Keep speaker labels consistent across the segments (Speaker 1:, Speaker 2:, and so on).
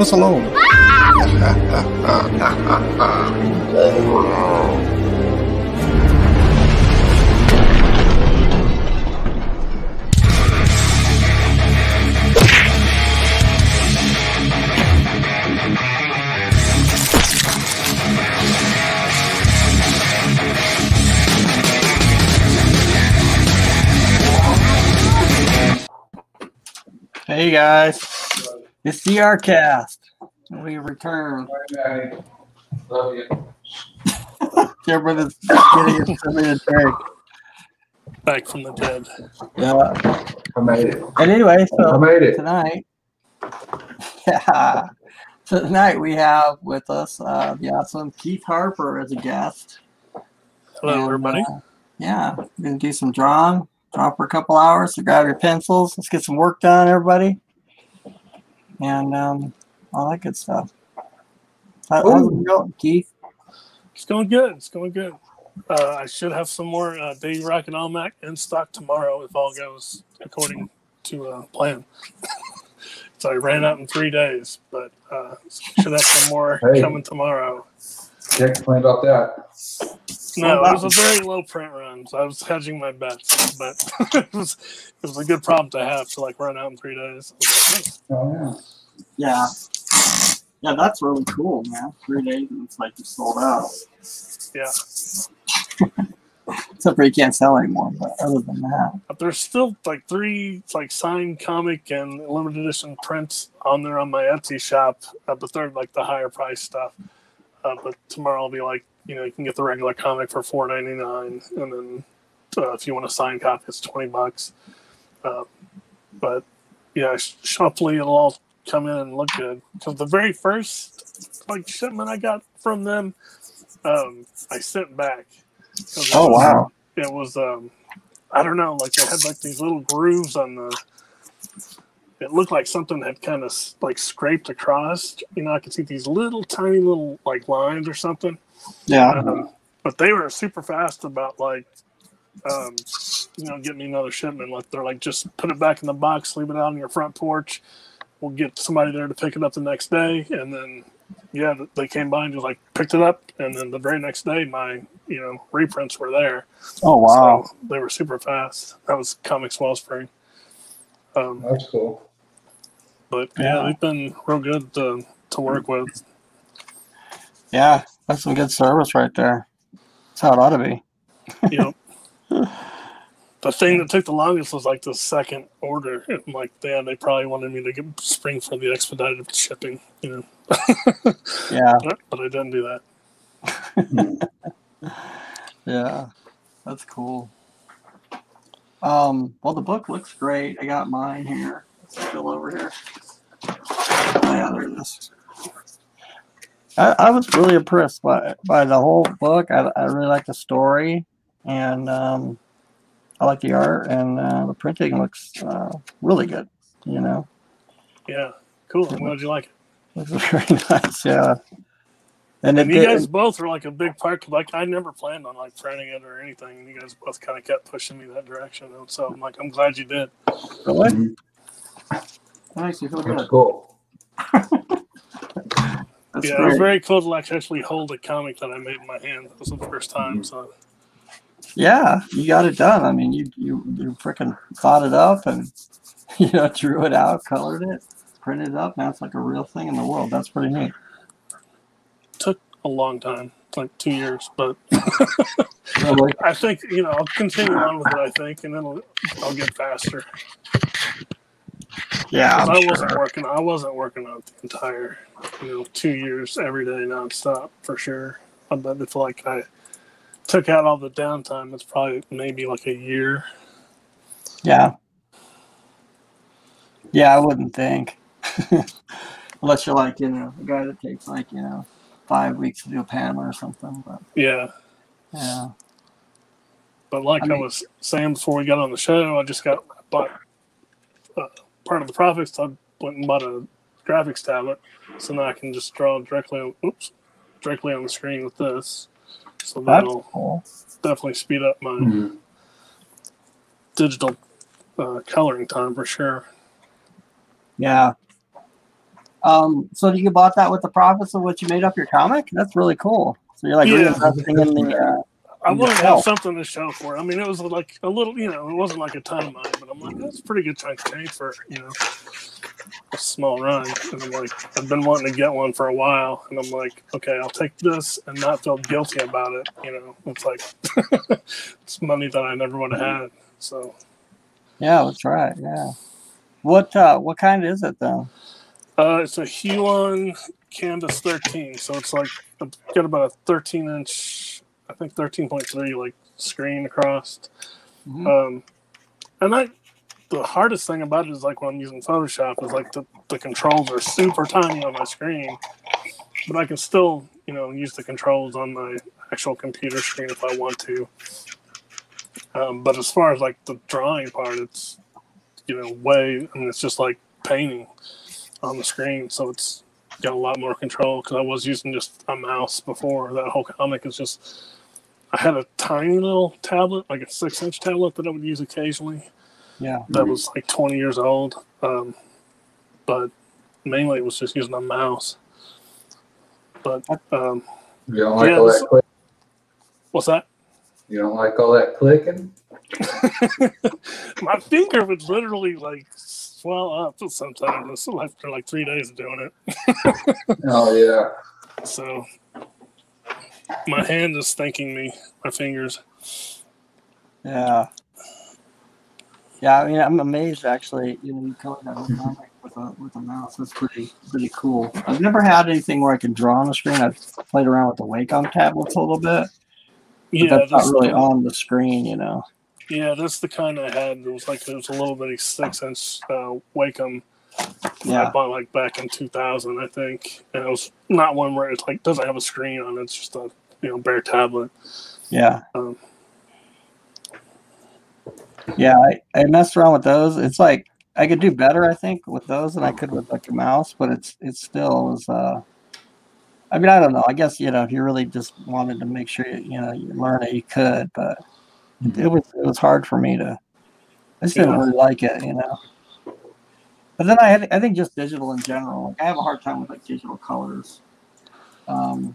Speaker 1: Leave us alone.
Speaker 2: Hey guys, it's CR Cast. We return.
Speaker 3: Love you.
Speaker 2: Everybody's getting it for me to drink.
Speaker 4: back from the dead.
Speaker 2: Yeah.
Speaker 3: I made it.
Speaker 2: And anyway, so
Speaker 3: I
Speaker 2: so
Speaker 3: made it.
Speaker 2: tonight, yeah. So tonight we have with us uh, the awesome Keith Harper as a guest.
Speaker 4: Hello,
Speaker 2: And,
Speaker 4: everybody.
Speaker 2: uh, yeah, we're gonna do some drawing. Draw for a couple hours. So grab your pencils. Let's get some work done, everybody. And um, all that good stuff. How, how's it going, Keith?
Speaker 4: It's going good. It's going good. Uh, I should have some more uh, Rocket Almanac in stock tomorrow if all goes according to uh, plan. so I ran out in three days, but uh, should have some more
Speaker 3: Hey.
Speaker 4: coming tomorrow.
Speaker 3: Can't complain about that.
Speaker 4: No, it was a very low print run, so I was hedging my bets, but it was it was a good problem to have to like run out in three days. I was like,
Speaker 3: Oh, yeah.
Speaker 2: Yeah. Yeah, that's really cool, man. Three days and it's like you sold out.
Speaker 4: yeah,
Speaker 2: Except for you can't sell anymore, but other than that.
Speaker 4: but there's still like three like signed comic and limited edition prints on there on my Etsy shop, uh, but they're like the higher price stuff. Uh, but tomorrow I'll be like, you know, you can get the regular comic for four ninety nine, and then uh, if you want a signed copy, it's twenty bucks. Uh, but yeah, sh- hopefully it'll all come in and look good. Because the very first like shipment I got from them, um, I sent back.
Speaker 2: Oh,
Speaker 4: was-
Speaker 2: wow.
Speaker 4: It was um, I don't know, like it had like these little grooves on the. It looked like something had kind of like scraped across. You know, I could see these little tiny little like lines or something.
Speaker 2: Yeah.
Speaker 4: Um, but they were super fast about like, um, you know, getting me another shipment. Like they're like, just put it back in the box, leave it out on your front porch. We'll get somebody there to pick it up the next day, and then yeah, they came by and just like picked it up, and then the very next day, my you know reprints were there.
Speaker 2: Oh, wow.
Speaker 4: So they were super fast. That was Comix Well Spring. Um,
Speaker 3: That's cool.
Speaker 4: but yeah,
Speaker 2: Yeah.
Speaker 4: they've been real good to, to work with.
Speaker 2: Yeah, that's some good service right there. That's how it ought to be.
Speaker 4: you know. The thing that took the longest was like the second order. I'm like, yeah, they probably wanted me to get spring for the expedited shipping, you know.
Speaker 2: Yeah,
Speaker 4: But, but I didn't do that.
Speaker 2: yeah. That's cool. Um, well, the book looks great. I got mine here. It's still over here. Oh, yeah, there it is. I, I was really impressed by by the whole book. I, I really like the story, and um, I like the art, and uh, the printing looks uh, really good. You know,
Speaker 4: Yeah, cool. I'm glad you like it.
Speaker 2: looks very nice. Yeah, and it
Speaker 4: And you
Speaker 2: did-
Speaker 4: guys both were like a big part. Like, I never planned on like printing it or anything. And you guys both kind of kept pushing me that direction. And so I'm like, I'm glad you did.
Speaker 2: really
Speaker 3: Mhm.
Speaker 2: that makes me feel
Speaker 3: That's cool.
Speaker 2: That's
Speaker 4: yeah, it was very cool to like actually hold a comic that I made in my hand. That was the first time. So
Speaker 2: Yeah, you got it done. I mean, you you you freaking thought it up and you know drew it out, colored it, printed it up. Now it's like a real thing in the world. That's pretty neat.
Speaker 4: took a long time, like two years, but
Speaker 2: Really?
Speaker 4: I think you know I'll continue on with it. I think, and then I'll, I'll get faster.
Speaker 2: Yeah,
Speaker 4: I
Speaker 2: sure.
Speaker 4: wasn't working. I wasn't working on the entire, you know, two years every day nonstop for sure. I bet if like I took out all the downtime, it's probably maybe like a year.
Speaker 2: Yeah. Yeah, I wouldn't think. Unless you're like, you know, a guy that takes like, you know, five weeks to do a panel or something. But
Speaker 4: Yeah,
Speaker 2: yeah.
Speaker 4: but like
Speaker 2: I
Speaker 4: I, was saying before we got on the show, I just got bought uh, part of the profits. I went and bought a graphics tablet, so now I can just draw directly. On, oops, directly on the screen with this. So
Speaker 2: That's
Speaker 4: that'll
Speaker 2: cool.
Speaker 4: definitely speed up my
Speaker 3: Mhm.
Speaker 4: digital uh, coloring time for sure.
Speaker 2: Yeah. Um, so you bought that with the profits of what you made up your comic? That's really cool. So you're like
Speaker 4: Yeah.
Speaker 2: reinvesting in the. Uh,
Speaker 4: I wanted to have something to show for it. I mean, it was like a little, you know, it wasn't like a ton of money, but I'm like, that's a pretty good chunk of change for, you know, a small run. And I'm like, I've been wanting to get one for a while. And I'm like, okay, I'll take this and not feel guilty about it. You know, it's like, it's money that I never would have had. So,
Speaker 2: yeah, that's right. Yeah. What uh, what kind is it though?
Speaker 4: uh, it's a Huion Kamvas 13. So it's like, I've got about a 13 inch, I think 13.3, like screen across.
Speaker 2: Mhm.
Speaker 4: Um, and I, the hardest thing about it is like when I'm using Photoshop is like the, the controls are super tiny on my screen, but I can still, you know, use the controls on my actual computer screen if I want to. Um, but as far as like the drawing part, it's, you know, way, I mean, it's just like painting on the screen. So it's got a lot more control because I was using just a mouse before. That whole comic is just, I had a tiny little tablet, like a six inch tablet that I would use occasionally
Speaker 2: Yeah.
Speaker 4: that was like 20 years old. Um, but mainly it was just using a mouse. But um,
Speaker 3: You don't like
Speaker 4: Yeah,
Speaker 3: all that click?
Speaker 4: what's that?
Speaker 3: You don't like all that clicking?
Speaker 4: My finger would literally like swell up sometimes It's after like three days of doing it.
Speaker 3: Oh yeah.
Speaker 4: So my hand is thanking me, my fingers.
Speaker 2: Yeah. Yeah, I mean, I'm amazed actually. You know, you colored that whole comic with a with a mouse. That's pretty pretty cool. I've never had anything where I can draw on the screen. I've played around with the Wacom tablets a little bit, but
Speaker 4: Yeah,
Speaker 2: that's not really
Speaker 4: the,
Speaker 2: on the screen. You know.
Speaker 4: yeah, that's the kind I had. It was like it was a little bitty six inch uh, Wacom.
Speaker 2: Yeah.
Speaker 4: I bought like back in 2000, I think, and it was not one where it's like doesn't have a screen on it. It's just a you know bare tablet.
Speaker 2: Yeah.
Speaker 4: Um,
Speaker 2: Yeah, I, I messed around with those. It's like I could do better, I think, with those than I could with like a mouse, but it's it still is. Uh, I mean, I don't know. I guess you know if you really just wanted to make sure you, you know you learn it, you could, but it, it was it was hard for me to. I just didn't
Speaker 4: Yeah.
Speaker 2: really like it, you know. But then I had, I think just digital in general. Like I have a hard time with like digital colors. Um,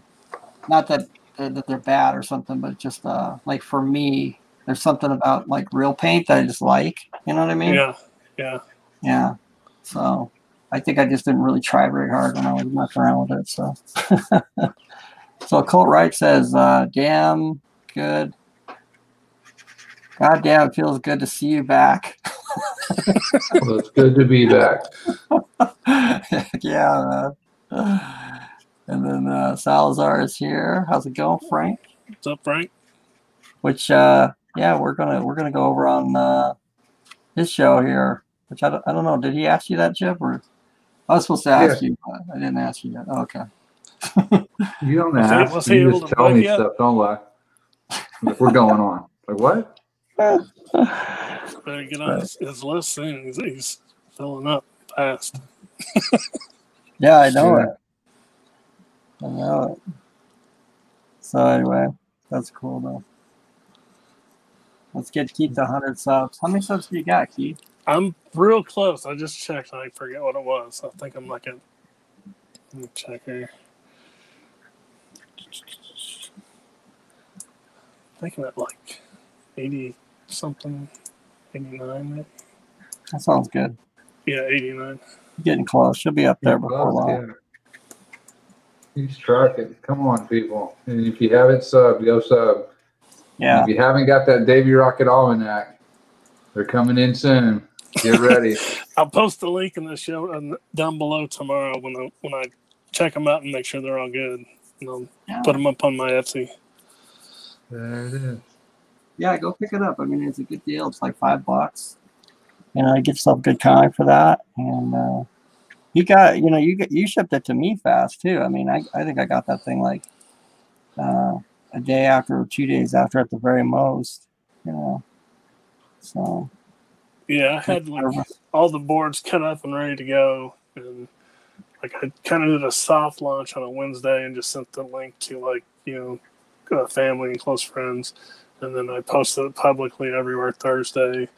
Speaker 2: not that that they're bad or something, but just uh, like for me, there's something about like real paint that I just like. You know what I mean?
Speaker 4: yeah, yeah.
Speaker 2: Yeah. So I think I just didn't really try very hard when I was messing around with it. So so Colt Wright says, uh, damn good. God damn, it feels good to see you back.
Speaker 3: Well, it's good to be back.
Speaker 2: yeah, man. And then uh, Salazar is here. How's it going, Frank?
Speaker 4: What's up, Frank?
Speaker 2: Which uh yeah, we're gonna we're gonna go over on uh his show here. Which I don't, I don't know. Did he ask you that, Jeff? Or I was supposed to ask you, but I didn't ask you yet. Oh, okay.
Speaker 3: You don't
Speaker 4: Was he-
Speaker 3: ask.
Speaker 4: was he
Speaker 3: you
Speaker 4: able
Speaker 3: just
Speaker 4: to
Speaker 3: tell me
Speaker 4: yet?
Speaker 3: stuff. Don't lie. Like we're going on. Like what?
Speaker 4: Better get on his, his list soon. He's, he's filling up fast.
Speaker 2: Yeah, I know
Speaker 3: Yeah.
Speaker 2: it. I know it. So anyway, that's cool though. Let's get Keith to 100 subs. How many subs do you got, Keith?
Speaker 4: I'm real close. I just checked. I forget what it was. I think I'm like at. Let me check here. I think I'm at like 80 something, 89 maybe.
Speaker 2: That sounds good.
Speaker 4: Yeah, 89.
Speaker 2: Getting close. She'll be up there before
Speaker 3: Close,
Speaker 2: long.
Speaker 3: Yeah. He's trucking. Come on, people. And if you haven't subbed, go sub.
Speaker 2: Yeah.
Speaker 3: If you haven't got that Davy Rocket Almanac, they're coming in soon. Get ready.
Speaker 4: I'll post the link in the show uh, down below tomorrow when I when I check them out and make sure they're all good. And I'll
Speaker 2: Yeah.
Speaker 4: put them up on my Etsy.
Speaker 3: there it is.
Speaker 2: Yeah, go pick it up. I mean, it's a good deal. It's like five bucks. You know, you get yourself a good comic for that. And uh, you got, you know, you get you shipped it to me fast too. I mean, I, I think I got that thing like uh, a day after, or two days after, at the very most. You know, so
Speaker 4: Yeah, I had like all the boards cut up and ready to go, and like I kind of did a soft launch on a Wednesday and just sent the link to like you know uh, family and close friends, and then I posted it publicly everywhere Thursday.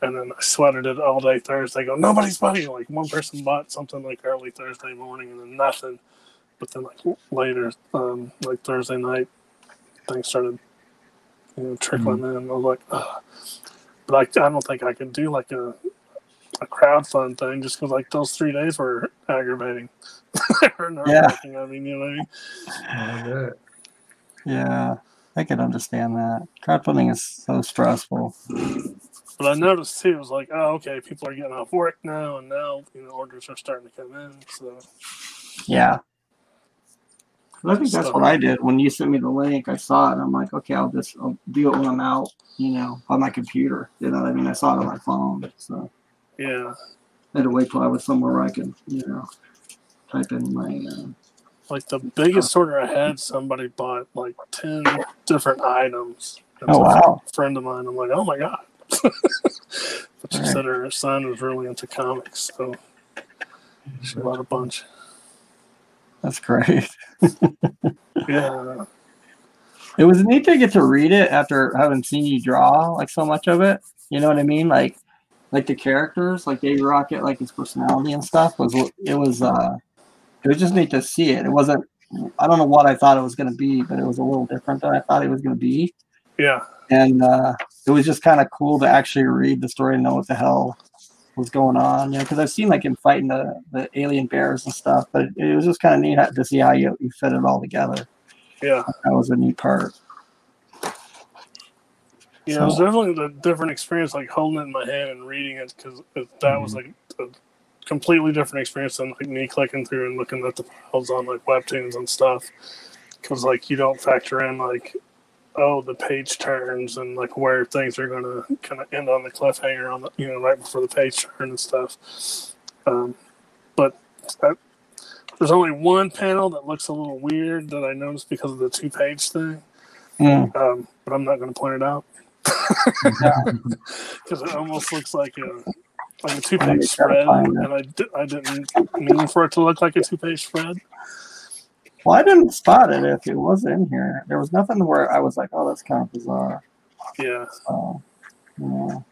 Speaker 4: And then I sweated it all day Thursday. Go, nobody's buying. Like one person bought something like early Thursday morning, and then nothing. But then like later, um, like Thursday night, things started, you know, trickling in. I was like, Ugh. but I, I don't think I could do like a a crowdfund thing just because like those three days were aggravating. or nerve-wracking, I mean, you know what I mean?
Speaker 3: I bet.
Speaker 2: Yeah, I can understand that. Crowdfunding is so stressful.
Speaker 4: But I noticed too, it was like, oh, okay, people are getting off work now, and now you know orders are starting to come in. So
Speaker 2: yeah, I think that's what I did when you sent me the link. I saw it. I'm like, okay, I'll just I'll do it when I'm out, you know, on my computer. You know what I mean? I saw it on my phone, so
Speaker 4: yeah,
Speaker 2: I had to wait till I was somewhere where I could, you know, type in my. Uh,
Speaker 4: like the biggest order I had, somebody bought like ten different items.
Speaker 2: Oh
Speaker 4: a
Speaker 2: wow!
Speaker 4: friend of mine. I'm like, oh my god. But she
Speaker 2: Right.
Speaker 4: said her son was really into comics, so she bought a bunch.
Speaker 2: That's great.
Speaker 4: Yeah,
Speaker 2: It was neat to get to read it after having seen you draw like so much of it. You know what I mean? Like, like the characters, like Dave Rocket, like his personality and stuff was. It was. uh It was just neat to see it. It wasn't. I don't know what I thought it was going to be, but it was a little different than I thought it was going to be.
Speaker 4: yeah,
Speaker 2: and uh, it was just kind of cool to actually read the story and know what the hell was going on. You know, because I've seen like him fighting the, the alien bears and stuff, but it, it was just kind of neat to see how you, you fit it all together.
Speaker 4: yeah.
Speaker 2: That was a neat part.
Speaker 4: Yeah, it was definitely a different experience, like holding it in my hand and reading it, because that was mm-hmm. like a completely different experience than like me clicking through and looking at the files on like webtoons and stuff. Because like you don't factor in like, oh, the page turns and like where things are gonna kind of end on the cliffhanger on the you know right before the page turn and stuff. Um, but that, there's only one panel that looks a little weird that I noticed because of the two page thing.
Speaker 2: Mm,
Speaker 4: Um, but I'm not going to point it out because it almost looks like a like a two page spread, and I, di- I didn't mean for it to look like a two page spread.
Speaker 2: Well, I didn't spot it if it was in here. There was nothing where I was like, "Oh, that's kind of bizarre."
Speaker 4: Yeah,
Speaker 2: So, you know,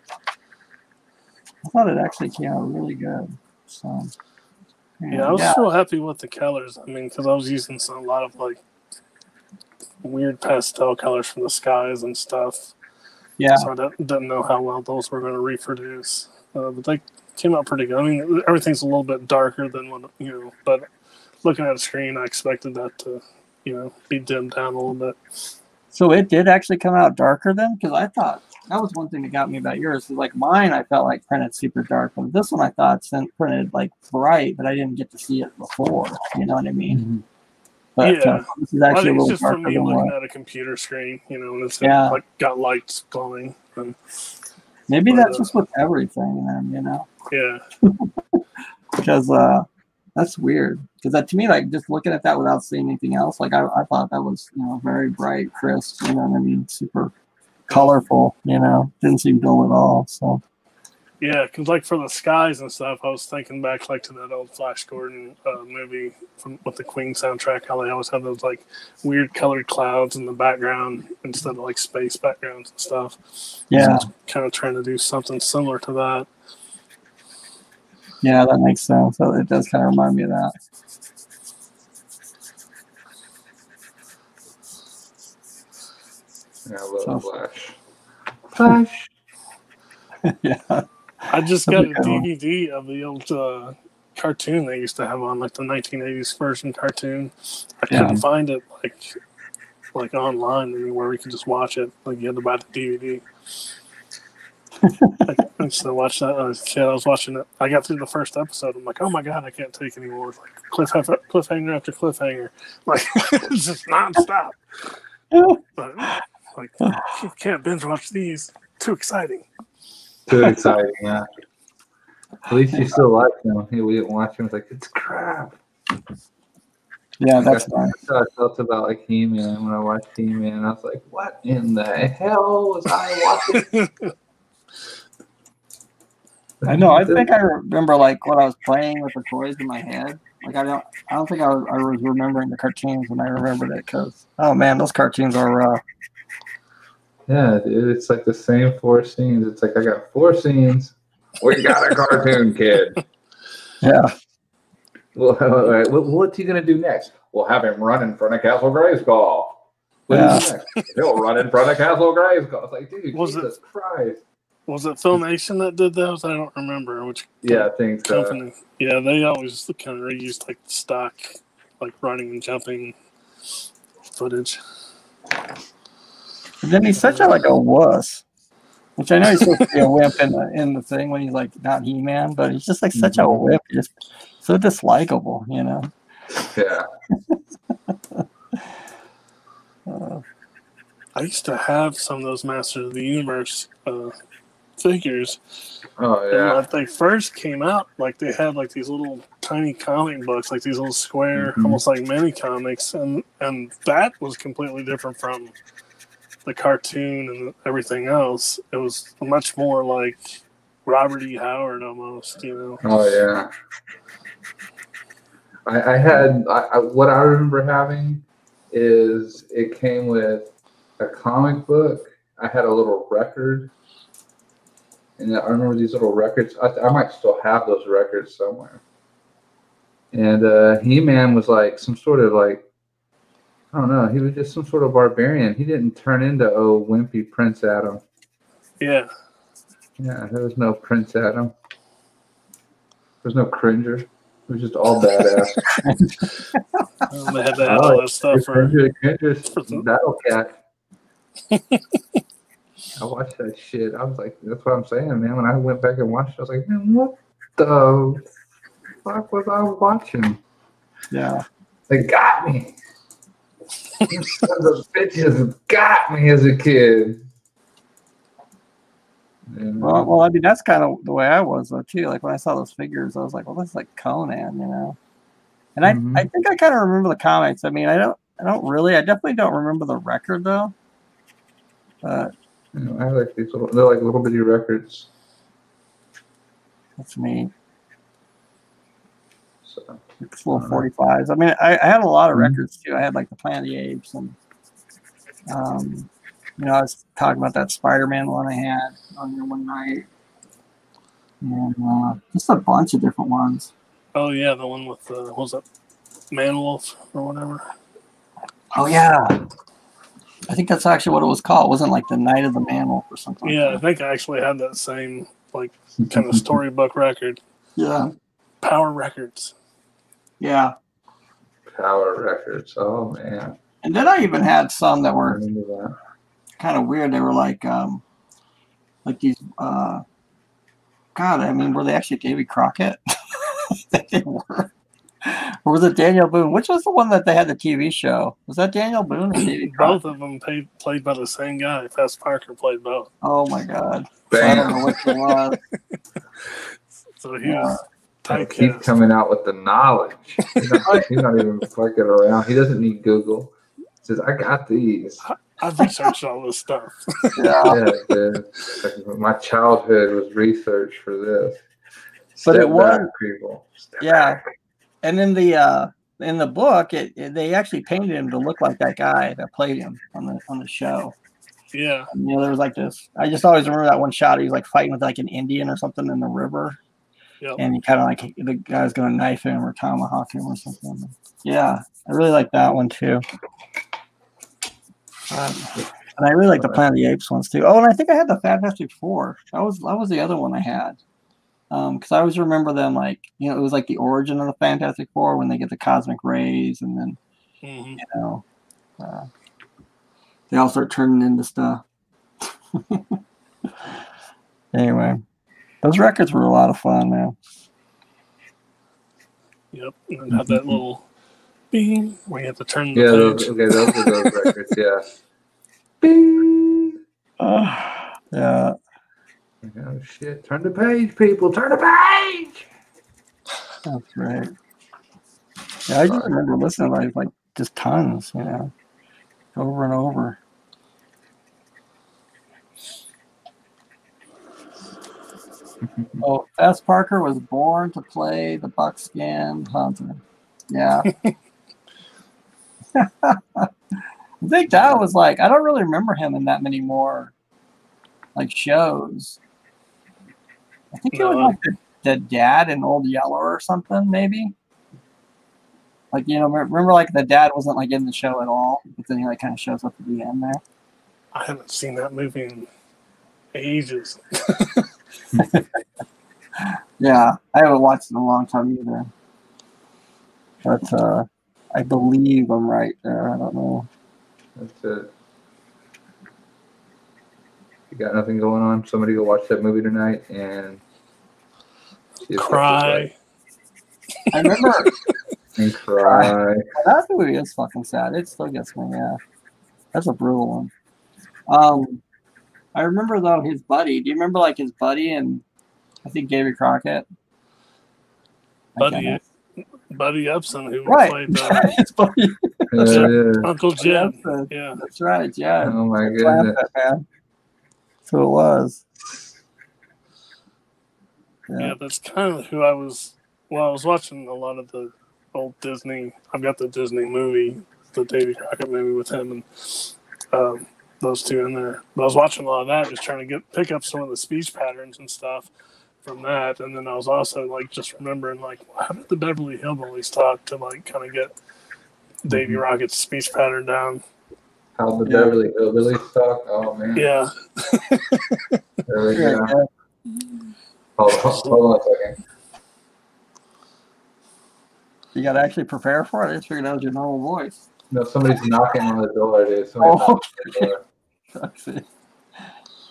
Speaker 2: I thought it actually came out really good. So,
Speaker 4: yeah, I was real happy with the colors. I mean, because I was using some, a lot of like weird pastel colors from the skies and stuff,
Speaker 2: yeah.
Speaker 4: so I didn't, didn't know how well those were going to reproduce. Uh, but they came out pretty good. I mean, everything's a little bit darker than what you know, but looking at a screen, I expected that to you know be dimmed down a little bit.
Speaker 2: So it did actually come out darker then, because I thought that was one thing that got me about yours. Is like mine, I felt like printed super dark, but this one I thought sent printed like bright, but I didn't get to see it before. You know what I mean?
Speaker 3: Mhm.
Speaker 2: But
Speaker 4: Yeah.
Speaker 2: uh, this is
Speaker 4: I
Speaker 2: actually a
Speaker 4: think it's just from me looking at a computer screen, you know, and it's
Speaker 2: Yeah.
Speaker 4: like got lights glowing. And,
Speaker 2: Maybe
Speaker 4: but,
Speaker 2: that's
Speaker 4: uh,
Speaker 2: just with everything, then you know,
Speaker 4: yeah,
Speaker 2: because uh, that's weird. Because that to me, like just looking at that without seeing anything else, like I, I thought that was you know very bright, crisp. You know what I mean? Super colorful. You know, didn't seem dull at all. So
Speaker 4: yeah, because like for the skies and stuff, I was thinking back like to that old Flash Gordon uh, movie from with the Queen soundtrack. How they always have those like weird colored clouds in the background instead of like space backgrounds and stuff.
Speaker 2: yeah,
Speaker 4: Kind of trying to do something similar to that.
Speaker 2: Yeah, that makes sense. So it does kind of remind me of that.
Speaker 3: Yeah, I love
Speaker 2: So-
Speaker 3: Flash. Flash.
Speaker 2: yeah.
Speaker 4: I just got a
Speaker 2: a good one.
Speaker 4: DVD of the old uh, cartoon they used to have on, like the 1980s version cartoon. I couldn't find it like like online anywhere we could just watch it. Like you had to buy the DVD. I, I used to watch that as a kid. I was watching it. I got through the first episode. I'm like, oh my god, I can't take anymore. It's like cliffhanger, cliffhanger after cliffhanger. Like it's just nonstop. But like, you can't binge watch these. Too exciting.
Speaker 3: Too exciting, yeah. At least you still like them. He, we didn't watch him. It's like, it's crap.
Speaker 2: Yeah, that's
Speaker 3: That's
Speaker 2: fine.
Speaker 3: how I felt about like He-Man when I watched He-Man. I was like, what in the hell was I watching?
Speaker 2: I know. I think I remember like what I was playing with the toys in my head. Like I don't, I don't think I was, I was remembering the cartoons when I remembered it because oh man, those cartoons are rough.
Speaker 3: Yeah, dude, it's like the same four scenes. It's like I got four scenes. We got a cartoon kid.
Speaker 2: Yeah.
Speaker 3: Well, all right, what, what's he gonna do next? We'll have him run in front of Castle Grayskull. What
Speaker 2: Yeah.
Speaker 3: is next? He'll run in front of Castle Grayskull. It's like, dude,
Speaker 4: Was it-
Speaker 3: Jesus Christ.
Speaker 4: Was it Filmation that did those? I don't remember which
Speaker 3: Yeah, I think so.
Speaker 4: Yeah, they always kind of reused like stock, like running and jumping footage.
Speaker 2: And then he's such a like a wuss. Which I know he's supposed to be a wimp in the in the thing when he's like not He Man, but he's just like such a wimp, just so dislikable, you know.
Speaker 3: Yeah.
Speaker 2: Uh,
Speaker 4: I used to have some of those Masters of the Universe uh, figures.
Speaker 3: Oh
Speaker 4: And
Speaker 3: yeah.
Speaker 4: they first came out, like they had like these little tiny comic books, like these little square,
Speaker 3: Mhm.
Speaker 4: almost like mini comics, and and that was completely different from the cartoon and everything else. It was much more like Robert E. Howard almost, you know.
Speaker 3: Oh yeah. I, I had I, I, what I remember having is it came with a comic book. I had a little record, and I remember these little records. I, I might still have those records somewhere. And uh, He Man was like some sort of like I don't know. He was just some sort of barbarian. He didn't turn into oh wimpy Prince Adam.
Speaker 4: Yeah,
Speaker 3: Yeah, there was no Prince Adam. There's no cringer. It was just all badass.
Speaker 4: they had that all that stuff for
Speaker 3: Cringer, Cringer's
Speaker 4: for
Speaker 3: Battle Cat. I watched that shit. I was like, that's what I'm saying, man. When I went back and watched, it, I was like, man, what the fuck was I watching?
Speaker 2: yeah.
Speaker 3: They got me. Of bitches got me as a kid. And,
Speaker 2: Well, well, I mean that's kind of the way I was though too. Like when I saw those figures, I was like, well, that's like Conan, you know. And I,
Speaker 3: Mhm.
Speaker 2: I think I kind of remember the comics. I mean, I don't, I don't really. I definitely don't remember the record though. But
Speaker 3: you know, I like these little, they're like little bitty records.
Speaker 2: that's me.
Speaker 3: So,
Speaker 2: It's little
Speaker 3: Uh,
Speaker 2: 45s. I mean, I, I had a lot of
Speaker 3: Mhm.
Speaker 2: records too. I had like the Planet of the Apes and, um, you know, I was talking about that Spider-Man one I had on here one night, and uh, just a bunch of different ones.
Speaker 4: oh yeah, the one with uh, what was that Man Wolf or whatever.
Speaker 2: Oh yeah, I think that's actually what it was called. It wasn't like the Night of the Man Wolf or something.
Speaker 4: Yeah, I think I actually had that same like kind of storybook record.
Speaker 2: yeah,
Speaker 4: Power Records.
Speaker 2: yeah.
Speaker 3: Power Records. Oh man,
Speaker 2: And then I even had some that were
Speaker 3: that.
Speaker 2: kind of weird. They were like, um, like these. Uh, God, I mean, were they actually Davy Crockett? they were. Or was it Daniel Boone? Which was the one that they had the TV show? Was that Daniel Boone or Davy
Speaker 4: Both of them paid, played by the same guy. Fess Parker played both.
Speaker 2: Oh my God! I don't know
Speaker 3: Bam.
Speaker 2: which it was.
Speaker 4: So he
Speaker 2: Yeah.
Speaker 4: was
Speaker 3: Keep coming out with the knowledge. He's not, he's not even fucking around. He doesn't need Google. He says, I got these.
Speaker 4: I've researched all this stuff.
Speaker 2: Yeah.
Speaker 3: Yeah. Like, my childhood was research for this.
Speaker 2: But it was-
Speaker 3: back, people. Step
Speaker 2: Yeah.
Speaker 3: back.
Speaker 2: And in the uh, in the book, it, it- they actually painted him to look like that guy that played him on the on the show.
Speaker 4: Yeah,
Speaker 2: And, you know, there was like this. I just always remember that one shot. He was like fighting with like an Indian or something in the river,
Speaker 4: Yep.
Speaker 2: and he kind of like the guy's going to knife him or tomahawk him or something. Yeah, I really like that one too. Um, and I really like the Planet of the Apes ones too. Oh, and I think I had the Fantastic Four. That was that was the other one I had. Because I always remember them like you know it was like the origin of the Fantastic Four when they get the cosmic rays and then
Speaker 4: hmm
Speaker 2: you know uh, they all start turning into stuff. anyway, those records were a lot of fun, man.
Speaker 4: yep. And have that little beam where you have to turn the
Speaker 3: Yeah,
Speaker 4: page.
Speaker 3: those, okay, those are those records, yeah. Bing!
Speaker 2: yeah,
Speaker 3: Oh, shit. Turn the page, people. Turn the page!
Speaker 2: that's right. Yeah, I just remember listening to like, like just tons, you know, over and over. Oh, Fess Parker was born to play the buckskin hunter. Yeah. I think that was like I don't really remember him in that many more like shows. I think it was like the, the dad in Old Yeller or something, maybe. Like you know, remember like the dad wasn't like in the show at all, but then he like kind of shows up at the end there.
Speaker 4: I haven't seen that movie in ages.
Speaker 2: Yeah, I haven't watched it in a long time either. But uh, I believe I'm right there. I don't know.
Speaker 3: That's it. You got nothing going on? Somebody go watch that movie tonight and see if
Speaker 4: Cry.
Speaker 2: I remember
Speaker 3: and cry.
Speaker 2: that movie is fucking sad. It still gets me. Yeah, that's a brutal one. Um, I remember though his buddy. Do you remember like his buddy and I think Davy Crockett?
Speaker 4: Buddy,
Speaker 2: can't-
Speaker 4: Buddy Ebsen, who
Speaker 2: right?
Speaker 4: played uh,
Speaker 2: his buddy.
Speaker 3: Yeah, yeah.
Speaker 4: Uncle Jim.
Speaker 2: That's,
Speaker 4: Yeah,
Speaker 2: that's right. Yeah.
Speaker 3: Oh my
Speaker 2: Laugh
Speaker 3: goodness.
Speaker 2: man. So it was.
Speaker 4: Yeah, that's kind of who I was. Well, I was watching a lot of the old Disney. I've got the Disney movie, the Davy Crockett movie with him and um, those two in there. But I was watching a lot of that, just trying to get pick up some of the speech patterns and stuff from that. And then I was also like just remembering like how did the Beverly Hillbillies talk to like kind of get Davy
Speaker 3: Mhm.
Speaker 4: Rocket's speech pattern down.
Speaker 3: How the
Speaker 2: Yeah.
Speaker 3: Beverly Hillbillies talk. Oh man.
Speaker 4: Yeah,
Speaker 3: There we go.
Speaker 2: yeah.
Speaker 3: Hold, hold, hold on a second.
Speaker 2: You got to actually prepare for it. I just figured that was your normal voice.
Speaker 3: No, somebody's knocking on the door, dude. Somebody's
Speaker 2: Oh.
Speaker 3: knocking on the door.
Speaker 2: I see.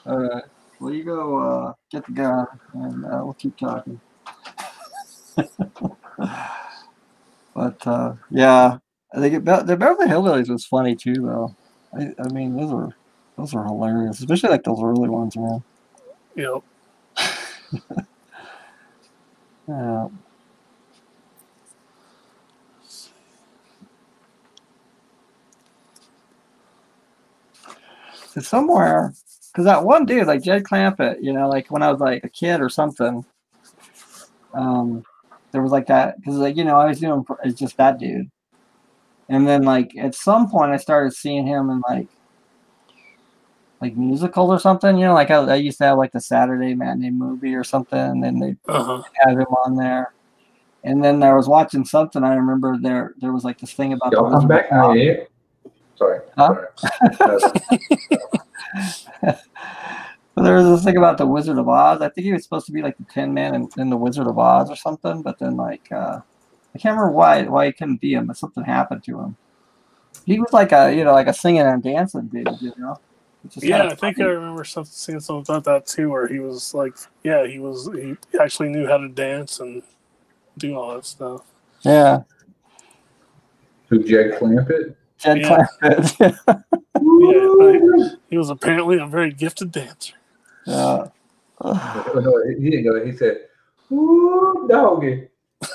Speaker 2: All right. Well, you go uh, get the gun, and uh, we'll keep talking. but uh, yeah, I think it, the Beverly Hillbillies was funny too, though. I, I mean, those are those are hilarious, especially like those early ones, man.
Speaker 4: you know,
Speaker 2: Yeah. It's somewhere, because that one dude, like Jed Clampett, you know, like when I was like a kid or something, um, there was like that, because like, you know, I was doing it's just that dude. And then like at some point I started seeing him in like, like musicals or something, you know, like I, I used to have like the Saturday matinee movie or something, and they
Speaker 4: uh huh.
Speaker 2: have him on there. And then I was watching something. I remember there there was like this thing about
Speaker 3: Y'all
Speaker 2: the Wizard
Speaker 3: back
Speaker 2: of
Speaker 3: now,
Speaker 2: Oz.
Speaker 3: Sorry.
Speaker 2: Huh?
Speaker 3: Sorry.
Speaker 2: But there was this thing about the Wizard of Oz. I think he was supposed to be like the Tin Man in, in the Wizard of Oz or something. But then like uh, I can't remember why why he couldn't be him, but something happened to him. He was like a you know like a singing and dancing dude, you know. Which is
Speaker 4: Yeah,
Speaker 2: kinda
Speaker 4: I think I remember something, seeing something about that too, where he was like, yeah, he was he actually knew how to dance and do all that stuff.
Speaker 2: yeah.
Speaker 3: Who, Jed Clampett?
Speaker 2: Jed
Speaker 4: Yeah.
Speaker 2: Clampett.
Speaker 4: Yeah, right. he was apparently a very gifted dancer.
Speaker 2: yeah.
Speaker 3: No, he didn't go. He said, "Ooh, doggy."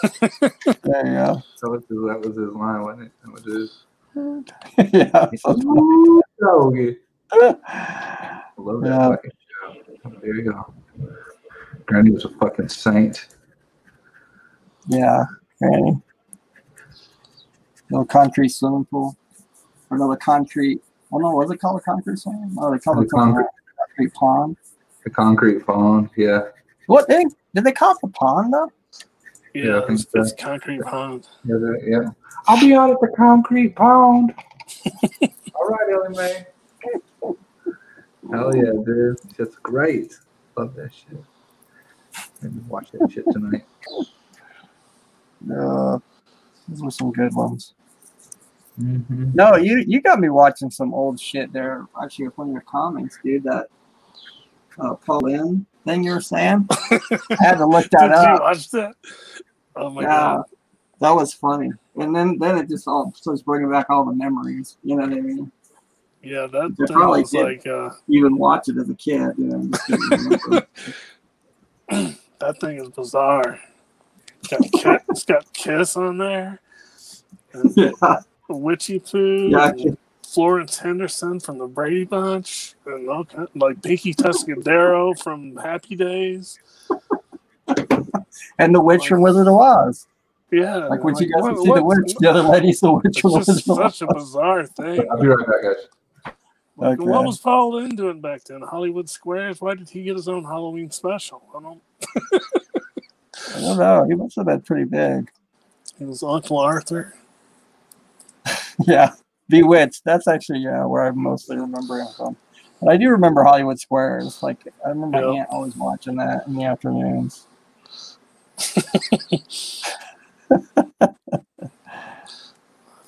Speaker 2: There you go.
Speaker 3: That was his, that was his line, wasn't it? That was his.
Speaker 2: yeah.
Speaker 3: Ooh, doggy. I love that
Speaker 2: Yeah.
Speaker 3: fucking show. There you go. Granny was a fucking saint.
Speaker 2: Yeah, Granny. No concrete swimming pool. Or no, the concrete. Well, no, was it called a concrete swimming? No, they called
Speaker 3: The
Speaker 2: it
Speaker 3: concrete-
Speaker 2: concrete pond.
Speaker 3: The concrete pond. Yeah.
Speaker 2: What they did they call it the pond though?
Speaker 3: Yeah,
Speaker 4: Yeah, it's, it's concrete pond.
Speaker 3: Yeah. yeah. I'll be out at the concrete pond. All right, Ellie Mae. Hell yeah, dude. It's great. Love that shit. Maybe watch that shit tonight.
Speaker 2: Uh, those were some good ones.
Speaker 3: Mm-hmm.
Speaker 2: No, you you got me watching some old shit there. Actually, one of your comments, dude. That uh, Paul Lynde thing you were saying. I had to look that
Speaker 4: Did you
Speaker 2: up.
Speaker 4: watch that? Oh my
Speaker 2: yeah,
Speaker 4: god!
Speaker 2: that was funny. And then then it just all starts bringing back all the memories. You know what I mean?
Speaker 4: Yeah, that
Speaker 2: They
Speaker 4: thing
Speaker 2: probably
Speaker 4: was
Speaker 2: did.
Speaker 4: like uh,
Speaker 2: even watch it as a kid. You know, just didn't remember.
Speaker 4: that thing is bizarre. It's got Ki- it's got Kiss on there, and
Speaker 2: yeah,
Speaker 4: Witchy Poo,
Speaker 2: yeah,
Speaker 4: Florence Henderson from the Brady Bunch, and all kind, like Pinky Tuscadero from Happy Days.
Speaker 2: and the Witch from Wizard of Oz.
Speaker 4: Yeah,
Speaker 2: Like when you guys
Speaker 4: what-
Speaker 2: would see the
Speaker 4: what-
Speaker 2: witch, the other lady's the witch
Speaker 4: It's
Speaker 2: from the
Speaker 4: just
Speaker 2: original.
Speaker 4: such a bizarre thing.
Speaker 3: I'll be right back, guys.
Speaker 4: Like,
Speaker 2: Okay.
Speaker 4: What was Paul Lynde doing back then? Hollywood Squares? Why did he get his own Halloween special? I don't.
Speaker 2: I don't know. He must have been pretty big.
Speaker 4: He was Uncle Arthur.
Speaker 2: Yeah, Bewitched. That's actually yeah where I mostly remember him from. But I do remember Hollywood Squares. Like I remember my aunt always watching that in the afternoons.
Speaker 4: I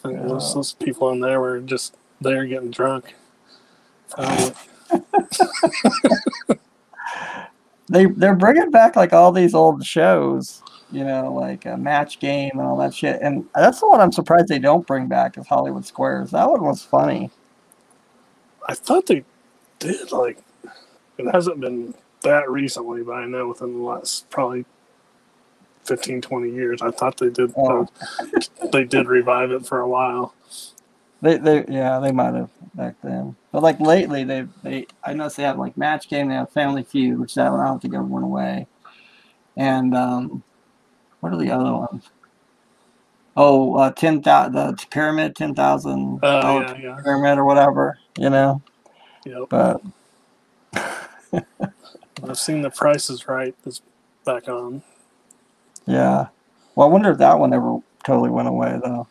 Speaker 4: think those, those people in there were just there getting drunk.
Speaker 2: They they're bringing back like all these old shows, you know, like a Match Game and all that shit. And that's the one I'm surprised they don't bring back is Hollywood Squares. That one was funny.
Speaker 4: I thought they did like it hasn't been that recently, but I know within the last probably 15, 20 years, I thought they did
Speaker 2: Oh.
Speaker 4: Uh, they did revive it for a while.
Speaker 2: They they yeah they might have back then. But like lately they they I noticed they have like Match Game. They have Family Feud, which that one I don't think ever went away. And um, what are the other ones? Oh, uh, ten thousand the pyramid, ten thousand
Speaker 4: Oh yeah, yeah,
Speaker 2: pyramid or whatever, you know.
Speaker 4: yep.
Speaker 2: But
Speaker 4: I've seen the prices right that's back on.
Speaker 2: yeah, well, I wonder if that one ever totally went away though.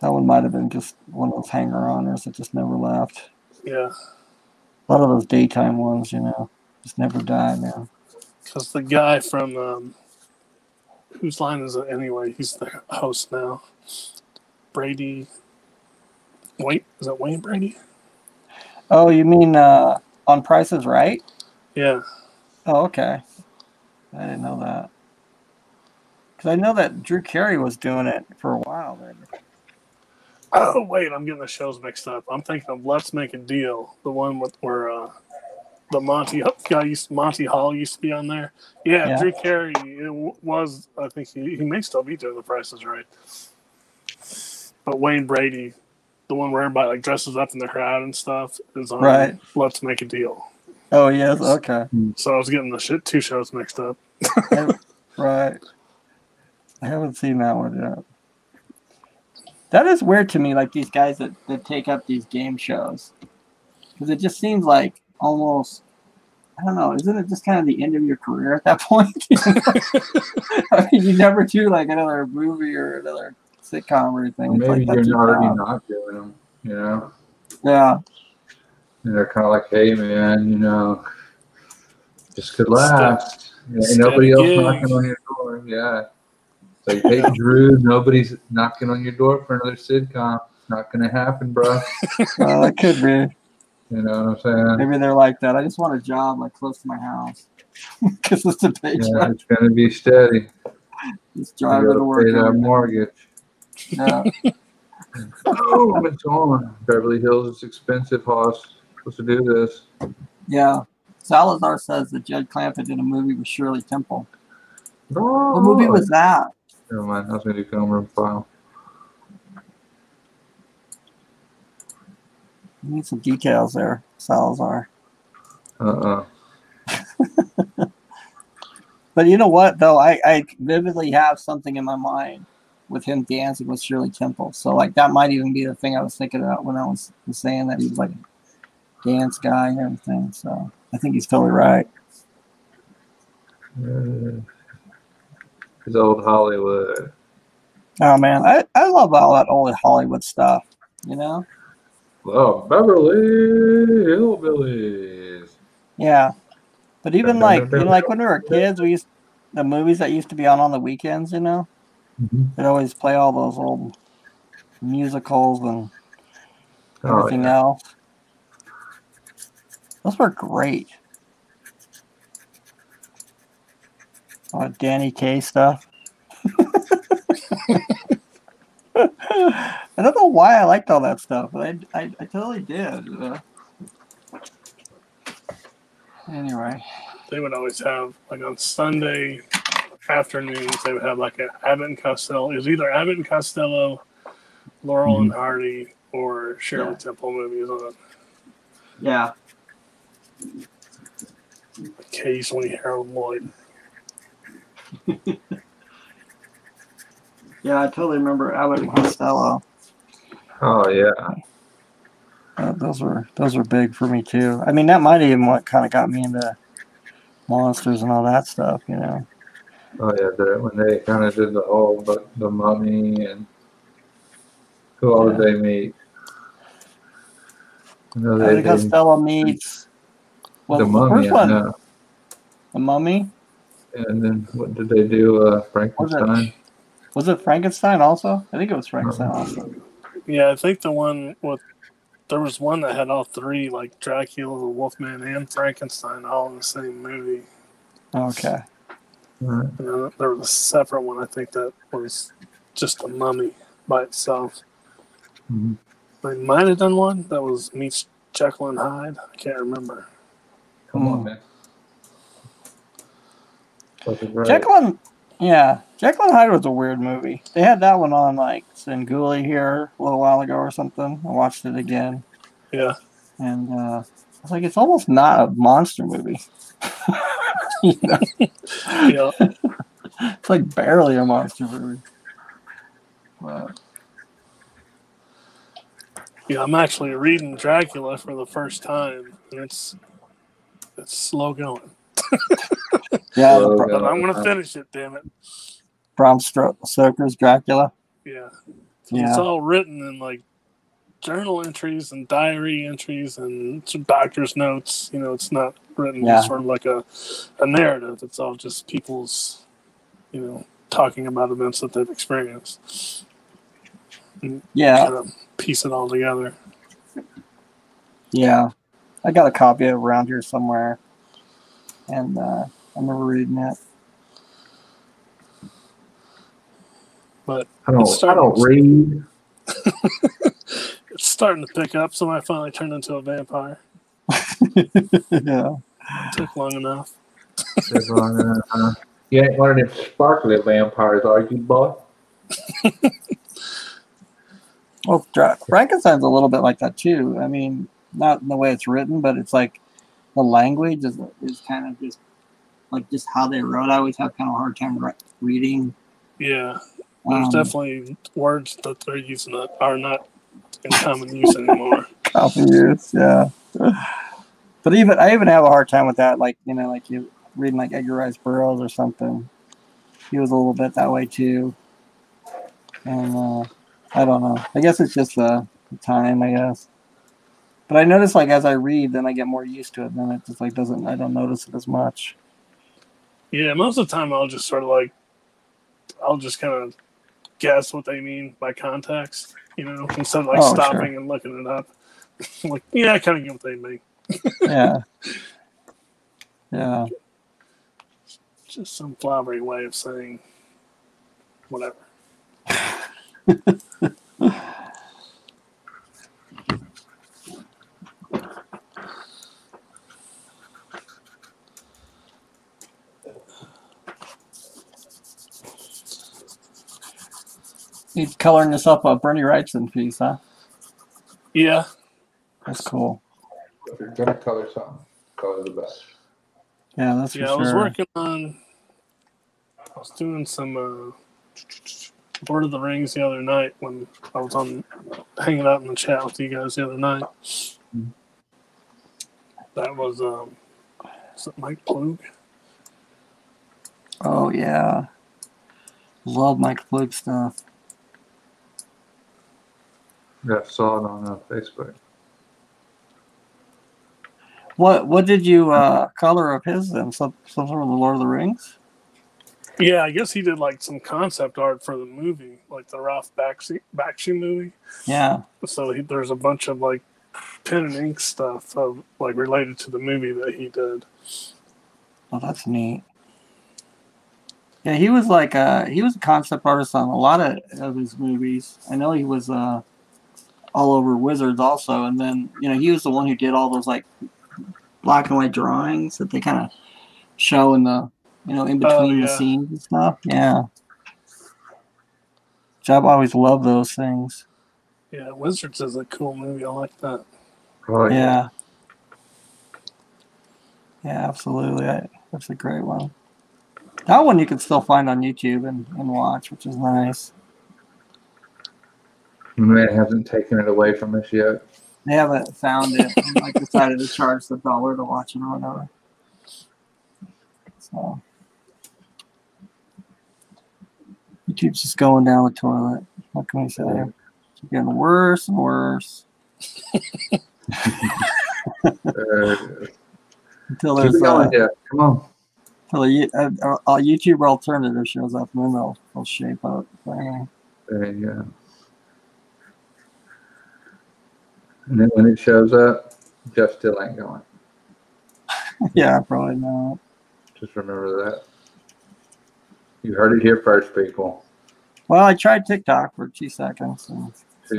Speaker 2: That one might have been just one of those hanger-oners that just never left.
Speaker 4: Yeah,
Speaker 2: A lot of those daytime ones, you know, just never die, man.
Speaker 4: because the guy from um, whose line is it anyway? He's the host now. Brady. Wait, is that Wayne Brady?
Speaker 2: Oh, you mean uh, on Prices Right?
Speaker 4: Yeah,
Speaker 2: Oh, okay. I didn't know that. Because I know that Drew Carey was doing it for a while. Then.
Speaker 4: Oh wait, I'm getting the shows mixed up. I'm thinking of Let's Make a Deal, the one with where uh, the Monty guy used Monty Hall used to be on there. Yeah,
Speaker 2: Yeah.
Speaker 4: Drew Carey it was. I think he, he may still be doing the prices right. But Wayne Brady, the one where everybody like dresses up in the crowd and stuff, is on
Speaker 2: Right.
Speaker 4: Let's Make a Deal.
Speaker 2: Oh, yes. Okay.
Speaker 4: So I was getting the shit two shows mixed up.
Speaker 2: right. I haven't seen that one yet. That is weird to me, like these guys that, that take up these game shows. Because it just seems like almost, I don't know, isn't it just kind of the end of your career at that point? I mean, you never do like another movie or another sitcom or anything.
Speaker 3: Or maybe
Speaker 2: like,
Speaker 3: you're
Speaker 2: your
Speaker 3: already
Speaker 2: job.
Speaker 3: not doing them, you know?
Speaker 2: Yeah.
Speaker 3: And they're kind of like, hey, man, you know, this could last. Yeah,
Speaker 4: Steady
Speaker 3: nobody else
Speaker 4: gig.
Speaker 3: knocking on your door. Yeah. Like, hey, Drew, nobody's knocking on your door for another sitcom. It's not going to happen, bro.
Speaker 2: Well, it could be.
Speaker 3: You know what I'm saying?
Speaker 2: Maybe they're like that. I just want a job like close to my house. Because it's a paycheck.
Speaker 3: Yeah, it's going to be steady.
Speaker 2: Just driving
Speaker 3: got
Speaker 2: to work.
Speaker 3: pay that mortgage.
Speaker 2: Yeah.
Speaker 3: Oh, it's on. Beverly Hills is expensive, Hoss. Supposed to do this.
Speaker 2: Yeah. Salazar says that Jed Clampett did a movie with Shirley Temple.
Speaker 3: Oh,
Speaker 2: What movie oh. was that?
Speaker 3: Never mind. I was going to do camera file.
Speaker 2: You need some details there, Salazar.
Speaker 3: Uh-uh.
Speaker 2: But you know what, though? I, I vividly have something in my mind with him dancing with Shirley Temple. So, like, that might even be the thing I was thinking about when I was, was saying that he was like a dance guy and everything. So, I think he's totally right.
Speaker 3: Uh, It's old Hollywood.
Speaker 2: Oh, man. I, I love all that old Hollywood stuff, you know?
Speaker 3: Oh, Beverly Hillbillies.
Speaker 2: Yeah. But even like, know, like when we were kids, we used the movies that used to be on on the weekends, you know?
Speaker 3: Mhm.
Speaker 2: They'd always play all those old musicals and
Speaker 3: Oh,
Speaker 2: everything
Speaker 3: yeah.
Speaker 2: else. Those were great. Danny Kaye stuff. I don't know why I liked all that stuff, but I, I, I totally did. Uh, anyway,
Speaker 4: They would always have like on Sunday afternoons. They would have like an Abbott and Costello. It was either Abbott and Costello, Laurel and Hardy, or Shirley
Speaker 2: Yeah.
Speaker 4: Temple movies on
Speaker 2: yeah.
Speaker 4: occasionally Harold Lloyd.
Speaker 2: Yeah, I totally remember and Costello.
Speaker 3: Oh yeah.
Speaker 2: Uh, those were those were big for me too. I mean, that might even what kind of got me into monsters and all that stuff. You know.
Speaker 3: Oh yeah. The, when they kind of did the whole but the mummy and who all did they meet? I they
Speaker 2: Costello meets well,
Speaker 3: the mummy.
Speaker 2: first one, the mummy.
Speaker 3: And then what did they do? Uh, Frankenstein.
Speaker 2: Was it Frankenstein also? I think it was Frankenstein
Speaker 3: Uh-huh.
Speaker 2: also.
Speaker 4: Yeah, I think the one with there was one that had all three, like Dracula, the Wolfman, and Frankenstein, all in the same movie.
Speaker 2: Okay.
Speaker 3: Right.
Speaker 4: And then there was a separate one, I think that was just a mummy by itself.
Speaker 3: Mhm.
Speaker 4: They might have done one that was meets Jekyll and Hyde. I can't remember.
Speaker 3: Come on,
Speaker 2: Hmm.
Speaker 3: man. That's right.
Speaker 2: Jekyll and yeah, Jekyll and Hyde was a weird movie. They had that one on like Svengoolie here a little while ago or something. I watched it again,
Speaker 4: Yeah,
Speaker 2: and uh, I was like, it's almost not a monster movie. you know,
Speaker 4: yeah.
Speaker 2: it's like barely a monster movie. But,
Speaker 4: Yeah, I'm actually reading Dracula for the first time, and it's it's slow going.
Speaker 2: Yeah,
Speaker 3: Well,
Speaker 2: Br-
Speaker 4: But I'm gonna finish it, damn it.
Speaker 2: Bram Stro- Stoker's Dracula.
Speaker 4: Yeah, it's all written in like journal entries and diary entries and some doctor's notes. You know, it's not written
Speaker 2: Yeah.
Speaker 4: sort of like a a narrative. It's all just people's, you know, talking about events that they've experienced.
Speaker 2: And yeah,
Speaker 4: Kind of piece it all together.
Speaker 2: yeah. I got a copy of it around here somewhere, and uh, I remember reading it.
Speaker 4: But
Speaker 3: I don't.
Speaker 4: It's
Speaker 3: I don't read.
Speaker 4: it's starting to pick up. So I finally turned into a vampire.
Speaker 2: yeah.
Speaker 4: took long enough.
Speaker 3: Says on, uh, uh, you ain't one of them sparkly vampires, are you, boy?
Speaker 2: Well, Frankenstein's a little bit like that too. I mean, not in the way it's written, but it's like the language is, is kind of just like just how they wrote. I always have kind of a hard time re- reading.
Speaker 4: Yeah, there's
Speaker 2: Um,
Speaker 4: definitely words that they're using that are not in common use anymore.
Speaker 2: common use, yeah. But even I even have a hard time with that. Like you know, like you reading like Edgar Rice Burroughs or something. He was a little bit that way too. And uh, I don't know. I guess it's just uh, the time. I guess. But I notice like as I read, then I get more used to it. Then it just like doesn't. I don't notice it as much.
Speaker 4: Yeah, most of the time I'll just sort of like, I'll just kind of guess what they mean by context, you know, instead of like
Speaker 2: Oh, sure.
Speaker 4: stopping and looking it up. like, yeah, I kind of get what they mean.
Speaker 2: Yeah. yeah.
Speaker 4: Just some flowery way of saying whatever.
Speaker 2: He's coloring this up a Bernie Wrightson piece, huh?
Speaker 4: Yeah,
Speaker 2: That's cool.
Speaker 3: If you're gonna color something, color the best.
Speaker 2: Yeah, that's for
Speaker 4: yeah. I was working on. I was doing some uh, Lord of the Rings the other night when I was on hanging out in the chat with you guys the other night.
Speaker 3: Mhm.
Speaker 4: That was um, is it Mike Ploog?
Speaker 2: Oh yeah. Love Mike Ploog stuff.
Speaker 3: Yeah, I saw it on uh, Facebook.
Speaker 2: What what did you uh color of his then? Some some sort of the Lord of the Rings?
Speaker 4: Yeah, I guess he did like some concept art for the movie, like the Ralph Bakshi, Bakshi movie.
Speaker 2: Yeah.
Speaker 4: So he, there's a bunch of like pen and ink stuff of like related to the movie that he did.
Speaker 2: Oh that's neat. Yeah, he was like a he was a concept artist on a lot of, of his movies. I know he was uh all over Wizards also, and then you know he was the one who did all those like black and white drawings that they kind of show in the you know in
Speaker 4: Oh,
Speaker 2: between the scenes and stuff. Yeah. Which I've always loved those things.
Speaker 4: Yeah, Wizards is a cool movie. I like that.
Speaker 3: Oh
Speaker 2: Yeah. Yeah, absolutely. I, that's a great one. That one you can still find on YouTube and, and watch, which is nice.
Speaker 3: The man hasn't taken it away from us yet.
Speaker 2: They haven't found it. and, like decided to charge the dollar to watch it or whatever. So YouTube's just going down the toilet. What can we say? It's getting worse and worse until there's uh.
Speaker 3: Come on.
Speaker 2: until a, a, a, YouTube alternative shows up, and then they'll they'll shape up.
Speaker 3: There you go. And then when it shows up, Jeff still ain't going.
Speaker 2: yeah, probably not.
Speaker 3: Just remember that. You heard it here first, people.
Speaker 2: Well, I tried TikTok for two seconds,
Speaker 3: Two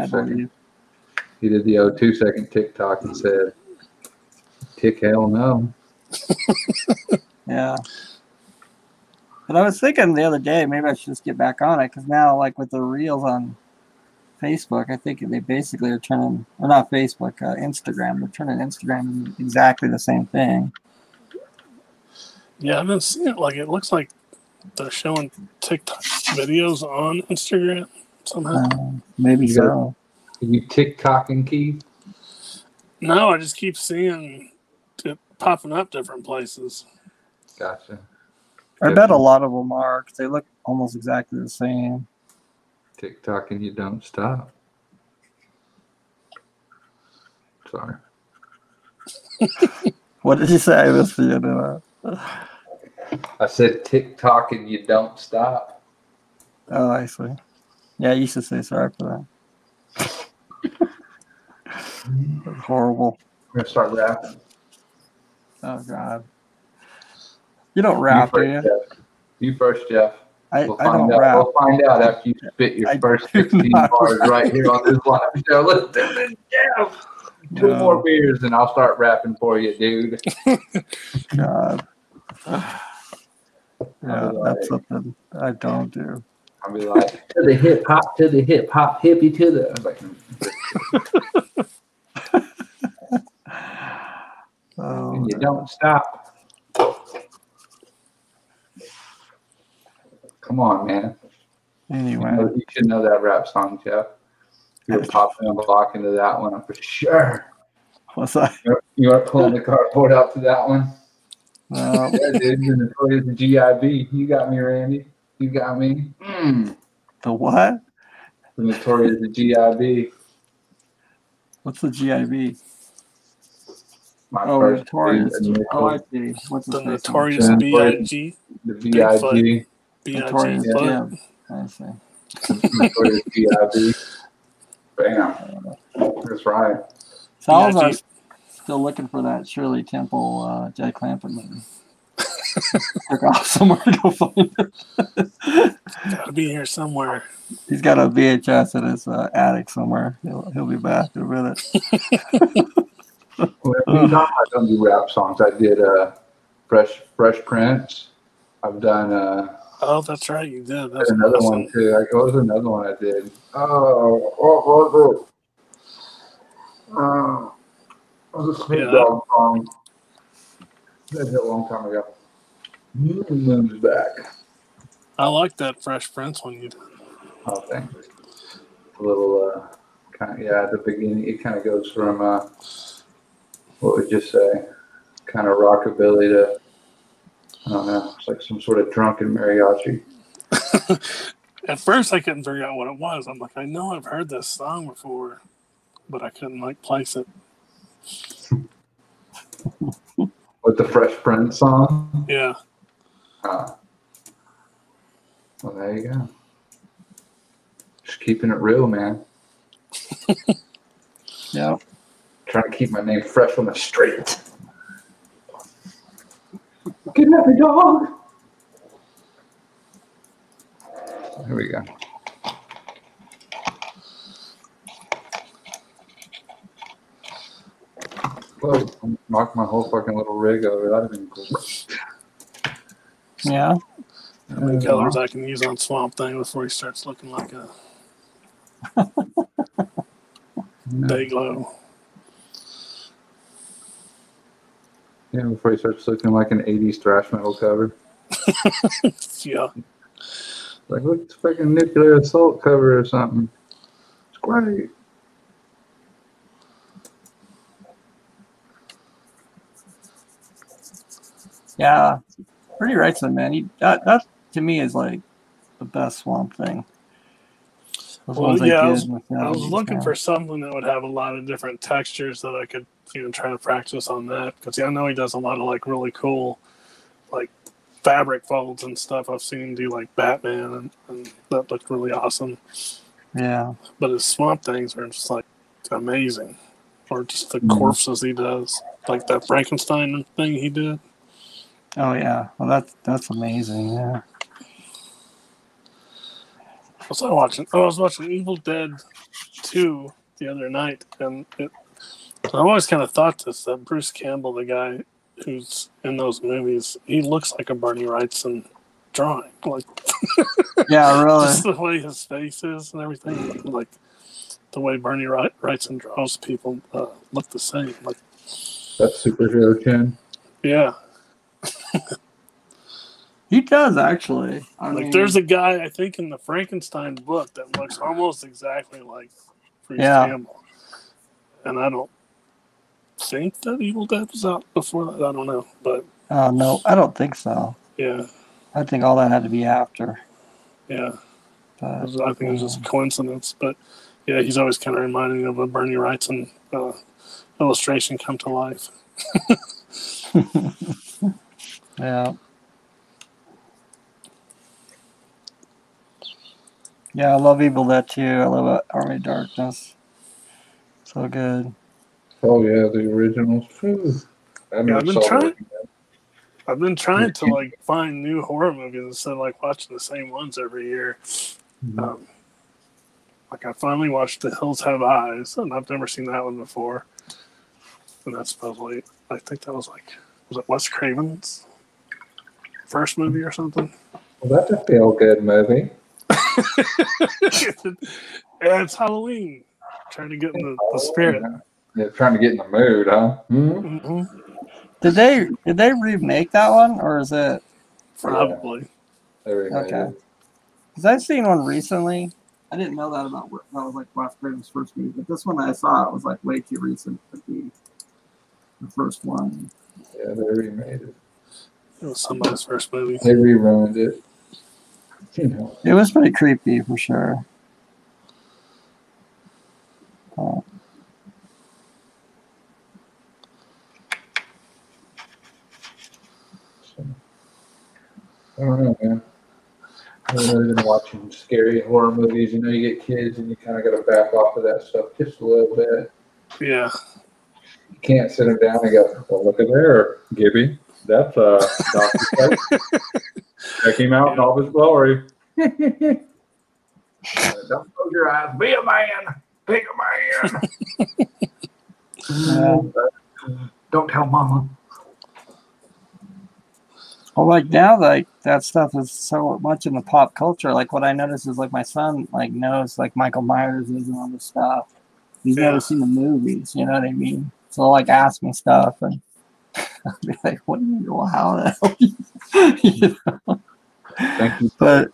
Speaker 3: seconds. He did the old two second TikTok and said, "Tick hell no."
Speaker 2: Yeah. But I was thinking the other day, maybe I should just get back on it because now, like with the reels on Facebook, I think they basically are turning, or not Facebook, uh, Instagram, they're turning Instagram into exactly the same thing.
Speaker 4: Yeah, I've been seeing it. Like it looks like they're showing TikTok videos on Instagram somehow.
Speaker 2: Uh, maybe
Speaker 3: You gotta-
Speaker 2: so.
Speaker 3: Are you TikToking, Keith?
Speaker 4: No, I just keep seeing it popping up different places.
Speaker 3: Gotcha.
Speaker 2: I bet a lot of them are because they look almost exactly the same.
Speaker 3: TikToking, you don't stop. Sorry.
Speaker 2: What did you say? I missed you. didn't I?
Speaker 3: Said TikToking, you don't stop.
Speaker 2: Oh, I see. Yeah, I used to say sorry for that. That's horrible.
Speaker 3: We're gonna start rapping.
Speaker 2: Oh, God. You don't rap, do
Speaker 3: you
Speaker 2: you?
Speaker 3: Jeff. You first, Jeff.
Speaker 2: I,
Speaker 3: We'll
Speaker 2: I
Speaker 3: find
Speaker 2: don't
Speaker 3: out.
Speaker 2: rap.
Speaker 3: We'll find out after you spit your
Speaker 2: I
Speaker 3: first
Speaker 2: do
Speaker 3: 16 bars
Speaker 2: rap.
Speaker 3: right here on this live show. Let's do this, Jeff. Two
Speaker 2: No.
Speaker 3: more beers and I'll start rapping for you, dude.
Speaker 2: God. Yeah,
Speaker 3: I'll
Speaker 2: that's something I don't do.
Speaker 3: I'll be like, to the hip hop, to the hip hop, hippie to the. I'm like,
Speaker 2: Oh,
Speaker 3: and you oh, don't stop. Come on, man. You,
Speaker 2: anyway,
Speaker 3: know- you should know that rap song, Jeff. You're popping a block into that one for sure.
Speaker 2: what's that?
Speaker 3: You are pulling the cardboard out to that one.
Speaker 2: No,
Speaker 3: Yeah, dude, the notorious GIB. You got me, Randy. You got me. Mm.
Speaker 2: the what?
Speaker 3: The notorious GIB.
Speaker 2: What's the GIB?
Speaker 3: My
Speaker 2: Oh,
Speaker 3: first
Speaker 2: notorious. Oh, I see. What's his
Speaker 4: The
Speaker 2: face?
Speaker 4: notorious B.I.G.
Speaker 3: the VIG.
Speaker 2: Notorious
Speaker 4: B.I.G. Bug.
Speaker 2: I see.
Speaker 3: notorious GIB. Bam. That's right.
Speaker 2: Salazar
Speaker 4: B.I.G.
Speaker 2: still looking for that Shirley Temple uh, Jay Clampett movie. Took off somewhere to go find it.
Speaker 4: Gotta be here somewhere.
Speaker 2: He's got a VHS in his uh, attic somewhere. He'll, he'll be back in a minute.
Speaker 3: Well, you know, I don't do rap songs. I did uh, Fresh Fresh Prince. I've done uh,
Speaker 4: Oh, that's right, you did. That's
Speaker 3: another
Speaker 4: awesome.
Speaker 3: one too. Like, what was another one I did? Oh, what was it? Uh, it was a Snoop
Speaker 4: Yeah.
Speaker 3: Dogg song. That hit a long time ago. Moon's back.
Speaker 4: I like that Fresh Prince one you did.
Speaker 3: Oh, thanks. A little, uh, kind of, yeah, at the beginning, it kind of goes from, uh, what would you say, kind of rockabilly to, I don't know, it's like some sort of drunken mariachi.
Speaker 4: At first, I couldn't figure out what it was. I'm like, I know I've heard this song before, but I couldn't like place it.
Speaker 3: With the Fresh Prince song.
Speaker 4: Yeah,
Speaker 3: Uh, well, there you go. Just keeping it real, man.
Speaker 2: yeah.
Speaker 3: Trying to keep my name fresh on the street. Kidnap me, dog. Here we go. Whoa, knocked my whole fucking little rig over. That'd have been cool.
Speaker 2: Yeah.
Speaker 4: how many colors I can use on Swamp Thing before he starts looking like a day glow.
Speaker 3: Yeah, before he starts looking like an 80s thrash metal cover.
Speaker 4: Yeah,
Speaker 3: Like, look, it's fucking nuclear assault cover or something. It's great.
Speaker 2: Yeah, Bernie Wrightson, man. He that that to me is like the best Swamp Thing.
Speaker 4: Well, yeah, I
Speaker 2: did
Speaker 4: was- I was looking for something that would have a lot of different textures that I could, you know, try to practice on that because yeah, I know he does a lot of like really cool, like fabric folds and stuff. I've seen him do like Batman, and, and that looked really awesome.
Speaker 2: Yeah,
Speaker 4: But his swamp things are just like amazing, or just the
Speaker 2: Mhm.
Speaker 4: corpses he does, like that Frankenstein thing he did.
Speaker 2: oh yeah. Well, that's that's amazing. Yeah.
Speaker 4: I was watching. I was watching Evil Dead Two the other night, and it, I've always kind of thought this that Bruce Campbell, the guy who's in those movies, he looks like a Bernie Wrightson drawing, like
Speaker 2: Yeah, really.
Speaker 4: just the way his face is and everything, like the way Bernie Wright, Wrightson draws people uh, look the same. Like,
Speaker 3: that superhero chin.
Speaker 4: yeah,
Speaker 2: He does actually. I
Speaker 4: like
Speaker 2: mean,
Speaker 4: there's a guy I think in the Frankenstein book that looks almost exactly like Bruce
Speaker 2: Yeah.
Speaker 4: Campbell, and I don't think that Evil Dead was out before that. I don't know, but
Speaker 2: Oh no, I don't think so.
Speaker 4: yeah,
Speaker 2: I think all that had to be after.
Speaker 4: yeah,
Speaker 2: But
Speaker 4: was- I think it was just a coincidence. But yeah, he's always kind of reminding me of a Bernie Wrightson uh, illustration come to life.
Speaker 2: yeah. Yeah, I love Evil Dead too. I love uh, Army Darkness. So good.
Speaker 3: Oh yeah, the originals. Whew. I
Speaker 4: Yeah, I've been trying-
Speaker 3: it.
Speaker 4: I've been trying to like find new horror movies instead of like watching the same ones every year.
Speaker 3: Mhm.
Speaker 4: Um, like I finally watched The Hills Have Eyes, and I've never seen that one before. And that's supposedly, I think that was like, was it Wes Craven's first movie or something?
Speaker 3: Well, that's a feel good movie.
Speaker 4: it's Halloween. Trying to get in the, the spirit.
Speaker 3: Yeah, trying to get in the mood, huh? Hmm?
Speaker 2: Did they did they remake that one or is it?
Speaker 4: Probably.
Speaker 3: There we go.
Speaker 2: Okay. Because I've seen one recently. I didn't know that about what that was like Wes Craven's first movie, but this one I saw it was like way too recent to be the first one.
Speaker 3: Yeah, they remade it.
Speaker 4: It was somebody's first movie.
Speaker 3: They re-ruined it. You know.
Speaker 2: It was pretty creepy for sure. Oh,
Speaker 3: I don't know, man. I've really been watching scary horror movies. You know, you get kids and you kind of got to back off of that stuff just a little bit.
Speaker 4: Yeah.
Speaker 3: You can't sit them down and go, well, look at there, Gibby. That's uh, Dr. Seuss. Check him out in all his glory. Uh, Don't close your eyes. Be a man. Be a man.
Speaker 2: Yeah.
Speaker 3: Don't tell mama.
Speaker 2: Well, like now, like that stuff is so much in the pop culture. Like what I notice is like my son like knows like Michael Myers is and all this stuff. He's
Speaker 4: Yeah.
Speaker 2: never seen the movies. You know what I mean? So like ask me stuff and I'll be like, "What do you? Well, how the hell?" you know?
Speaker 3: Thank you.
Speaker 2: But-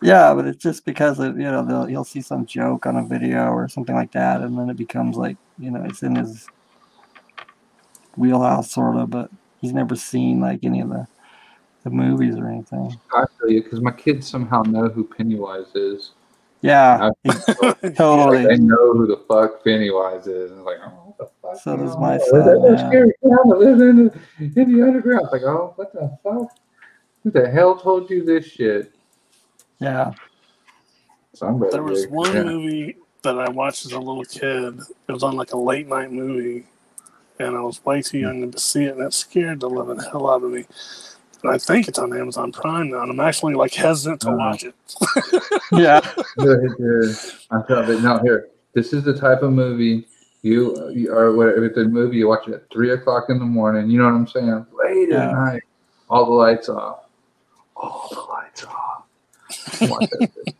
Speaker 2: Yeah, but it's just because of, you know they'll, he'll see some joke on a video or something like that, and then it becomes like you know it's in his wheelhouse sort of, but he's never seen like any of the the movies or anything.
Speaker 3: I feel you because my kids somehow know who Pennywise is.
Speaker 2: Yeah,
Speaker 3: Like,
Speaker 2: totally.
Speaker 3: they know who the fuck Pennywise is. And it's like, oh, what the fuck?
Speaker 2: So does
Speaker 3: Oh,
Speaker 2: my
Speaker 3: that's
Speaker 2: son,
Speaker 3: that
Speaker 2: yeah.
Speaker 3: scary clown that lives in the, in the underground. Like, oh, what the fuck? Who the hell told you this shit?
Speaker 2: Yeah,
Speaker 3: So I'm
Speaker 4: There was
Speaker 3: to-
Speaker 4: one
Speaker 3: yeah.
Speaker 4: movie that I watched as a little kid. It was on like a late night movie, and I was way too young to see it, and it scared the living hell out of me. And I think it's on Amazon Prime now, and I'm actually like hesitant to
Speaker 3: Uh-huh.
Speaker 4: watch it.
Speaker 2: yeah,
Speaker 3: Good, good. I'm telling you, no, here. This is the type of movie you, you are. Whatever the movie you watch it at three o'clock in the morning. You know what I'm saying? Late
Speaker 2: Yeah.
Speaker 3: at night, all the lights off. All the lights off. Watch that shit.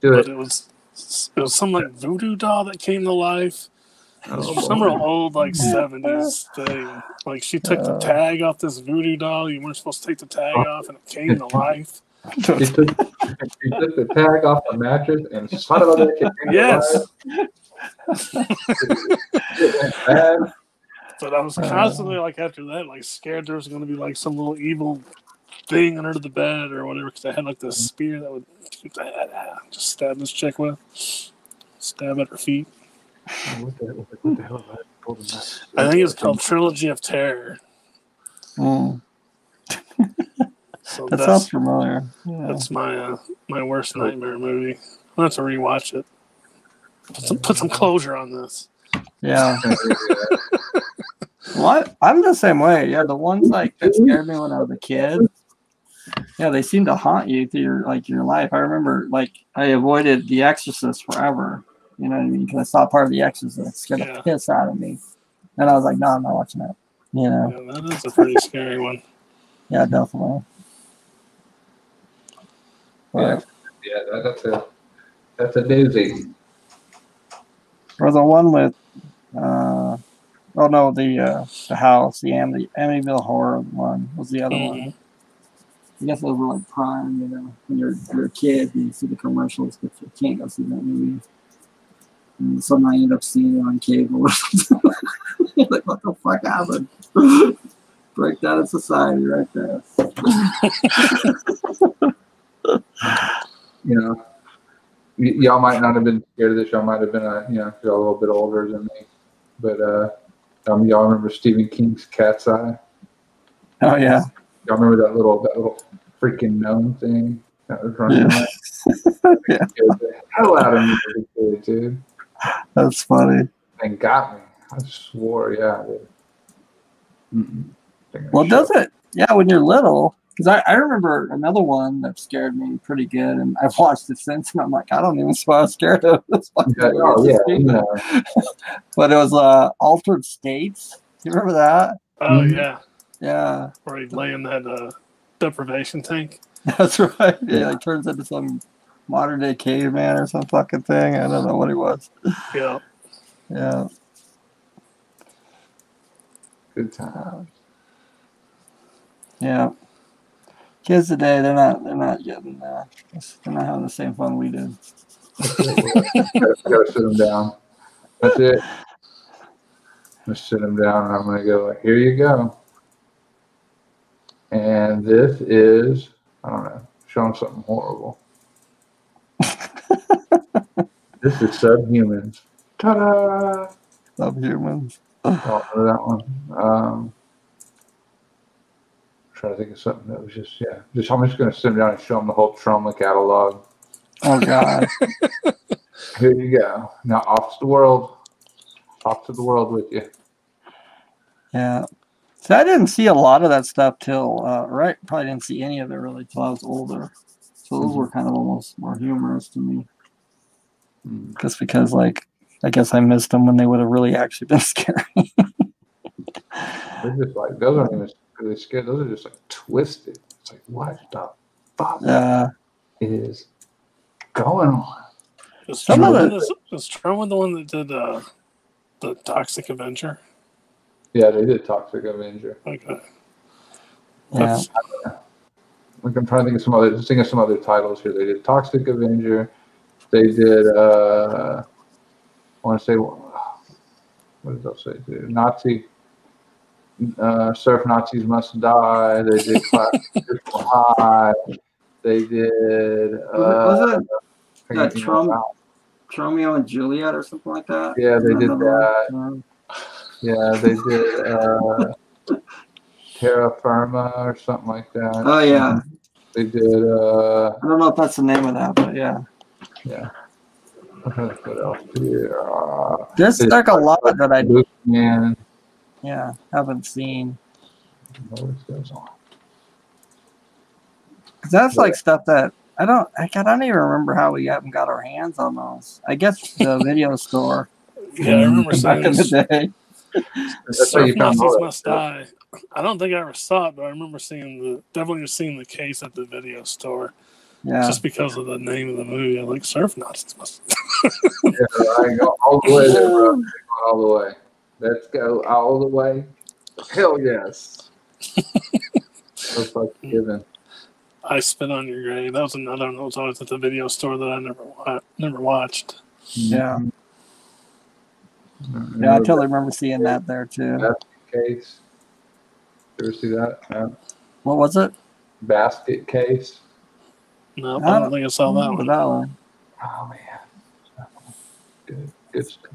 Speaker 3: Do
Speaker 4: but
Speaker 3: it.
Speaker 4: it was it was some like voodoo doll that came to life. It
Speaker 3: Oh,
Speaker 4: some
Speaker 3: boy.
Speaker 4: real old like seventies thing. Like she took the
Speaker 2: Uh.
Speaker 4: tag off this voodoo doll. You weren't supposed to take the tag off, and it came to life.
Speaker 3: she, took, he took the tag off the mattress and son of a bitch. it came
Speaker 4: Yes.
Speaker 3: alive. It went bad.
Speaker 4: But I was
Speaker 2: Uh.
Speaker 4: constantly like after that, like scared there was going to be like some little evil thing under the bed or whatever because I had like this spear that would keep the head out, just stab this chick with, stab at her feet.
Speaker 1: What the, what the hell have I told him that?
Speaker 4: I think it's called Trilogy of Terror.
Speaker 2: Mm,
Speaker 4: So
Speaker 2: that
Speaker 4: that's
Speaker 2: sounds familiar. Yeah.
Speaker 4: that's my uh, my worst nightmare movie. I have to rewatch it. Put some, put some closure on this.
Speaker 2: yeah. Well, I, I'm the same way. Yeah, the ones like that scared me when I was a kid. Yeah, they seem to haunt you through your like your life. I remember like I avoided The Exorcist forever. You know what I mean? Because I saw part of The Exorcist, it scared
Speaker 4: Yeah.
Speaker 2: the piss out of me, and I was like, no, I'm not watching that. You know?
Speaker 4: Yeah, that is a pretty scary one.
Speaker 2: Yeah, definitely.
Speaker 3: Yeah,
Speaker 2: But,
Speaker 3: yeah, that, that's a that's a doozy.
Speaker 2: or the one with, uh, oh no, the uh, the house, the Amy, Amityville horror one was the other one.
Speaker 4: Mhm.
Speaker 2: I guess those were like prime, you know, when you're, you're a kid and you see the commercials, but you can't go see that movie. And somehow you end up seeing it on cable or something. Like, what the fuck happened? Breakdown of society right there.
Speaker 3: You know, y- y'all might not have been scared of this. Y'all might have been, a, you know, y'all a little bit older than me. But uh, um, y'all remember Stephen King's Cat's Eye?
Speaker 2: Oh, yeah.
Speaker 3: Y'all remember that little that little freaking gnome thing that was running?
Speaker 2: Yeah.
Speaker 3: around?
Speaker 2: Yeah.
Speaker 3: Scared the hell out of me as dude.
Speaker 2: That's funny.
Speaker 3: And got me. I swore, yeah.
Speaker 2: Well, does it? Yeah, when you're little. Because I, I remember another one that scared me pretty good, and I've watched it since, and I'm like, I don't even see why I'm scared of this. fucking
Speaker 3: Yeah, oh, yeah, yeah.
Speaker 2: But it was uh, Altered States. Do You remember that?
Speaker 4: Oh
Speaker 3: Mhm.
Speaker 4: yeah,
Speaker 2: Yeah,
Speaker 4: where he'd lay in that uh, deprivation tank.
Speaker 2: that's right. Yeah, like turns into some modern day caveman or some fucking thing. I don't know what he was.
Speaker 4: Yeah,
Speaker 2: Yeah.
Speaker 3: Good time.
Speaker 2: Yeah. Kids today, they're not they're not getting uh, they're not having the same fun we did.
Speaker 3: gotta, gotta sit them down. That's it. Just sit them down, and I'm gonna go. Here you go. And this is I don't know, showing something horrible. This is Subhumans. Ta-da!
Speaker 2: Subhumans.
Speaker 3: Oh, that one. Um, trying to think of something that was just yeah. Just I'm just gonna sit them down and show them the whole trauma catalog.
Speaker 2: Oh god.
Speaker 3: Here you go. Now off to the world. Off to the world with you.
Speaker 2: Yeah. So I didn't see a lot of that stuff till uh, right. Probably didn't see any of it really till I was older. So those were kind of almost more humorous to me,
Speaker 3: Mm.
Speaker 2: just because like I guess I missed them when they would have really actually been scary.
Speaker 3: They're just like those aren't even really scared. Those are just like twisted. It's like what the fuck
Speaker 2: yeah.
Speaker 3: is going on?
Speaker 4: is
Speaker 2: Some of
Speaker 4: Troma,
Speaker 2: the-
Speaker 4: is, is Troma the one that did uh, the Toxic Avenger?
Speaker 3: Yeah, they did Toxic Avenger.
Speaker 4: Okay,
Speaker 2: Yeah.
Speaker 3: Like I'm trying to think of some other just think of some other titles here. They did Toxic Avenger. They did uh I want to say what did those say? Dude? Nazi uh, Surf Nazis Must Die. They did Class High. They did uh,
Speaker 2: Was it
Speaker 3: I
Speaker 2: that
Speaker 3: can't
Speaker 2: Trump- Romeo and Juliet or something like that?
Speaker 3: Yeah, they did
Speaker 2: Another
Speaker 3: that.
Speaker 2: one?
Speaker 3: Yeah, they did uh, Terror Firmer or something like that.
Speaker 2: Oh yeah.
Speaker 3: They did, uh,
Speaker 2: I don't know if that's the name of that, but yeah.
Speaker 3: Yeah. I'm trying to think what else here. Uh,
Speaker 2: There's
Speaker 3: It's-
Speaker 2: like a lot that I
Speaker 3: Boogeyman.
Speaker 2: yeah haven't seen.
Speaker 3: What else goes on?
Speaker 2: 'Cause that's like stuff that I don't. I don't even remember how we haven't got our hands on those. I guess the video store
Speaker 4: yeah, I remember
Speaker 2: back
Speaker 4: saying
Speaker 2: in the day.
Speaker 3: That's how you found
Speaker 4: Nazis
Speaker 3: all that
Speaker 4: Must. Die. I don't think I ever saw it, but I remember seeing the definitely seeing the case at the video store
Speaker 2: Yeah,
Speaker 4: just because of the name of the movie. I like Surf Nazis Must.
Speaker 3: Yeah, I go all the way there, bro. All the way. Let's go all the way. Hell yes. That's like given.
Speaker 4: I Spit on Your Grave. That was another one that was always at the video store that I never wa- never watched.
Speaker 2: Yeah.
Speaker 3: Mm-hmm.
Speaker 2: Yeah, I totally remember seeing that there too.
Speaker 3: Basket case. You ever see that? Yeah.
Speaker 2: What was it?
Speaker 3: Basket case.
Speaker 4: No,
Speaker 2: I
Speaker 4: I don't think I saw that
Speaker 2: Remember
Speaker 4: one.
Speaker 2: That one.
Speaker 3: Oh man, good, good stuff.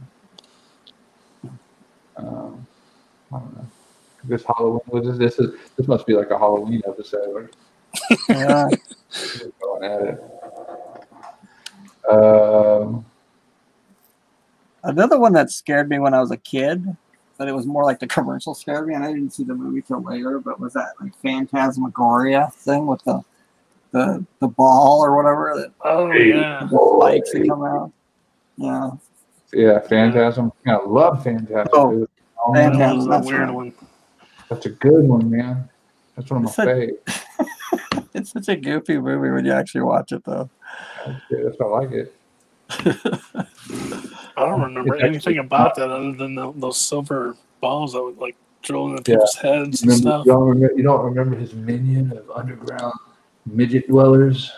Speaker 3: Um, I don't know. This Halloween was this. This is this must be like a Halloween episode.
Speaker 2: Yeah.
Speaker 3: Going at it. Um,
Speaker 2: Another one that scared me when I was a kid, but it was more like the commercial scared me, and I didn't see the movie till later. But was that like Phantasmagoria thing with the the the ball or whatever that
Speaker 4: Oh yeah.
Speaker 2: the spikes that come out? Yeah,
Speaker 3: yeah, Phantasm. I love Phantasm.
Speaker 2: Oh.
Speaker 3: Oh,
Speaker 2: Phantasm.
Speaker 4: That was a
Speaker 2: that's
Speaker 4: weird
Speaker 2: right.
Speaker 4: one.
Speaker 3: That's a good one, man. That's one of my
Speaker 2: It's a-
Speaker 3: faves.
Speaker 2: it's such a goofy movie when you actually watch it, though.
Speaker 3: Yeah, that's why I like it.
Speaker 4: I don't remember
Speaker 3: It's actually-
Speaker 4: anything about that other than the, those silver balls that would like drill into
Speaker 3: Yeah.
Speaker 4: people's heads and
Speaker 3: Remember,
Speaker 4: stuff.
Speaker 3: you, don't remember, you don't remember his minion of underground midget dwellers?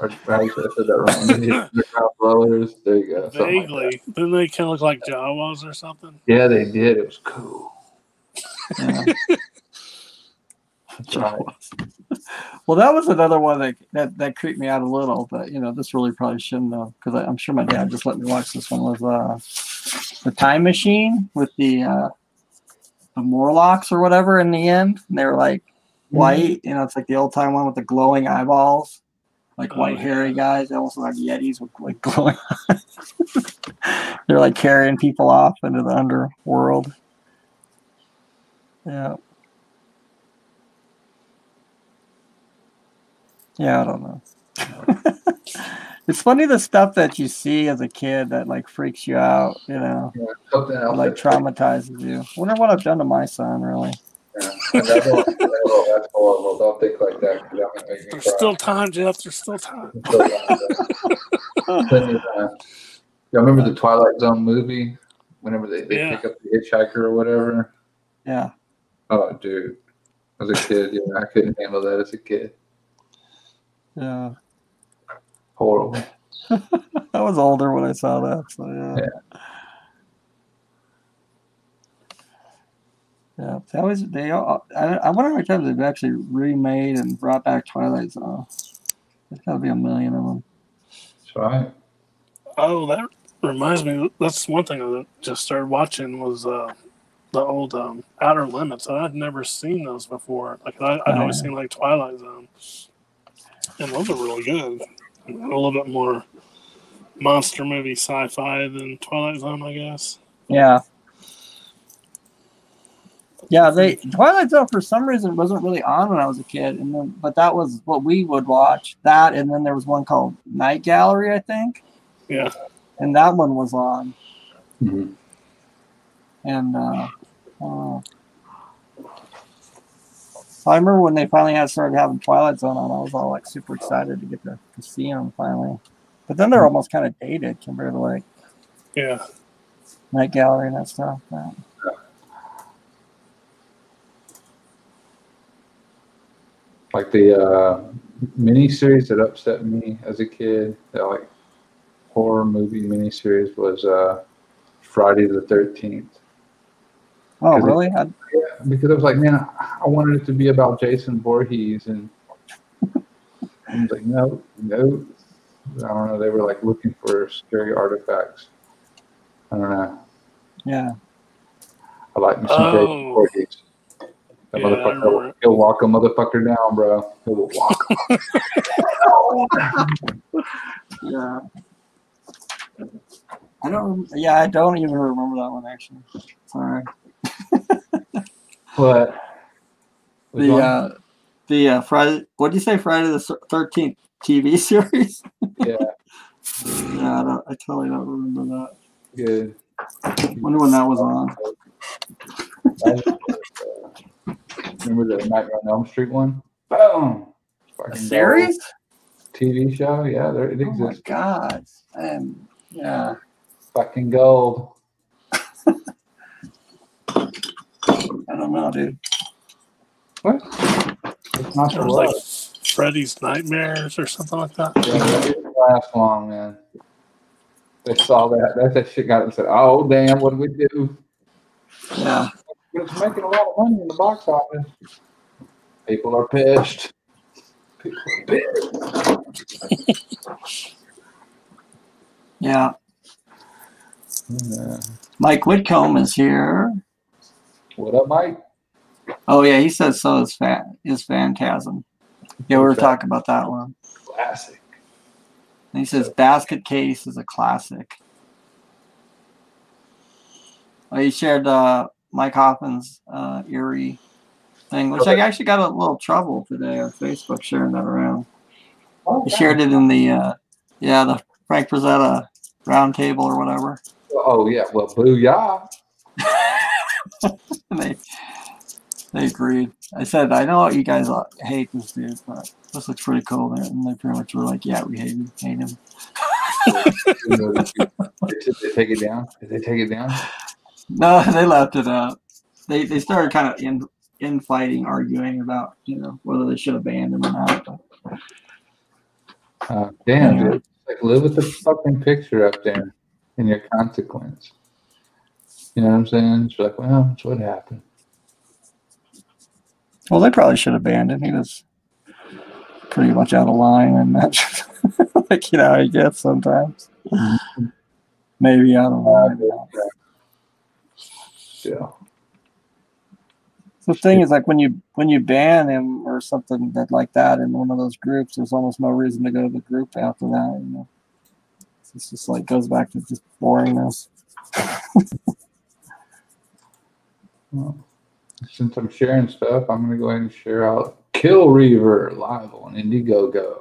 Speaker 3: Or I said that wrong. Midget dwellers. There you go. something like.
Speaker 4: Vaguely. Didn't they kind of look like Jawas or something?
Speaker 3: Yeah, they did. It was cool.
Speaker 2: Yeah.
Speaker 3: Right.
Speaker 2: well, that was another one that, that that creeped me out a little, but you know, this really probably shouldn't have because I'm sure my dad just let me watch this one. Was uh, the Time Machine with the uh, the Morlocks or whatever in the end? And they were like white, you know, it's like the old time one with the glowing eyeballs, like
Speaker 4: Oh,
Speaker 2: white
Speaker 4: yeah.
Speaker 2: hairy guys. They also have Yetis with like glowing eyes. They're like carrying people off into the underworld. Yeah. Yeah, I don't know. it's funny the stuff that you see as a kid that like freaks you out, you know,
Speaker 3: Yeah, something
Speaker 2: or,
Speaker 3: else.
Speaker 2: like traumatizes you. I wonder what I've done to my son, really.
Speaker 3: Yeah. Another one, oh, that's horrible. Don't think like that. 'cause that might make me
Speaker 4: There's
Speaker 3: cry.
Speaker 4: still time, Jeff. There's still time.
Speaker 3: There's still time. Plenty of time. Y'all remember the Twilight Zone movie? Whenever they, they
Speaker 4: Yeah.
Speaker 3: pick up the hitchhiker or whatever.
Speaker 2: Yeah.
Speaker 3: Oh, dude. As a kid, yeah, I couldn't handle that as a kid.
Speaker 2: Yeah.
Speaker 3: Horrible.
Speaker 2: I was older when I saw that. So yeah.
Speaker 3: Yeah.
Speaker 2: Yeah. They always they all, I, I wonder how many times they've actually remade and brought back Twilight Zone. There's gotta be a million of them.
Speaker 3: That's right.
Speaker 4: Oh, that reminds me. That's one thing I just started watching was uh, the old um, Outer Limits. And I'd never seen those before. Like I, I'd
Speaker 2: Oh,
Speaker 4: always
Speaker 2: yeah.
Speaker 4: seen like Twilight Zone, and those are really good. A little bit more monster movie sci-fi than Twilight Zone, I guess.
Speaker 2: Yeah. Yeah, they Twilight Zone for some reason wasn't really on when I was a kid, and then but that was what we would watch. That and then there was one called Night Gallery, I think,
Speaker 4: Yeah.
Speaker 2: and that one was on.
Speaker 3: Mhm.
Speaker 2: And uh, uh, I remember when they finally had started having Twilight Zone on, I was all like super excited to get to, to see them finally. But then they're almost kind of dated compared to like
Speaker 4: Yeah.
Speaker 2: Night Gallery and that stuff. Yeah.
Speaker 3: Like the uh, miniseries that upset me as a kid, that like horror movie miniseries was uh, Friday the Thirteenth.
Speaker 2: Oh,
Speaker 3: Is it-
Speaker 2: really? I,
Speaker 3: Because I was like, man, I I wanted it to be about Jason Voorhees, and I was like, no, no. I don't know. They were like looking for scary artifacts. I don't know.
Speaker 2: yeah.
Speaker 3: I like me some
Speaker 4: Oh.
Speaker 3: Jason Voorhees. That
Speaker 4: Yeah,
Speaker 3: motherfucker, he'll walk a motherfucker down, bro. He will walk.
Speaker 2: Yeah. I don't. Yeah, I don't even remember that one actually. Sorry.
Speaker 3: But
Speaker 2: The uh, the uh, Friday. What do you say? Friday the Thirteenth TV series.
Speaker 3: yeah,
Speaker 2: Yeah, I, don't, I totally don't remember
Speaker 3: good.
Speaker 2: that. Wonder when that was on.
Speaker 3: Remember the Nightmare on Elm Street one? Boom.
Speaker 2: A
Speaker 3: Fucking
Speaker 2: series?
Speaker 3: gold. TV show? Yeah, there it exists.
Speaker 2: Oh my god! And yeah,
Speaker 3: Fucking gold.
Speaker 2: I don't know, dude.
Speaker 3: What? It's not
Speaker 4: There
Speaker 3: the
Speaker 4: was like. Freddy's Nightmares or something like that.
Speaker 3: Yeah, that didn't last long, man. They saw that. That, that shit got it and said, oh, damn, what do we do?
Speaker 2: Yeah.
Speaker 3: It's making a lot of money in the box office. People are pissed. People are pissed.
Speaker 2: Yeah.
Speaker 3: Yeah.
Speaker 2: Mike Whitcomb is here.
Speaker 3: What up, Mike?
Speaker 2: Oh yeah, he says so is fa- is Phantasm. Yeah, we were talking about that one.
Speaker 3: Classic.
Speaker 2: And he says Basket Case is a classic. Oh, he shared uh, Mike Hoffman's uh, eerie thing, which I actually got a little trouble today on Facebook sharing that around. He shared it in the uh, yeah the Frank Frazetta roundtable or whatever.
Speaker 3: Oh, yeah. Well, booyah.
Speaker 2: they they agreed. I said, I know you guys hate this dude, but this looks pretty cool. And they pretty much were like, Yeah, we hate him. Hate him.
Speaker 3: Did they take it down? Did they take it down?
Speaker 2: No, they left it out. They they started kind of in infighting, arguing about you know whether they should have banned him or not. But
Speaker 3: Uh, damn, dude. Like, live with the fucking picture up there in your consequence. You know what I'm saying? It's like, well, that's what happened.
Speaker 2: well, they probably should have banned him. He was pretty much out of line and that, like you know he gets sometimes. Maybe I don't know.
Speaker 3: Yeah.
Speaker 2: The thing is, like when you when you ban him or something that like that in one of those groups, there's almost no reason to go to the group after that. You know, it's just like goes back to just boringness.
Speaker 3: Well, since I'm sharing stuff, I'm gonna go ahead and share out Kill Reaver live on Indiegogo.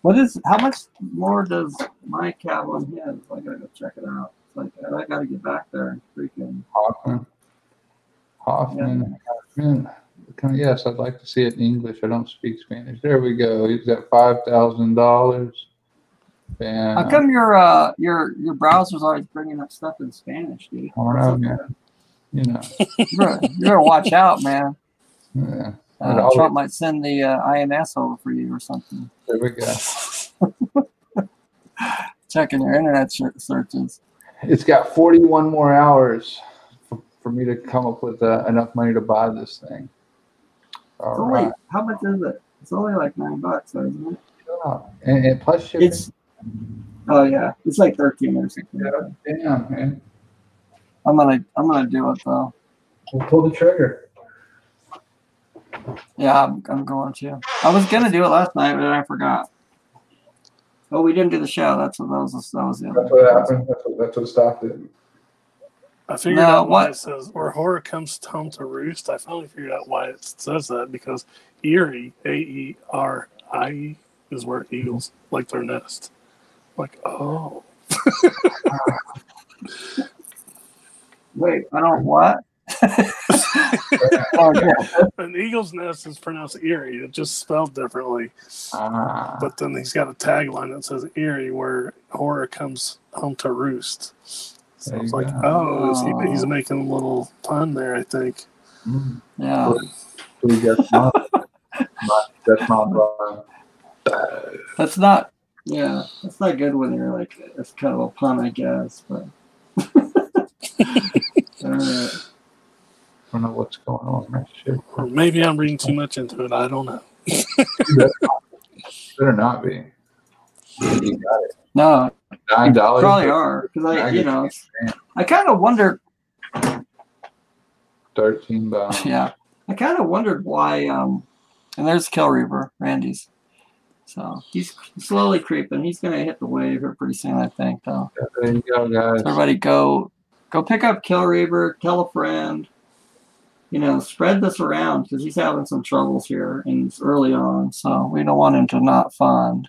Speaker 2: What is? How much more does Mike have on his? I gotta go check it out. It's like I gotta get back there and freaking.
Speaker 3: Hoffman. Hoffman. Yeah. Hoffman. Yes, I'd like to see it in English. I don't speak Spanish. There we go. He's at five thousand dollars. And
Speaker 2: How come your uh your your browser's always bringing up stuff in Spanish, dude?
Speaker 3: I don't know, man. You know.
Speaker 2: You better, watch out, man.
Speaker 3: Yeah.
Speaker 2: Uh,
Speaker 3: always-
Speaker 2: Trump might send the uh, INS over for you or something.
Speaker 3: There we go.
Speaker 2: Checking your internet searches.
Speaker 3: It's got 41 more hours for, for me to come up with uh, enough money to buy this thing. All
Speaker 2: It's only how much is it? It's only like nine bucks, isn't it?
Speaker 3: Yeah. And, and plus shipping.
Speaker 2: It's oh yeah, it's like thirteen or something. Yeah.
Speaker 3: Damn, man.
Speaker 2: I'm gonna I'm gonna do it though.
Speaker 3: We'll pull the trigger.
Speaker 2: Yeah, I'm, I'm going to. I was gonna do it last night, but I forgot. Oh, we didn't do the show. That's what that was. That was the other.
Speaker 3: That's what happened. That's what, that's what stopped it.
Speaker 4: I figured
Speaker 2: No,
Speaker 4: out why
Speaker 2: what-
Speaker 4: it says "where horror comes home to roost." I finally figured out why it says that because Erie, A E R I E, is where eagles like their nest. Like, oh,
Speaker 2: Wait, I don't what? Oh yeah.
Speaker 4: an eagle's nest is pronounced Erie. It's just spelled differently.
Speaker 3: Ah.
Speaker 4: But then he's got a tagline that says Eerie, where horror comes home to roost. So
Speaker 3: There
Speaker 4: I was
Speaker 3: you
Speaker 4: like,
Speaker 3: go.
Speaker 4: oh, is he, he's
Speaker 2: Oh.
Speaker 4: making a little pun there, I think.
Speaker 3: Mm.
Speaker 2: Yeah.
Speaker 3: Who gets not? not- That's not wrong.
Speaker 2: That's not. Yeah, that's not good when you're like it's kind of a pun, I guess. But Alright.
Speaker 3: I don't know what's going on. That shit.
Speaker 4: Maybe I'm reading too much into it. I don't know.
Speaker 3: Better not be. You got it.
Speaker 2: no,
Speaker 3: Nine dollars.
Speaker 2: probably are because I, you know, I kind of wonder.
Speaker 3: Thirteen bucks.
Speaker 2: Yeah, I kind of wondered why. Um, and there's Kill Reaver, Randy's. So he's slowly creeping. He's gonna hit the wave here pretty soon, I think. Though.
Speaker 3: There you go, guys.
Speaker 2: So everybody go go pick up Kill Reaver, tell a friend. You know, spread this around because he's having some troubles here and it's early on, so we don't want him to not fund.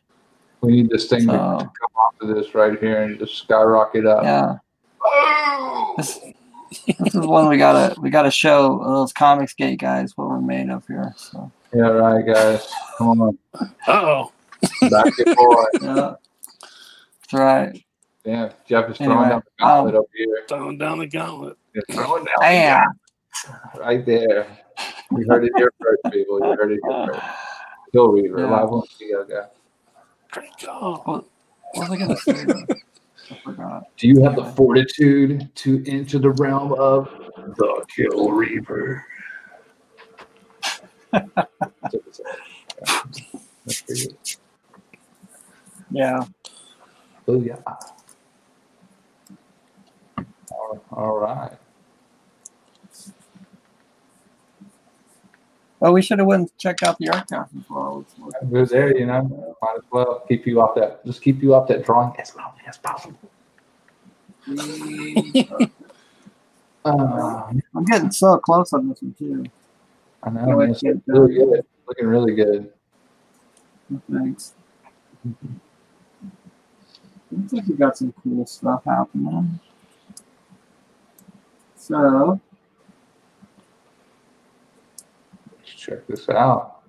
Speaker 3: We need this thing to come off of this right here and just skyrocket up.
Speaker 2: yeah,
Speaker 3: Oh!
Speaker 2: this, this is one we gotta we gotta show those Comics Gate guys what we're made of here. So
Speaker 3: Yeah, right, guys. Come on,
Speaker 4: Uh oh.
Speaker 3: back it, boy.
Speaker 2: yeah, that's right.
Speaker 3: Yeah, Jeff is throwing
Speaker 2: Anyway,
Speaker 3: down the gauntlet
Speaker 2: um,
Speaker 3: over here.
Speaker 4: Throwing down the gauntlet.
Speaker 3: He's throwing down the gauntlet right there. You heard it here first, people. You heard it here first. Kill Reaver,
Speaker 2: Yeah.
Speaker 3: live on Yoga.
Speaker 4: Great call.
Speaker 2: What was I gonna say? I forgot.
Speaker 3: Do you have the fortitude to enter the realm of the Kill Reaver? That's pretty good.
Speaker 2: Yeah.
Speaker 3: Oh yeah. All right.
Speaker 2: Oh, we should have went and checked out the art house as well.
Speaker 3: We're there, you know. Might as well keep you off that. Just keep you off that drawing as long as possible. Uh,
Speaker 2: I'm getting so close on this one too.
Speaker 3: I know.
Speaker 2: Oh,
Speaker 3: It's really good. Looking really good.
Speaker 2: Thanks. Looks like we got some cool stuff happening. So,
Speaker 3: Let's check this out.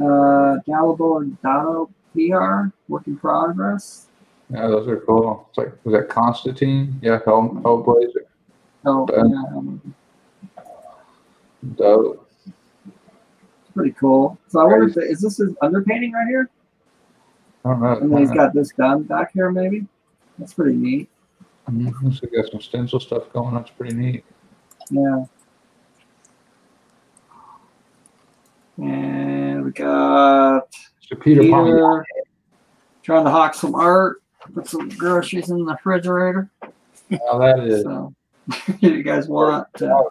Speaker 2: uh, Gallibo and Dono PR, work in progress.
Speaker 3: Yeah, those are cool. It's like was that Constantine? Yeah, Hell Hellblazer.
Speaker 2: Oh, yeah,
Speaker 3: Dope.
Speaker 2: it's pretty cool. So I wonder if is this his underpainting right here?
Speaker 3: I don't know.
Speaker 2: And then he's got this done back here, maybe. That's pretty neat.
Speaker 3: Mhm, Looks like got some stencil stuff going on. It's pretty neat.
Speaker 2: Yeah. And we got
Speaker 3: Peter.
Speaker 2: Peter trying to hawk some art, put some groceries in the refrigerator.
Speaker 3: How that is.
Speaker 2: So, if you guys want, to,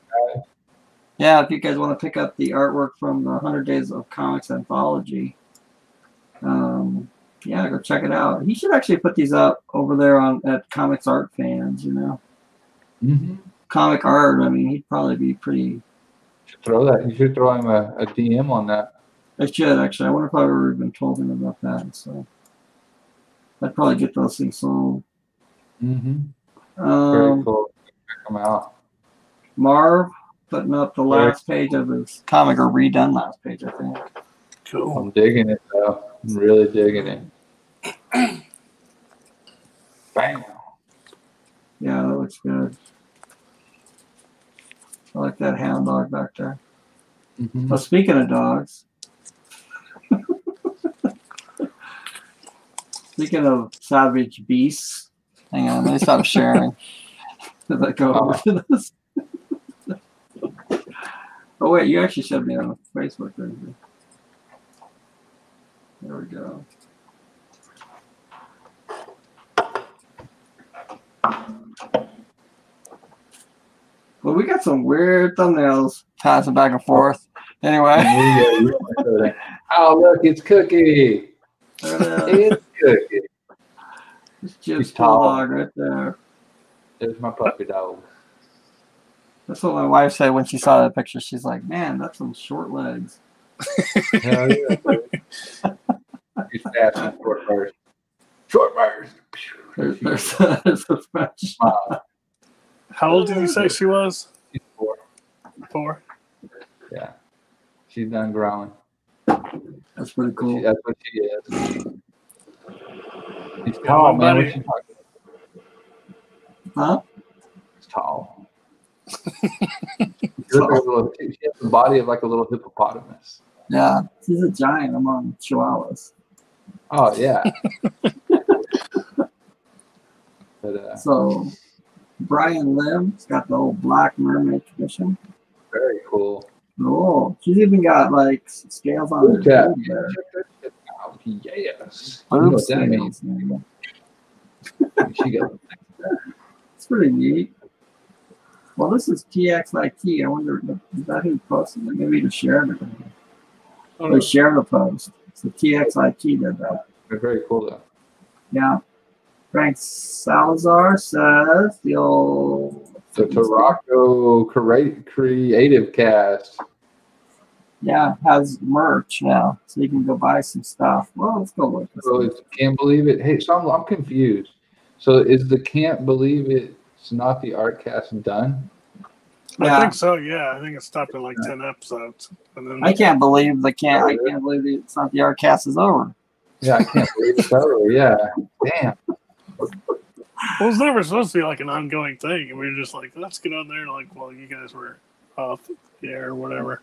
Speaker 2: yeah, if you guys want to pick up the artwork from the Hundred Days of Comics anthology, um, yeah, go check it out. He should actually put these up over there on at Comics Art Fans. You know,
Speaker 3: Mm-hmm.
Speaker 2: comic art. I mean, he'd probably be pretty.
Speaker 3: Should throw that. You should throw him a, a DM on that.
Speaker 2: I should actually. I wonder if I've ever even told him about that. So I'd probably get those things sold.
Speaker 3: Mm-hmm. Very
Speaker 2: Um,
Speaker 3: cool. Check him out.
Speaker 2: Marv putting up the
Speaker 3: Very
Speaker 2: last page of his comic or redone last page, I think.
Speaker 4: Cool.
Speaker 3: I'm digging it though. I'm really digging it. Bam.
Speaker 2: Yeah, that looks good. I like that hound dog back there.
Speaker 3: Mhm.
Speaker 2: Well, speaking of dogs, speaking of savage beasts, hang on, let me stop sharing. Did I go over to this? oh wait, you actually showed me on Facebook. didn't you? There we go. Well, we got some weird thumbnails passing back and forth. Anyway,
Speaker 3: Yeah, you want to throw that. oh look, it's Cookie.
Speaker 2: there it is.
Speaker 3: It's Cookie.
Speaker 2: It's Jib's
Speaker 3: tall.
Speaker 2: dog right there.
Speaker 3: There's my puppy dog.
Speaker 2: That's what my wife said when she saw that picture. She's like, "Man, that's some short legs."
Speaker 3: Hell yeah. He's fast and short burst. Short burst.
Speaker 2: There's, there's, there's a French.
Speaker 3: Smile.
Speaker 4: How old did you say she was?
Speaker 3: She's four.
Speaker 4: Four.
Speaker 3: Yeah. She's done growing.
Speaker 2: That's pretty
Speaker 3: She,
Speaker 2: cool.
Speaker 3: that's what she is. She's
Speaker 4: Yeah,
Speaker 3: tall,
Speaker 4: my
Speaker 3: man.
Speaker 4: buddy-
Speaker 3: What's she talking
Speaker 2: Huh?
Speaker 3: She's tall. She looks like a little- she has the body of like a little hippopotamus.
Speaker 2: Yeah, she's a giant among chihuahuas.
Speaker 3: Oh yeah. but uh,
Speaker 2: So, Brian Lim's got the old black mermaid tradition.
Speaker 3: very cool.
Speaker 2: Oh, she's even got like scales on her
Speaker 3: Look at
Speaker 2: boob there.
Speaker 3: Oh, yes. You know what that means? She got
Speaker 2: It's pretty neat. Well, this is TXIT. I wonder is that who posted it? Maybe to share it.
Speaker 4: Oh,
Speaker 2: They share the post. So TXIT did that.
Speaker 3: they're very cool though.
Speaker 2: Yeah. Frank Salazar says the old
Speaker 3: The Tarako Creative Cast.
Speaker 2: Yeah has merch now, so you can go buy some stuff. Well, let's go look.
Speaker 3: So it's can't believe it. Hey, so I'm, I'm confused. So is the can't believe it? It's not the art cast done.
Speaker 4: I think so. Yeah, I think it stopped at like ten episodes, and then
Speaker 2: I can't believe the can't. I can't believe the, it's not the art cast is over.
Speaker 3: Yeah, I can't believe it's over. Yeah, damn.
Speaker 4: well, it was never supposed to be like an ongoing thing. And we were just like, let's get on there. Like, well, you guys were off the air or whatever.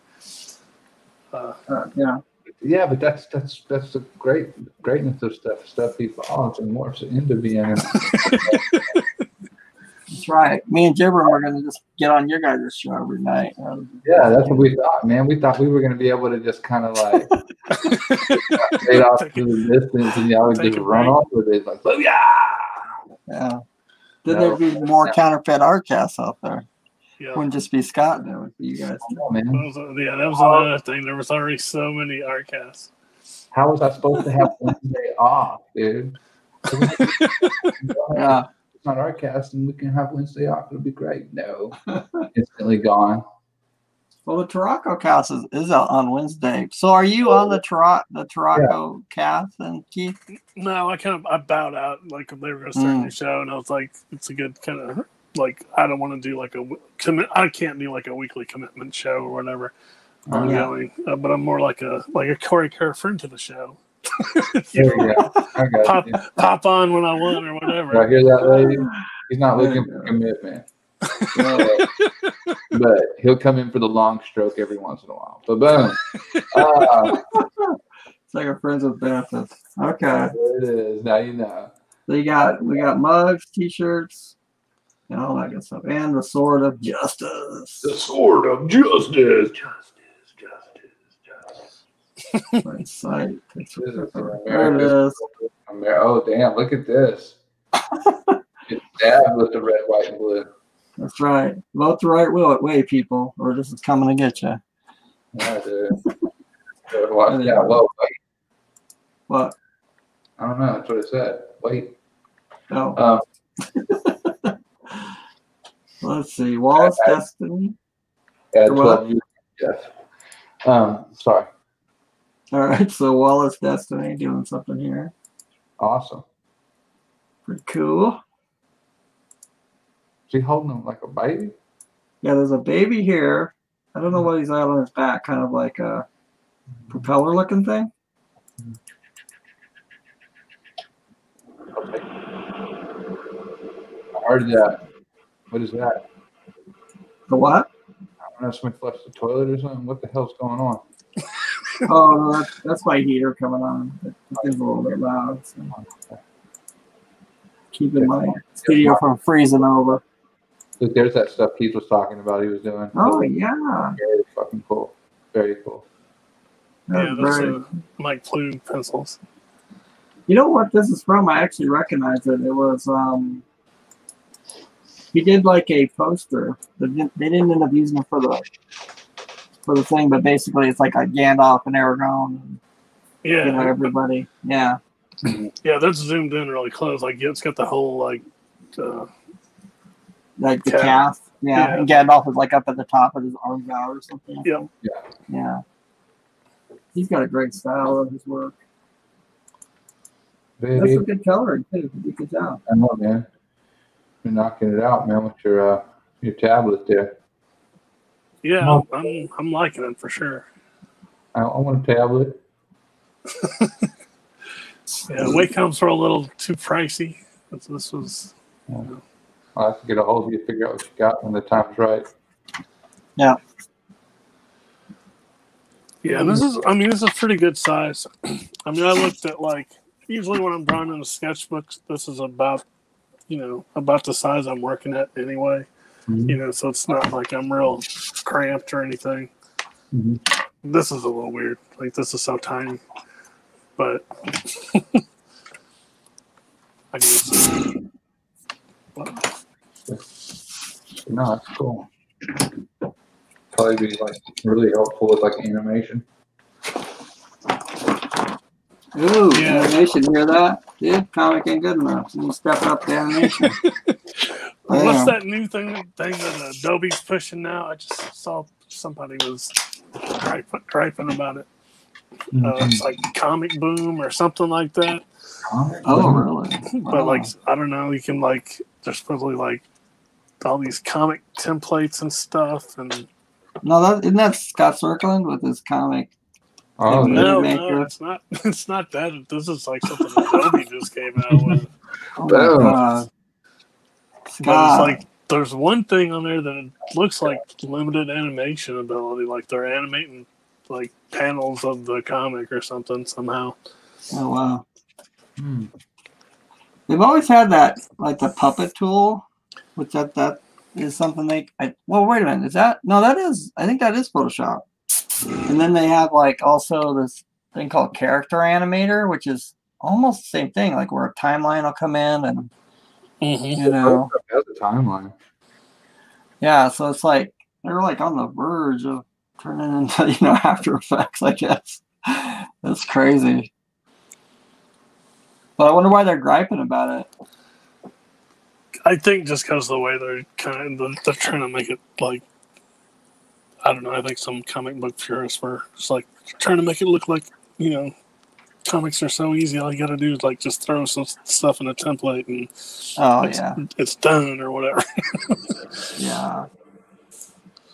Speaker 4: Uh,
Speaker 2: Uh, yeah.
Speaker 3: yeah, but that's that's that's the great greatness of stuff. Stuff evolves and morphs into being.
Speaker 2: That's right. Me and Gibber are going to just get on your guys' show every night. Um,
Speaker 3: Yeah, that's what we thought, man. We thought we were going to be able to just kind of like straight off to the distance and y'all would just run off with it like, oh yeah.
Speaker 2: yeah. Then
Speaker 3: No.
Speaker 2: there'd be more counterfeit art casts out there.
Speaker 4: Yeah.
Speaker 2: Wouldn't just be Scott, there would be you guys.
Speaker 3: Come man.
Speaker 4: That was, yeah, that was another thing. There was already so many art casts.
Speaker 3: How was I supposed to have Wednesday off, dude?
Speaker 2: Yeah.
Speaker 3: It's not our cast, and we can have Wednesday off. It'll be great. No, instantly gone.
Speaker 2: Well, the Taraco cast is, is out on Wednesday. So are you on the Tara- the Taraco cast and Keith?
Speaker 4: No, I kind of I bowed out like they were going to start
Speaker 2: Mm.
Speaker 4: the show, and I was like, it's a good kind of like I don't want to do like a w- commit. I can't do like a weekly commitment show or whatever.
Speaker 2: Oh, yeah.
Speaker 4: ongoing, uh, but I'm more like a like a Corey Kerr friend to the show.
Speaker 3: There you go.
Speaker 4: Pop
Speaker 3: you.
Speaker 4: pop on when I want or whatever.
Speaker 3: I hear that, lady? He's not looking
Speaker 2: you
Speaker 3: for commitment. but, but he'll come in for the long stroke every once in a while. But boom. Ah,
Speaker 2: It's like a friends with benefits. Okay.
Speaker 3: there it is. Now you know.
Speaker 2: So you got we got mugs, t-shirts, and all that good stuff, and the sword of justice.
Speaker 3: The sword of justice. Justice, justice, justice.
Speaker 2: Right site.
Speaker 3: This is for
Speaker 2: There it
Speaker 3: America's
Speaker 2: is.
Speaker 3: Amer- oh damn! Look at this. It's dabbed with the red, white, and blue.
Speaker 2: That's right. Vote the right will way, people, or this is coming to get you.
Speaker 3: Yeah, dude. Gotta watch wait.
Speaker 2: What?
Speaker 3: I don't know. That's what it said. Wait.
Speaker 2: Oh,
Speaker 3: Um,
Speaker 2: let's see. Wallace Destiny. What?
Speaker 3: 12 years. Yes. Um, sorry.
Speaker 2: All right. So Wallace Destiny doing something here.
Speaker 3: Awesome.
Speaker 2: Pretty cool.
Speaker 3: Is he holding him like a baby?
Speaker 2: Yeah, there's a baby here. I don't know what he's got on his back, kind of like a propeller looking thing.
Speaker 3: Okay. I heard that. What is that?
Speaker 2: The what?
Speaker 3: I don't know. Somebody flushed the toilet or something. What the hell's going on?
Speaker 2: Oh, no, that's, that's my heater coming on. It- It's a little bit loud. So. Keeping my studio from freezing over.
Speaker 3: Look, there's that stuff Keith was talking about. He was doing.
Speaker 2: Oh yeah,
Speaker 3: Very fucking cool. Very cool.
Speaker 2: That's
Speaker 4: Yeah, that's
Speaker 2: very-
Speaker 4: uh, Mike Ploog pencils.
Speaker 2: You know what this is from? I actually recognize it. It was um he did like a poster. They didn't, they didn't end up using it for the for the thing, but basically it's like a Gandalf and Aragorn and
Speaker 4: Yeah,
Speaker 2: you know everybody. Yeah.
Speaker 4: yeah, that's zoomed in really close. Like it's got the whole like. Uh,
Speaker 2: Like the
Speaker 4: Cap.
Speaker 2: cast. Yeah.
Speaker 4: Yeah.
Speaker 2: And Gandalf is like up at the top of his arms out or something.
Speaker 4: Yep.
Speaker 3: Yeah.
Speaker 2: Yeah. He's got a great style of his work. That's
Speaker 3: Very.
Speaker 2: a good coloring too. You could tell.
Speaker 3: I know, man. You're knocking it out, man, with your uh, your tablet there.
Speaker 4: yeah,
Speaker 1: No.
Speaker 4: I'm I'm liking it for sure.
Speaker 3: I, I want a tablet.
Speaker 4: Yeah, Wacom's were a little too pricey. This, this was
Speaker 3: I'll have to get a hold of you, figure out what you got when the time's right.
Speaker 4: Yeah. Yeah, this is. I mean, this is pretty good size. I mean, I looked at like usually when I'm drawing in a sketchbook, this is about, you know, about the size I'm working at anyway.
Speaker 3: Mhm.
Speaker 4: You know, so it's not like I'm real cramped or anything.
Speaker 3: Mhm.
Speaker 4: This is a little weird. Like this is so tiny, but I guess.
Speaker 3: No, that's cool. Probably be like really helpful with like animation.
Speaker 2: Ooh,
Speaker 4: Yeah.
Speaker 2: animation, hear that? Dude, comic ain't good enough. So you step up the animation.
Speaker 4: What's that new thing thing that Adobe's pushing now? I just saw somebody was griping, griping about it. Uh, it's like Comic Boom or something like that.
Speaker 2: Oh, really?
Speaker 4: But
Speaker 2: Wow.
Speaker 4: like, I don't know. You can like, there's probably like all these comic templates and stuff. And
Speaker 2: No, that isn't that Scott Circland with his comic.
Speaker 3: Oh,
Speaker 4: no, no, it's not. It's not that. This is like something Adobe just came out with.
Speaker 2: Oh my
Speaker 3: Boom.
Speaker 2: god.
Speaker 4: It's like there's one thing on there that looks like limited animation ability. Like they're animating like panels of the comic or something somehow.
Speaker 2: Oh wow.
Speaker 3: Hmm.
Speaker 2: They've always had that, like the puppet tool, which that that is something they. I, well, wait a minute. Is that no? That is. I think that is Photoshop. And then they have like also this thing called Character Animator, which is almost the same thing. Like where a timeline will come in, and
Speaker 4: Mm-hmm.
Speaker 2: you know,
Speaker 3: That's a timeline.
Speaker 2: yeah. So it's like they're like on the verge of turning into you know After Effects. I guess that's crazy. But I wonder why they're griping about it.
Speaker 4: I think just because the way they're kind of they're trying to make it like I don't know. I think some comic book purists were just like trying to make it look like you know comics are so easy. All you got to do is like just throw some stuff in a template and
Speaker 2: Oh
Speaker 4: it's,
Speaker 2: yeah,
Speaker 4: it's done or whatever.
Speaker 2: yeah.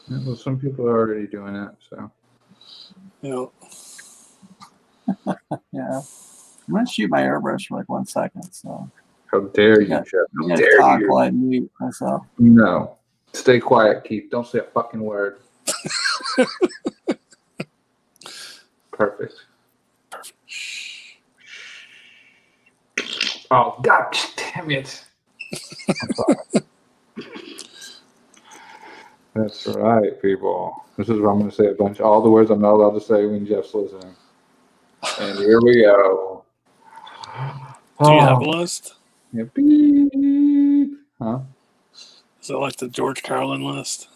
Speaker 3: Yeah, well, some people are already doing that. So
Speaker 4: you know,
Speaker 2: Yeah. I'm gonna shoot my airbrush for like one second, so
Speaker 3: how dare you,
Speaker 2: Yeah.
Speaker 3: Jeff? How dare
Speaker 2: talk
Speaker 3: you?
Speaker 2: while I mute myself.
Speaker 3: No. Stay quiet, Keith. Don't say a fucking word. Perfect. Oh God damn it! That's right, people. This is what I'm going to say a bunch. All the words I'm not allowed to say when Jeff's listening. And here we go.
Speaker 4: do you have a
Speaker 3: Oh,
Speaker 4: list?
Speaker 3: yeah, beep. Huh?
Speaker 4: Is it like the George Carlin list?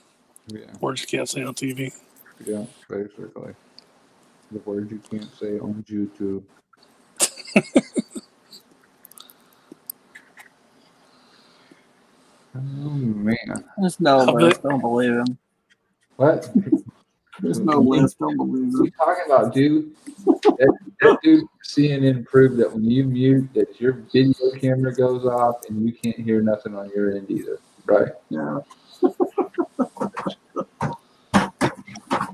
Speaker 3: Yeah.
Speaker 4: Words you can't say on TV.
Speaker 3: Yeah, basically. The words you can't say on YouTube. oh man.
Speaker 2: There's no
Speaker 4: How
Speaker 2: list. Don't believe him.
Speaker 3: What?
Speaker 2: There's no list. Don't believe
Speaker 3: What are you
Speaker 2: him.
Speaker 3: talking about, dude? That, that dude CNN proved that when you mute, that your video camera goes off and you can't hear nothing on your end either. Right.
Speaker 2: Yeah.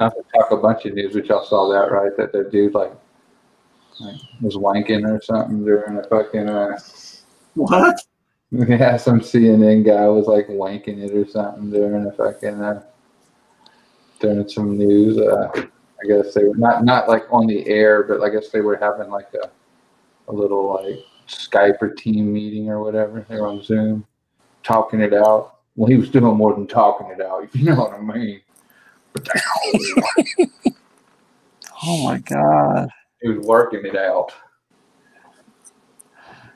Speaker 3: Not to talk a bunch of news, which y'all saw that, right? That the dude like, like was wanking or something during a fucking uh,
Speaker 2: What?
Speaker 3: yeah, some CNN guy was like wanking it or something during a fucking uh, during some news. Uh, I guess they were not not like on the air, but I guess they were having like a a little like Skype or team meeting or whatever. They were on Zoom talking it out. Well, he was doing more than talking it out, if you know what I mean.
Speaker 2: Oh my god.
Speaker 3: He was working it out.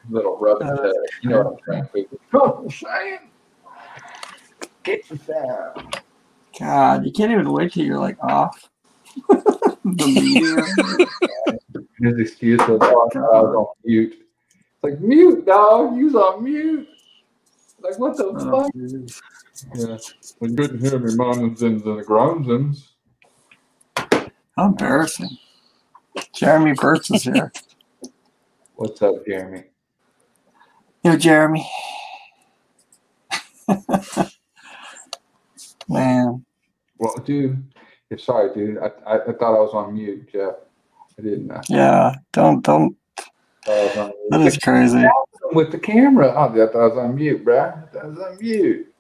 Speaker 3: Little rubbing
Speaker 2: Uh.
Speaker 3: You know what I'm saying? people? You know what I'm saying? Get your sound.
Speaker 2: God, you can't even wait till you're like off. the.
Speaker 3: His excuse was, oh, I was on mute. It's like, mute, dog. You was on mute. Like, what the
Speaker 2: Oh,
Speaker 3: fuck?
Speaker 2: jeez.
Speaker 3: Yeah. You couldn't hear me, momins and the groansins.
Speaker 2: How embarrassing. Jeremy Burt's is here.
Speaker 3: What's up, Jeremy?
Speaker 2: Yo, Jeremy. Man,
Speaker 3: Well, dude, yeah, sorry, dude. I, I, I thought I was on mute, Jeff. I didn't know.
Speaker 2: yeah, don't don't.
Speaker 3: I was on
Speaker 2: That is crazy.
Speaker 3: With the camera. Oh, I thought I was on mute, thought I was on mute.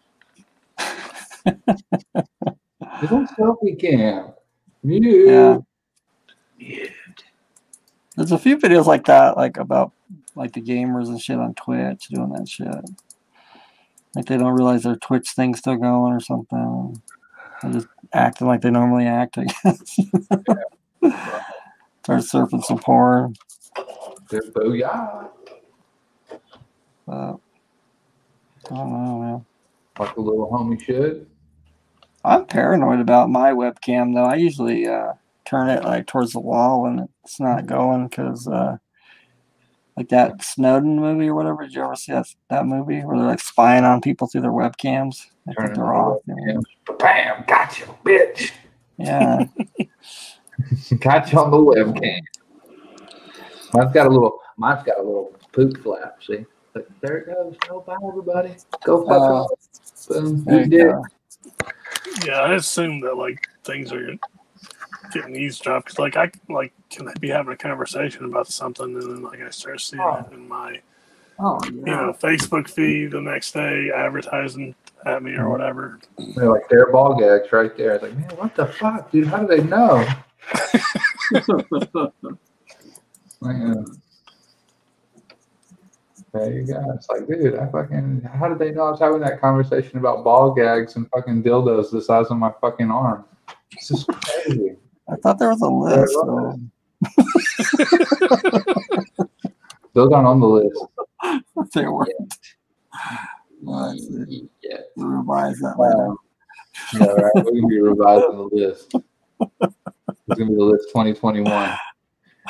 Speaker 3: On selfie cam. Mute.
Speaker 2: Yeah.
Speaker 3: Mute.
Speaker 2: There's a few videos like that, like about like the gamers and shit on Twitch doing that shit. Like they don't realize their Twitch thing's still going or something. They're just acting like they normally act, I guess. Start surfing some porn.
Speaker 3: Booyah.
Speaker 2: But I don't know, man.
Speaker 3: Like a little homie should.
Speaker 2: I'm paranoid about my webcam though. I usually uh, turn it like towards the wall when it's not going because uh, like that Snowden movie or whatever. Did you ever see that, that movie where they're like spying on people through their webcams? I
Speaker 3: Turn
Speaker 2: think
Speaker 3: it
Speaker 2: they're off.
Speaker 3: webcam. Bam! Gotcha, bitch.
Speaker 2: Yeah.
Speaker 3: got you on the webcam. Mine's got a little. Mine's got a little poop flap. See, Look, there it goes. Go bye, everybody. Go fuck
Speaker 2: Uh,
Speaker 3: off. Boom. You
Speaker 2: you
Speaker 3: did.
Speaker 2: go.
Speaker 4: Yeah, I assume that like things are getting eavesdropped because like I like can I be having a conversation about something and then like I start seeing it in my
Speaker 2: Oh
Speaker 4: you know Facebook feed the next day advertising at me or whatever.
Speaker 3: They're like they're ball gags right there. It's like, man, what the fuck, dude? How do they know? Like, uh, there you go. It's like, dude, I fucking. How did they know I was having that conversation about ball gags and fucking dildos the size of my fucking arm? This is crazy.
Speaker 2: I thought there was a list. So
Speaker 3: Those aren't on the list.
Speaker 2: there were. Let's see.
Speaker 3: Mm, yeah.
Speaker 2: We'll revise that later.
Speaker 3: Yeah, right. We're gonna be revising the list. It's gonna be the list 2021.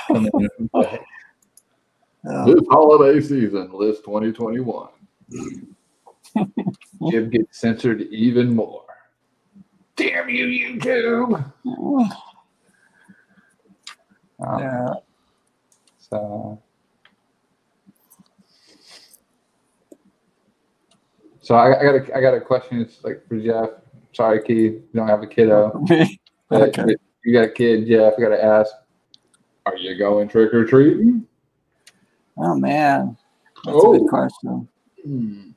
Speaker 3: This holiday season, list 2021. Jim gets censored even more. Damn you, YouTube! Um,
Speaker 2: Yeah.
Speaker 3: So, so I, I got a I got a question. It's like for Jeff. Sorry, Keith, you don't have a kiddo.
Speaker 2: Me? Okay.
Speaker 3: You got a kid, Jeff. I got to ask. Are you going trick or treating?
Speaker 2: Oh man, that's a
Speaker 3: Oh.
Speaker 2: good question. Hmm.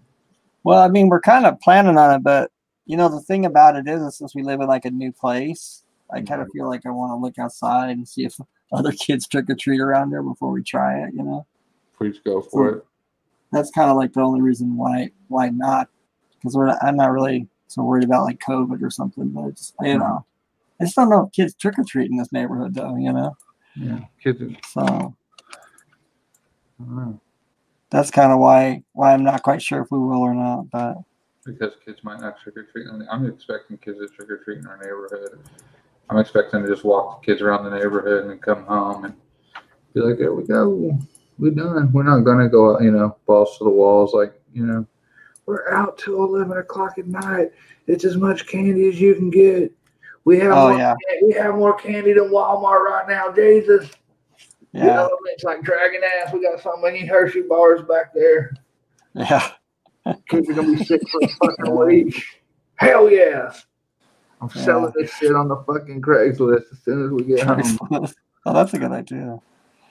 Speaker 2: Well, I mean, we're kind of planning on it, but you know, the thing about it is, since we live in like a new place, I mm-hmm. kind of feel like I want to look outside and see if other kids trick or treat around there before we try it. You know,
Speaker 3: Please go for it.
Speaker 2: that's kind of like the only reason why why not, because we're not, I'm not really so worried about like COVID or something, but it's you mm-hmm. know, I just don't know if kids trick or treat in this neighborhood though. You know,
Speaker 3: Yeah, kids.
Speaker 2: so That's kind of why why I'm not quite sure if we will or not, but.
Speaker 3: because kids might not trick or treat. I'm expecting kids to trick or treat in our neighborhood. I'm expecting to just walk the kids around the neighborhood and come home and be like, "There we go, we're done. We're not gonna go, out, you know, balls to the walls like, you know, we're out till eleven o'clock at night. It's as much candy as you can get. We have
Speaker 2: Oh
Speaker 3: more,
Speaker 2: yeah,
Speaker 3: we have more candy than Walmart right now. Jesus, you
Speaker 2: yeah,
Speaker 3: know, it's like dragging ass. We got so many Hershey bars back there."
Speaker 2: yeah.
Speaker 3: Kids are gonna be sick for a fucking week. Hell yeah. I'm
Speaker 2: Yeah.
Speaker 3: selling this shit on the fucking Craigslist as soon as we get home.
Speaker 2: oh, that's a good idea.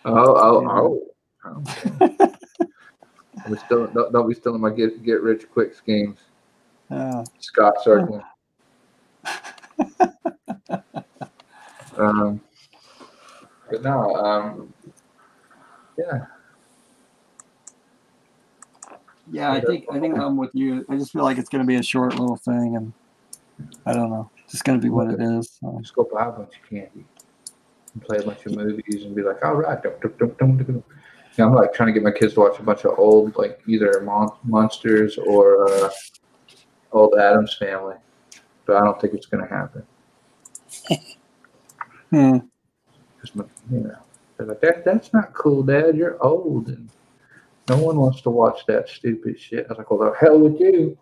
Speaker 3: Oh, oh, oh. Okay. I'm still, don't, don't be stealing my get get rich quick schemes.
Speaker 2: Yeah.
Speaker 3: Scott Circle. um, but no, um, yeah,
Speaker 2: Yeah, I think I think I'm with you. I just feel like it's gonna be a short little thing, and I don't know. It's just gonna be what it is. So.
Speaker 3: just go buy a bunch of candy and play a bunch of movies and be like, all right, dum, dum, dum, dum, dum. Yeah, I'm like trying to get my kids to watch a bunch of old, like either mon- monsters or uh, old Addams Family, but I don't think it's gonna happen.
Speaker 2: Hmm.
Speaker 3: Because you know, they're like, that, that's not cool, Dad. You're old, and no one wants to watch that stupid shit. I was like, well, the hell with you.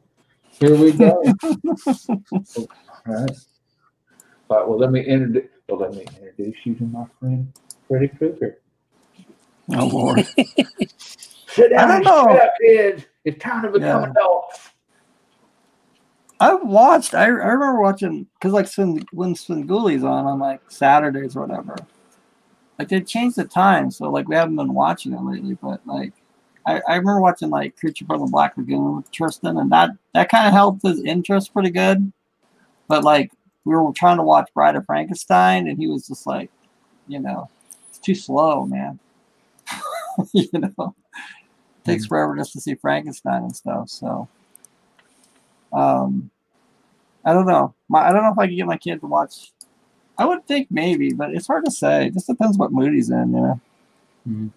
Speaker 3: Here we go. All right. But well, let me introduce. Well, let me introduce you to my friend Freddy Krueger.
Speaker 2: Oh Lord.
Speaker 3: Sit
Speaker 2: I don't know.
Speaker 3: shut up, kids. It's time to become
Speaker 2: Yeah.
Speaker 3: adults.
Speaker 2: I watched. I, I remember watching because like when when Svengoolie's on on like Saturdays or whatever. Like they changed the time, so like we haven't been watching it lately. But like I, I remember watching like Creature from the Black Lagoon with Tristan, and that that kind of helped his interest pretty good. But like we were trying to watch Bride of Frankenstein, and he was just like, you know, it's too slow, man. you know, takes forever just to see Frankenstein and stuff. So, um, I don't know. My, I don't know if I can get my kid to watch. I would think maybe, but it's hard to say. It just depends what mood he's in. You know. Mm-hmm.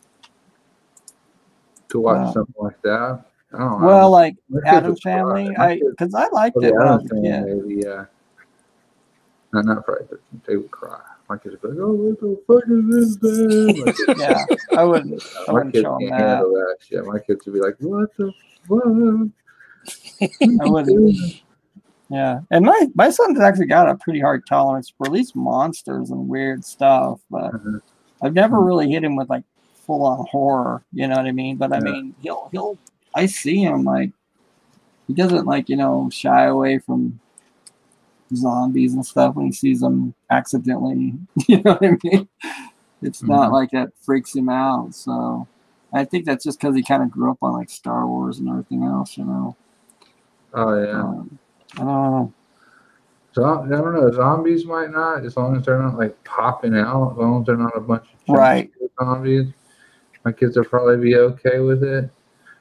Speaker 3: To watch
Speaker 2: Yeah.
Speaker 3: something like that. I don't know.
Speaker 2: Well, like
Speaker 3: My kids
Speaker 2: Adam's. Family, I because I liked
Speaker 3: Oh,
Speaker 2: it
Speaker 3: the
Speaker 2: when I was
Speaker 3: Addams
Speaker 2: a kid.
Speaker 3: Family, yeah. No, not Friday. the 13th, They would cry. My kids would be like, "Oh, what the fuck is this?" My kids-
Speaker 2: Yeah, I wouldn't. I
Speaker 3: my
Speaker 2: wouldn't
Speaker 3: kids
Speaker 2: show 'em
Speaker 3: can't
Speaker 2: that.
Speaker 3: handle that shit. My kids would be like, "What the fuck?"
Speaker 2: I wouldn't. Yeah, and my my son's actually got a pretty hard tolerance for at least monsters and weird stuff, but
Speaker 3: Mhm.
Speaker 2: I've never really hit him with like full on horror. You know what I mean? But I mean, he'll he'll. I see him like he doesn't like you know shy away from zombies and stuff when he sees them accidentally. You know what I mean? It's not
Speaker 3: Mhm.
Speaker 2: like that freaks him out. So I think that's just because he kind of grew up on like Star Wars and everything else. You know.
Speaker 3: Oh yeah.
Speaker 2: Um, I.
Speaker 3: So, I don't know. Zombies might not, as long as they're not like popping out. As long as they're not a bunch of
Speaker 2: Right.
Speaker 3: zombies, my kids will probably be okay with it.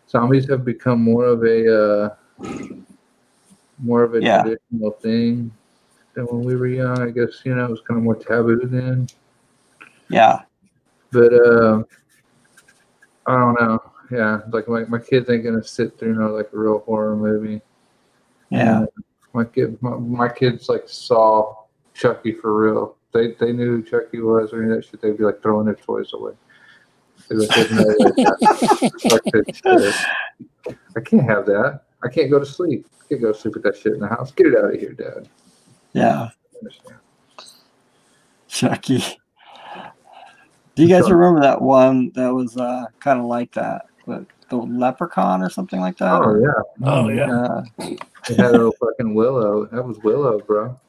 Speaker 3: Zombies have become more of a uh, more of a
Speaker 2: Yeah.
Speaker 3: traditional thing than when we were young. I guess you know it was kind of more taboo then.
Speaker 2: Yeah.
Speaker 3: But uh, I don't know. Yeah, like my, my kids ain't gonna sit through no like a real horror movie.
Speaker 2: Yeah.
Speaker 3: And my kid, my, my kids like saw Chucky for real. They they knew who Chucky was or any of that shit. They'd be like throwing their toys away. Like, "No, like, fuck this shit." I can't have that. I can't go to sleep. I can't go to sleep with that shit in the house. Get it out of here, Dad.
Speaker 2: Yeah.
Speaker 3: I.
Speaker 2: Chucky. Do you guys remember that one that was uh, kind of like that? But the leprechaun or something like that?
Speaker 3: Oh yeah.
Speaker 4: Oh, yeah.
Speaker 2: Uh,
Speaker 3: They had a fucking Willow. That was Willow, bro.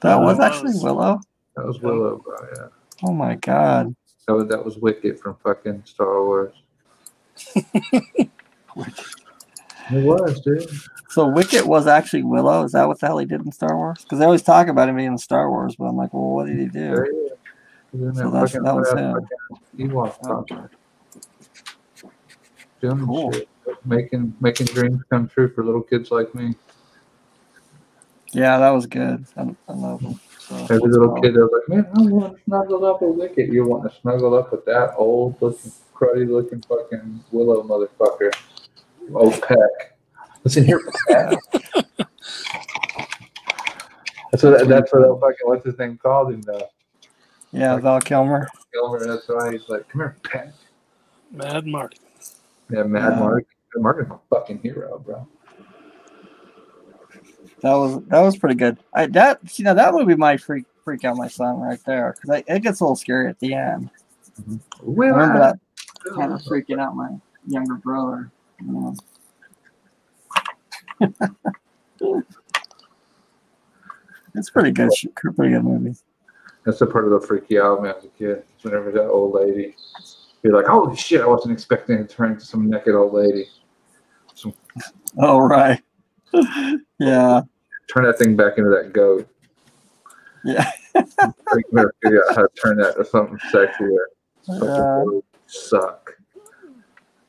Speaker 2: that was actually Willow.
Speaker 3: That was Willow, bro. Yeah.
Speaker 2: Oh my god.
Speaker 3: That was that was Wicket from fucking Star Wars. It was, dude.
Speaker 2: So Wicket was actually Willow. Is that what the hell he did in Star Wars? Because they always talk about him being in Star Wars, but I'm like, well, what did he do?
Speaker 3: There he is. He's in
Speaker 2: So
Speaker 3: that
Speaker 2: that's-
Speaker 3: fucking
Speaker 2: that was him.
Speaker 3: fucking Ewok costume. Doing
Speaker 2: Cool.
Speaker 3: shit. Making making dreams come true for little kids like me.
Speaker 2: Yeah, that was good. I, I love them. So,
Speaker 3: Every little kid that was like, man, I want to snuggle up with Wicket. You want to snuggle up with that old looking, cruddy looking fucking Willow motherfucker. Old Peck. Listen here, Peck. that's what that's what that fucking what's his name called him though.
Speaker 2: Yeah, Val Kilmer.
Speaker 3: Gilmer, that's why he's like, come here, Peck.
Speaker 4: Mad Mark.
Speaker 3: Yeah, Mad
Speaker 2: Yeah.
Speaker 3: Mark. Is a fucking hero, bro.
Speaker 2: That was that was pretty good. I that you know that movie might freak freak out my son right there because it gets a little scary at the end. Mm-hmm. I remember that kind of freaking out my younger brother. you know. it's pretty good. Pretty good movie.
Speaker 3: That's the part of the freak you out, man, as a kid. Whenever that old lady, you're like, holy shit, I wasn't expecting to turn into some naked old lady.
Speaker 2: Oh right. yeah.
Speaker 3: Turn that thing back into that goat.
Speaker 2: Yeah.
Speaker 3: I can never figure out how to turn that to something sexier. Fucking
Speaker 2: Uh,
Speaker 3: suck.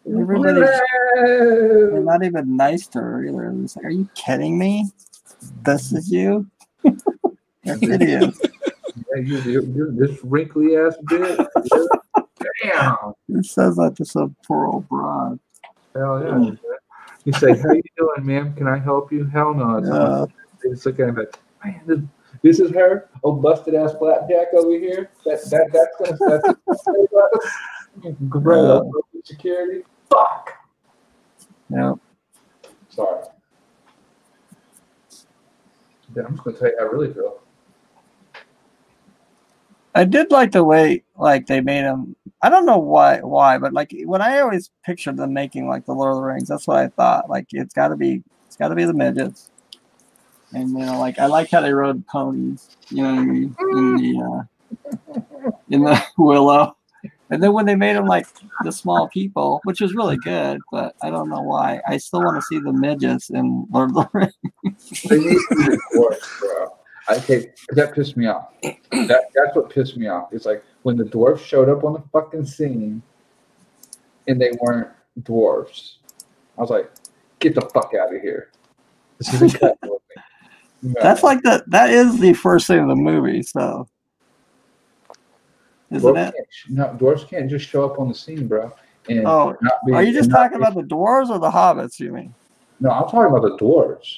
Speaker 2: everybody's they're not even nice to her either. It's like, are you kidding me? This is you? You're hideous.
Speaker 3: Yeah, you, you, you, this wrinkly ass bitch. Damn.
Speaker 2: It says that to some poor old broad.
Speaker 3: Hell yeah. You say, how you doing, ma'am? Can I help you? Hell no. It's
Speaker 2: Yeah.
Speaker 3: They just at him like, man, this, this is her, old busted ass blackjack over here. That that that's gonna that's great.
Speaker 2: Yeah.
Speaker 3: I'll go with security. Fuck.
Speaker 2: No.
Speaker 3: Sorry. Yeah, I'm just gonna tell you how I really feel.
Speaker 2: I did like the way like they made him. I don't know why why, but like when I always pictured them making like the Lord of the Rings, that's what I thought. Like it's got to be it's got to be the midgets. And you know, like I like how they rode ponies. You know what I mean? In the uh, in the Willow. And then when they made them like the small people, which was really good, but I don't know why. I still want to see the midgets in Lord of the Rings.
Speaker 3: They need to dwarfs, bro. I take that pissed me off. That that's what pissed me off. It's like when the dwarves showed up on the fucking scene and they weren't dwarves. I was like, get the fuck out of here. This isn't cut with me. No.
Speaker 2: That's like the that is the first thing of the movie, so isn't
Speaker 3: dwarfs
Speaker 2: it?
Speaker 3: no, dwarves can't just show up on the scene, bro. And
Speaker 2: Oh,
Speaker 3: not be,
Speaker 2: Are you just talking about the dwarves or the hobbits? You mean
Speaker 3: No, I'm talking about the dwarves.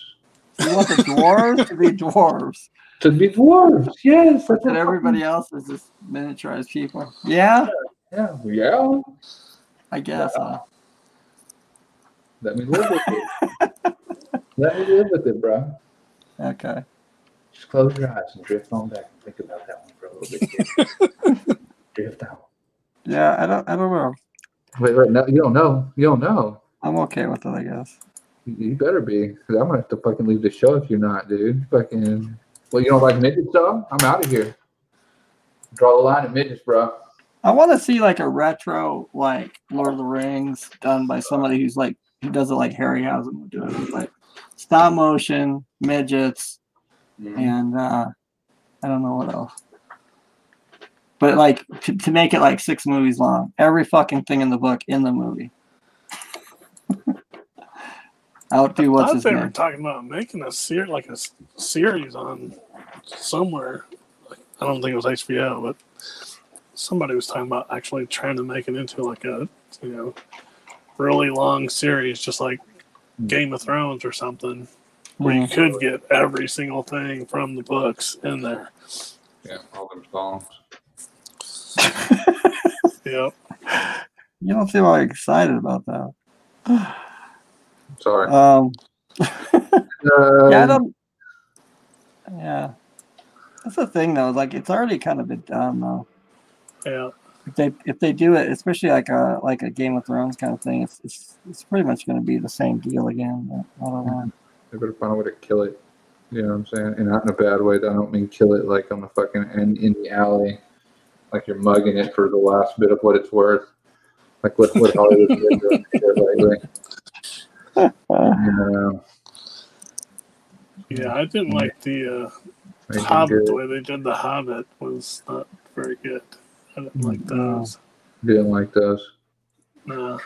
Speaker 2: you want the dwarves to be dwarves,
Speaker 3: To be dwarves, yes. That's
Speaker 2: and everybody else is just miniaturized people? Yeah,
Speaker 3: Yeah, yeah.
Speaker 2: I guess. Uh,
Speaker 3: Let me live with it. Let me live with it, bro.
Speaker 2: okay.
Speaker 3: Just close your eyes and drift on back and think about that one for a little bit. drift out.
Speaker 2: Yeah, I don't. I don't know.
Speaker 3: Wait, wait, no, you don't know. You don't know.
Speaker 2: I'm okay with it, I guess.
Speaker 3: You, you better be, because I'm gonna have to fucking leave the show if you're not, dude. Fucking. Well, you don't like midgets, though? I'm out of here. Draw the line at midgets, bro.
Speaker 2: I want to see like a retro, like Lord of the Rings, done by somebody who's like who does it like Harryhausen would do it, like stop motion midgets, and uh, I don't know what else. But like to, to make it like six movies long, every fucking thing in the book in the movie. Outdo
Speaker 4: I
Speaker 2: what's
Speaker 4: thought
Speaker 2: his
Speaker 4: they were
Speaker 2: name?
Speaker 4: talking about making a series, like a s- series on somewhere. Like, I don't think it was HBO, but somebody was talking about actually trying to make it into like a you know really long series, just like Game of Thrones or something, where you mm-hmm. could get every single thing from the books in there.
Speaker 3: Yeah, all them songs.
Speaker 4: Yep.
Speaker 2: You don't seem like excited about that.
Speaker 3: Sorry.
Speaker 2: Um,
Speaker 3: Uh,
Speaker 2: yeah, I don't. Yeah, that's the thing though. Like it's already kind of been done though.
Speaker 4: Yeah.
Speaker 2: If they if they do it, especially like a like a Game of Thrones kind of thing, it's it's, it's pretty much going to be the same deal again. But I don't know.
Speaker 3: They better find a way to kill it. You know what I'm saying? And not in a bad way. I don't mean kill it like on the fucking end in the alley, like you're mugging it for the last bit of what it's worth. Like what what Hollywood did to shit lately. You know,
Speaker 4: Yeah, I didn't like the uh, Hobbit. The way they did the Hobbit was not very good. I didn't like
Speaker 2: No.
Speaker 4: those.
Speaker 3: Didn't like those.
Speaker 4: Nah.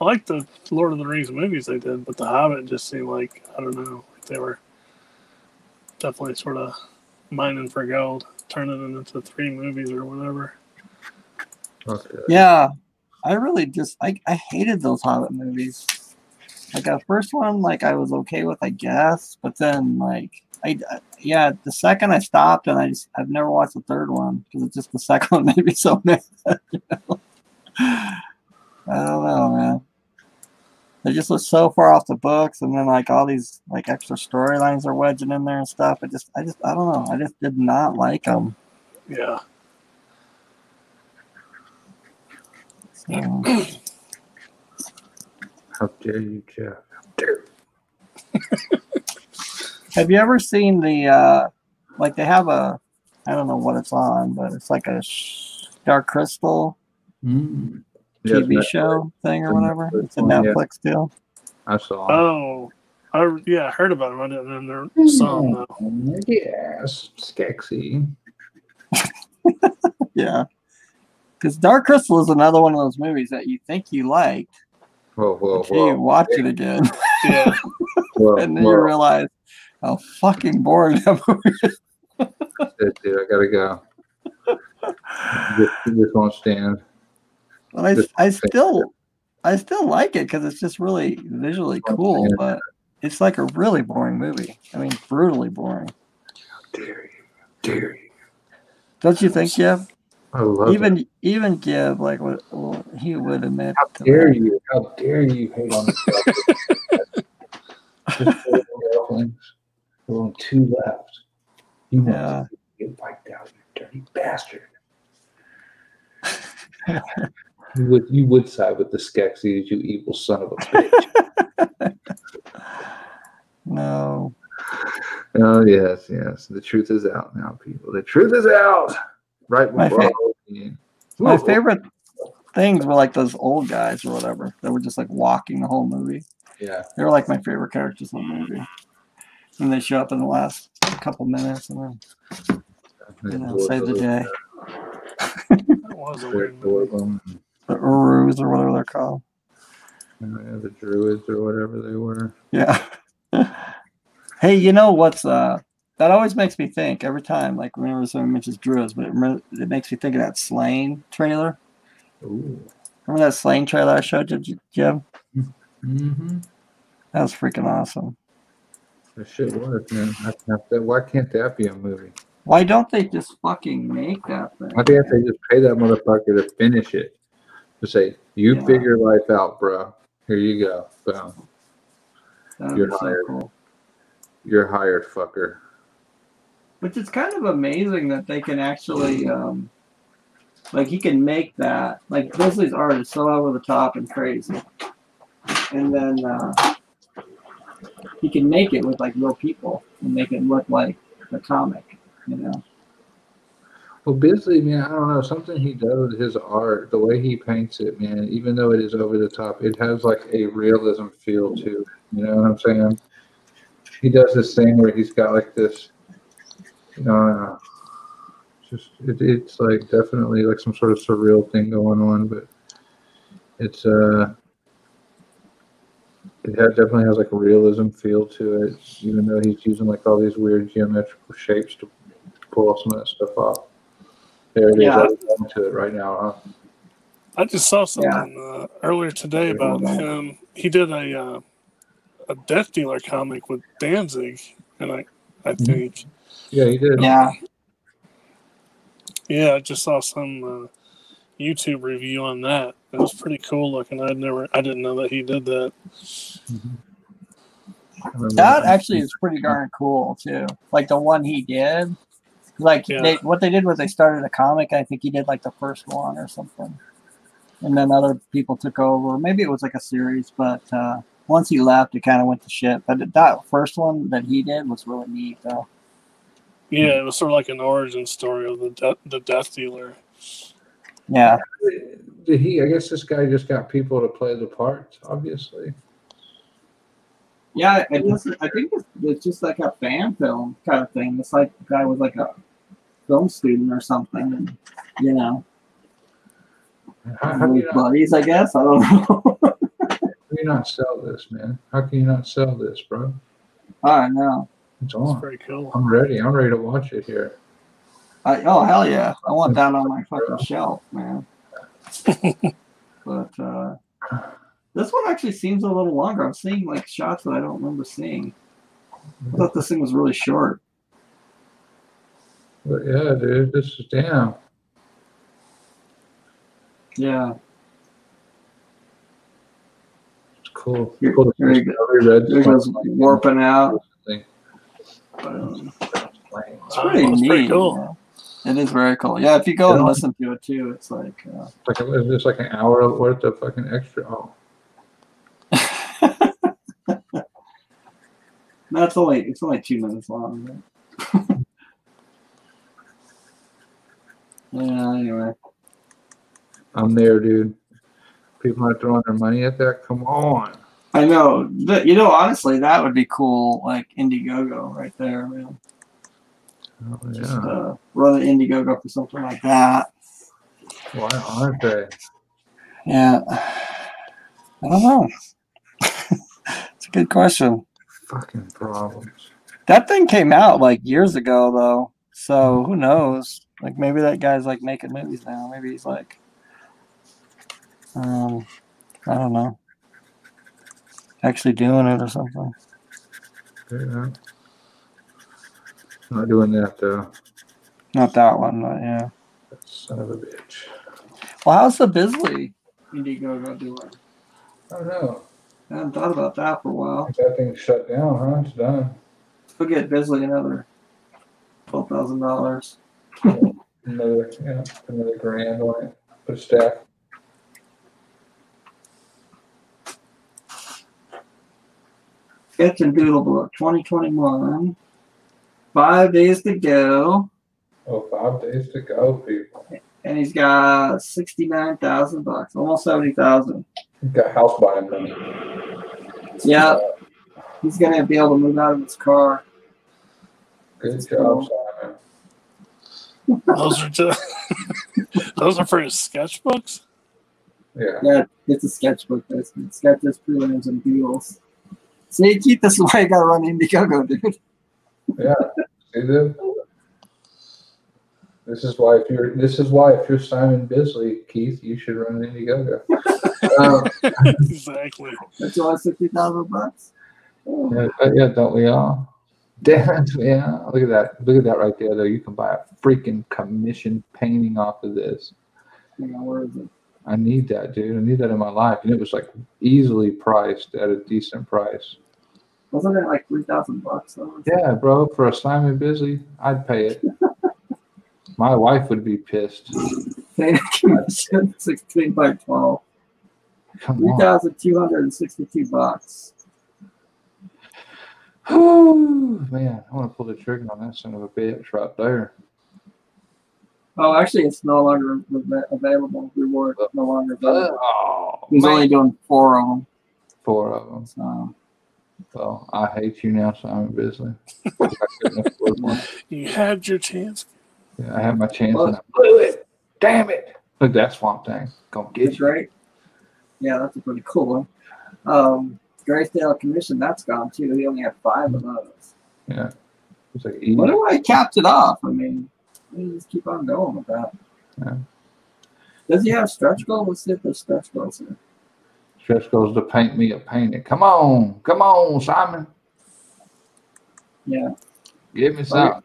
Speaker 4: I like the Lord of the Rings movies they did, but the Hobbit just seemed like I don't know, like they were definitely sort of mining for gold, turning it into three movies or whatever.
Speaker 3: Okay.
Speaker 2: yeah, I really just I I hated those Hobbit movies. Like the first one, like I was okay with, I guess, but then like I yeah, the second I stopped and I just I've never watched the third one because it's just the second one made me so mad. you know? I don't know, man. They just look so far off the books, and then like all these like extra storylines are wedging in there and stuff. I just, I just, I don't know. I just did not like them.
Speaker 4: Yeah.
Speaker 2: So,
Speaker 3: How dare you, Jeff? How dare
Speaker 2: have you ever seen the uh like they have a I don't know what it's on, but it's like a sh- Dark Crystal
Speaker 3: you? Yes,
Speaker 2: TV
Speaker 3: Netflix.
Speaker 2: show thing or whatever. It's a
Speaker 3: one, yeah.
Speaker 2: Netflix deal.
Speaker 3: I saw.
Speaker 4: Oh, I yeah, I heard about it. I didn't know their song though.
Speaker 3: Yes, Skexy.
Speaker 2: Yeah. Because Dark Crystal is another one of those movies that you think you liked
Speaker 3: Whoa, whoa,
Speaker 2: until you watch it again,
Speaker 4: Yeah,
Speaker 3: whoa,
Speaker 2: and then you realize how fucking boring that movie is.
Speaker 3: Shit, dude, I gotta go. This, this won't stand.
Speaker 2: But I,
Speaker 3: Just
Speaker 2: I still, I still like it because it's just really visually cool.
Speaker 3: Yeah.
Speaker 2: But it's like a really boring movie. I mean, brutally boring.
Speaker 3: Dare you? Dare you?
Speaker 2: Don't you think, Jeff?
Speaker 3: I love it.
Speaker 2: Even even Jeff, like, what well, he would admit.
Speaker 3: How
Speaker 2: to
Speaker 3: dare
Speaker 2: that.
Speaker 3: you? How dare you hate on the Just four girlfriends. There's only two left. You must
Speaker 2: Yeah.
Speaker 3: get wiped out, you dirty bastard. you would you would side with the Skeksis, you evil son of a bitch.
Speaker 2: No.
Speaker 3: oh yes, yes. The truth is out now, people. The truth is out. Right
Speaker 2: My fa-
Speaker 3: Halloween.
Speaker 2: My favorite things were like those old guys or whatever that were just like walking the whole movie.
Speaker 3: Yeah.
Speaker 2: They were like my favorite characters in the movie. And they show up in the last couple minutes and then you know, save the day.
Speaker 4: that was a weird movie.
Speaker 2: The Urus or whatever they're called.
Speaker 3: Yeah, the druids or whatever they were.
Speaker 2: Yeah. hey, you know what's uh that always makes me think every time, like whenever someone mentions druids, but it, it makes me think of that Slain trailer.
Speaker 3: Ooh.
Speaker 2: Remember that Slain trailer I showed you, Jim?
Speaker 3: Mm-hmm.
Speaker 2: That was freaking awesome.
Speaker 3: That shit was, man. That, why can't that be a movie?
Speaker 2: Why don't they just fucking make that thing?
Speaker 3: Why can't they just pay that motherfucker to finish it? To say, you
Speaker 2: Yeah.
Speaker 3: figure life out, bro. Here you go. Boom. You're
Speaker 2: would be so
Speaker 3: hired.
Speaker 2: cool.
Speaker 3: You're hired, fucker.
Speaker 2: Which is kind of amazing that they can actually, um, like, he can make that. Like, Bisley's art is so over the top and crazy. And then uh, he can make it with, like, real people and make it look like the comic, you know?
Speaker 3: Well, Bisley, man, I don't know. Something he does with his art, the way he paints it, man, even though it is over the top, it has like a realism feel to it. You know what I'm saying? he does this thing where he's got like this, uh, just it, it's like definitely like some sort of surreal thing going on, but it's uh, it ha- definitely has like a realism feel to it, even though he's using like all these weird geometrical shapes to pull some of that stuff off. There it is.
Speaker 2: Yeah.
Speaker 3: I'm to it right now. Huh?
Speaker 4: I just saw something uh, earlier today about him. He did a uh, a Death Dealer comic with Danzig, and I I think
Speaker 3: Yeah, he did.
Speaker 2: Yeah.
Speaker 4: yeah, I just saw some uh, YouTube review on that. It was pretty cool looking. I'd never I didn't know that he did that.
Speaker 3: I remember
Speaker 2: That actually is pretty darn cool too. Like the one he did. Like
Speaker 4: Yeah.
Speaker 2: they what they did was they started a comic. I think he did like the first one or something. And then other people took over. Maybe it was like a series, but uh, once he left, it kind of went to shit. But that first one that he did was really neat, though.
Speaker 4: Yeah, it was sort of like an origin story of the de- the Death Dealer.
Speaker 2: Yeah,
Speaker 3: Did he? I guess this guy just got people to play the parts. Obviously.
Speaker 2: yeah. It just, I think it's, it's just like a fan film kind of thing. It's like the guy was like a film student or something, and you know,
Speaker 3: How, how, do you
Speaker 2: with
Speaker 3: not,
Speaker 2: buddies. I guess I don't know.
Speaker 3: How do you not sell this, man? How can you not sell this, bro?
Speaker 2: I don't know.
Speaker 3: It's
Speaker 4: It's
Speaker 3: on.
Speaker 4: very cool.
Speaker 3: I'm ready. I'm ready to watch it here.
Speaker 2: I, oh hell yeah! I want that on my fucking shelf, man. but uh, this one actually seems a little longer. I'm seeing like shots that I don't remember seeing. I thought this thing was really short.
Speaker 3: But yeah, dude, this is damn.
Speaker 2: Yeah,
Speaker 3: It's cool.
Speaker 2: Here-
Speaker 3: cool to
Speaker 2: here you
Speaker 3: see Discovery Red
Speaker 2: there goes warping out. um, it's pretty
Speaker 4: that's
Speaker 2: neat.
Speaker 4: pretty cool.
Speaker 2: It is very cool. Yeah, if you go and listen to it too, it's like. Uh,
Speaker 3: Like it's just like an hour worth of fucking extra. Oh,
Speaker 2: no, it's only it's only two minutes long. but- yeah. Anyway.
Speaker 3: I'm there, dude. People are throwing their money at that. Come on.
Speaker 2: I know. You know, honestly, that would be cool. Like Indiegogo, right there, man.
Speaker 3: Oh,
Speaker 2: Just
Speaker 3: yeah.
Speaker 2: uh, run an Indiegogo for something like that.
Speaker 3: Why aren't they?
Speaker 2: Yeah. I don't know. it's a good question.
Speaker 3: Fucking problems.
Speaker 2: That thing came out like years ago, though. So who knows? Like maybe that guy's like making movies now. Maybe he's like, um, I don't know, actually doing it or something.
Speaker 3: Yeah. Not doing that though.
Speaker 2: Not that one, but yeah.
Speaker 3: Son of a bitch.
Speaker 2: Well, how's the Bisley Indiegogo doing?
Speaker 3: I don't know.
Speaker 2: I haven't thought about that for a while.
Speaker 3: That thing's shut down, huh? It's done.
Speaker 2: We'll get Bisley another twelve thousand dollars.
Speaker 3: Another, yeah, another grand on it. Put a stack.
Speaker 2: Sketch and Doodle Book 2021. Five days to go.
Speaker 3: Oh, five days to go, people.
Speaker 2: And he's got sixty-nine thousand bucks, almost seventy thousand.
Speaker 3: He's got house buying money.
Speaker 2: Yeah, he's gonna be able to move out of his car.
Speaker 3: Good job, Simon.
Speaker 4: Those are just those are for his sketchbooks.
Speaker 3: Yeah.
Speaker 2: Yeah, it's a sketchbook. It's sketches, prelims, and doodles. See, Keith, this is why you gotta run Indiegogo, dude.
Speaker 3: Yeah. See this? This is why if you're this is why if you're Simon Bisley, Keith, you should run an Indiegogo. um,
Speaker 4: exactly.
Speaker 2: That's only sixty thousand bucks. Oh,
Speaker 3: yeah, yeah, don't we all? Damn, yeah. Look at that. Look at that right there, though. You can buy a freaking commission painting off of this.
Speaker 2: hang on, where is it?
Speaker 3: I need that, dude. I need that in my life. And it was like easily priced at a decent price.
Speaker 2: Wasn't it like three thousand bucks? Though?
Speaker 3: Yeah, bro. For a Simon Bisley, I'd pay it. my wife would be pissed.
Speaker 2: Sixteen by twelve. Three thousand two hundred and sixty-two bucks.
Speaker 3: Whew, man, I want to pull the trigger on that son of a bitch right there.
Speaker 2: Oh, actually, it's no longer av- available. Reward no longer available.
Speaker 3: Oh,
Speaker 2: He's
Speaker 3: man.
Speaker 2: only doing four of them.
Speaker 3: Four of them.
Speaker 2: So
Speaker 3: Well, I hate you now, Simon Bisley. I couldn't afford one.
Speaker 4: You had your chance.
Speaker 3: Yeah, I had my chance and I blew it. Damn it! Look, that swamp thing. Gonna get
Speaker 2: It's
Speaker 3: you.
Speaker 2: great. Yeah, that's a pretty cool one. Um, Grayscale Commission, that's gone too. He only had five of those.
Speaker 3: Yeah. It's like easy.
Speaker 2: Wonder why he capped it off. I mean, we just keep on going with that.
Speaker 3: Yeah.
Speaker 2: Does he have stretch goals? Let's see if there's stretch goals here.
Speaker 3: Stretch goals to paint me a painting. Come on, come on, Simon.
Speaker 2: Yeah,
Speaker 3: Give me some.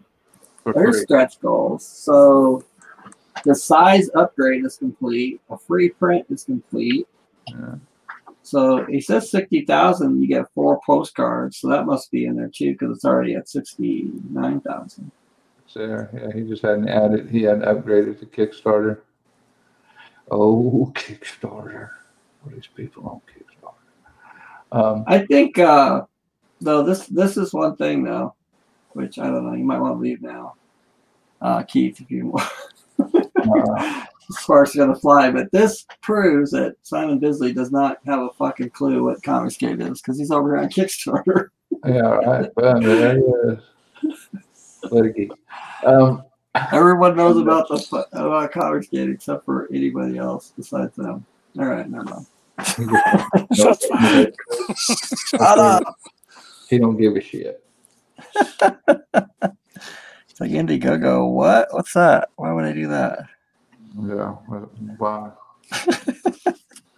Speaker 2: There's
Speaker 3: free.
Speaker 2: stretch goals. So the size upgrade is complete. A free print is complete.
Speaker 3: Yeah.
Speaker 2: So he says sixty thousand. You get four postcards, so that must be in there too because it's already at sixty nine thousand.
Speaker 3: It's there. Yeah, he just hadn't added. He hadn't upgraded to Kickstarter. Oh, Kickstarter. What these people on Kickstarter? Um,
Speaker 2: I think uh though this this is one thing though, which I don't know, you might want to leave now. Uh Keith, if you want
Speaker 3: uh,
Speaker 2: sparks gonna fly, but this proves that Simon Bisley does not have a fucking clue what Comicsgate is because he's over here on Kickstarter.
Speaker 3: yeah, all right. Well, there he is. Let. Um,
Speaker 2: Everyone knows about the fu- about Comicsgate except for anybody else besides them. All right, never mind.
Speaker 3: he, just,
Speaker 2: Shut up.
Speaker 3: he don't give a shit.
Speaker 2: It's like Indiegogo. What? What's that? Why would I do that?
Speaker 3: Yeah. well, Why?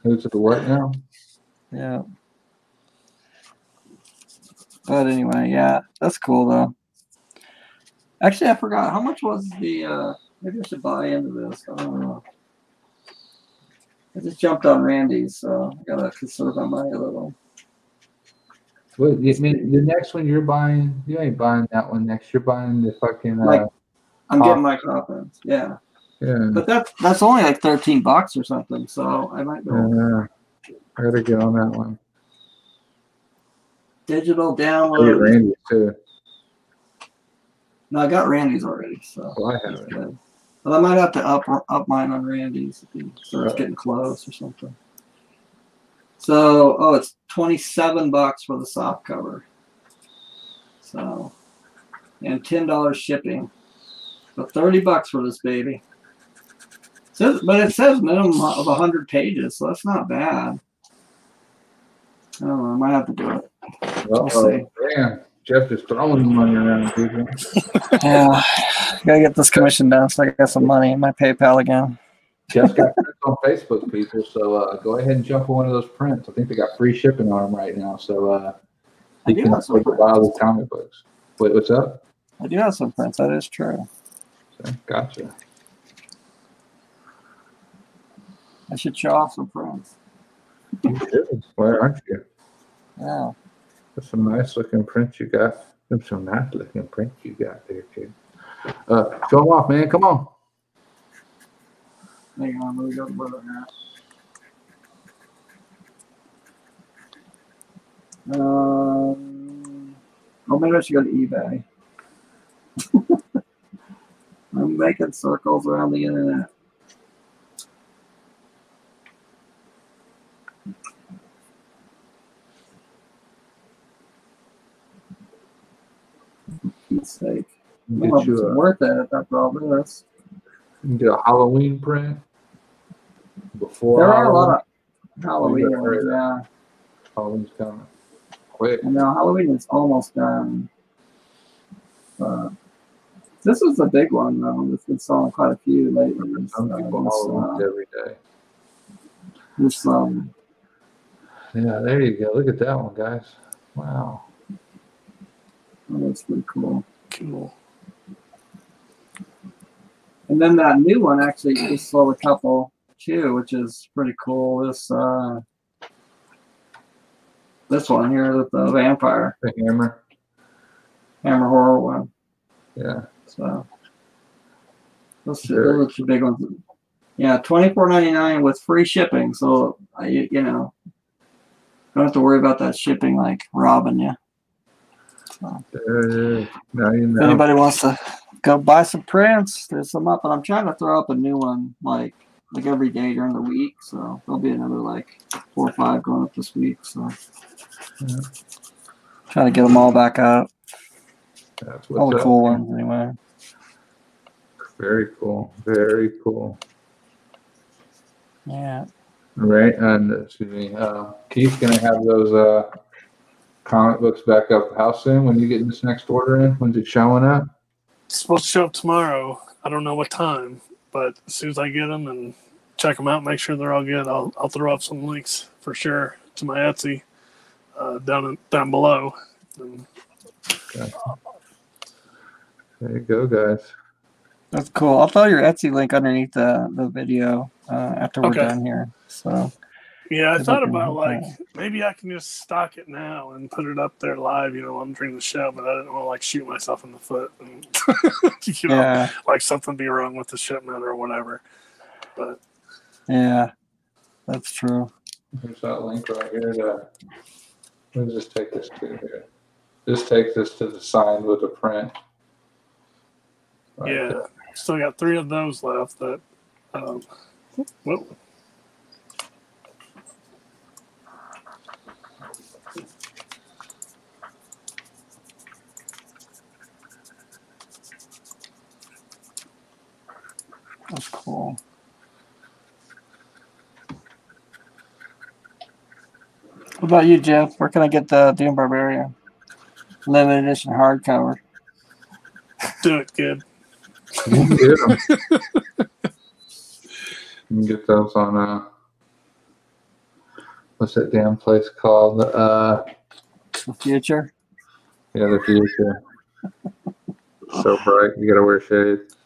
Speaker 3: Who's at the what now?
Speaker 2: Yeah. But anyway, yeah, that's cool though. Actually, I forgot how much was the. uh Maybe I should buy into this. I don't know. I just jumped on Randy's, so I gotta consider my money a little.
Speaker 3: Well, you mean the next one you're buying? You ain't buying that one next. You're buying the fucking. Uh,
Speaker 2: Like- I'm getting my confidence, yeah.
Speaker 3: yeah.
Speaker 2: But that's that's only like thirteen bucks or something, so I might go
Speaker 3: Yeah. I gotta get on that one.
Speaker 2: digital download.
Speaker 3: Randy too.
Speaker 2: No, I got Randy's already, so.
Speaker 3: Well, I have it.
Speaker 2: But I might have to up up mine on Randy's if he starts getting close or something. So, oh, it's twenty seven bucks for the soft cover. So, and ten dollars shipping. So thirty bucks for this baby. Says, but it says minimum of hundred pages, so that's not bad. I don't know. I might have to do it. We'll see.
Speaker 3: Uh-oh. Damn. Jeff is throwing money around, people.
Speaker 2: Yeah, gotta get this commission done so I got some money in my PayPal again.
Speaker 3: Jeff's got prints on Facebook, people. So uh, go ahead and jump on one of those prints. I think they got free shipping on them right now. So uh,
Speaker 2: I
Speaker 3: you
Speaker 2: do
Speaker 3: can
Speaker 2: have some
Speaker 3: afford buy the comic books. Wait, what's up?
Speaker 2: I do have some prints. That is true.
Speaker 3: So, gotcha.
Speaker 2: I should show off some prints.
Speaker 3: You should. Where aren't you?
Speaker 2: Yeah.
Speaker 3: That's some nice looking prints you got. Them some nice looking prints you got there, kid. Uh, show them off, man. Come on.
Speaker 2: Hang on, let me go to at. Um, oh, maybe I should go to eBay. I'm making circles around the internet. Sake.
Speaker 3: You
Speaker 2: Well, it's
Speaker 3: a,
Speaker 2: worth it probably. That's,
Speaker 3: you can get a Halloween print. Before
Speaker 2: there are a lot
Speaker 3: Halloween.
Speaker 2: of Halloween ones, yeah.
Speaker 3: Halloween's coming. Quick.
Speaker 2: I know Halloween is almost done. But this was a big one though. It's been selling quite a few lately.
Speaker 3: Some
Speaker 2: So
Speaker 3: people
Speaker 2: it's, uh,
Speaker 3: every day.
Speaker 2: there's some.
Speaker 3: Yeah, there you go. Look at that one, guys. Wow.
Speaker 2: Oh, that's pretty cool.
Speaker 4: Cool.
Speaker 2: And then that new one actually just sold a couple too, which is pretty cool. This uh, this one here with the vampire
Speaker 3: The hammer.
Speaker 2: hammer horror one.
Speaker 3: Yeah.
Speaker 2: So those,
Speaker 3: Very
Speaker 2: those are two big ones. Yeah, twenty four ninety nine with free shipping. So I, you know, don't have to worry about that shipping like robbing you.
Speaker 3: There it is. Now you
Speaker 2: If anybody wants to go buy some prints, there's some up, and I'm trying to throw up a new one like like every day during the week. So there'll be another like four or five going up this week. So
Speaker 3: Yeah.
Speaker 2: Trying to get them all back up.
Speaker 3: That's
Speaker 2: All the
Speaker 3: up.
Speaker 2: cool ones, anyway.
Speaker 3: Very cool. Very cool.
Speaker 2: Yeah.
Speaker 3: Right, and excuse me, uh, Keith's gonna have those uh, comic books back up how soon? When you get this next order in? When's it showing up?
Speaker 4: It's supposed to show up tomorrow. I don't know what time, but as soon as I get them and check them out, make sure they're all good, I'll, I'll throw up some links for sure to my Etsy uh, down down below. And
Speaker 3: There you go, guys.
Speaker 2: That's cool. I'll throw your Etsy link underneath the, the video uh, after we're
Speaker 4: Okay.
Speaker 2: done here. So
Speaker 4: yeah, I thought about like maybe I can just stock it now and put it up there live, you know, I'm during the show, but I didn't want to like shoot myself in the foot and you know,
Speaker 2: yeah,
Speaker 4: like something be wrong with the shipment or whatever. But
Speaker 2: yeah, that's true.
Speaker 3: There's that link right here to, let me just take this to here. Just take this to the sign with the print. Right
Speaker 4: yeah,
Speaker 3: there.
Speaker 4: still got three of those left that um well
Speaker 2: That's cool. What about you, Jeff? Where can I get the Doomed Barbarian limited edition hardcover?
Speaker 4: do it kid.
Speaker 3: You can get 'em. You can get those on, uh, what's that damn place called? Uh,
Speaker 2: The future.
Speaker 3: yeah, the future. so bright, you gotta wear shades.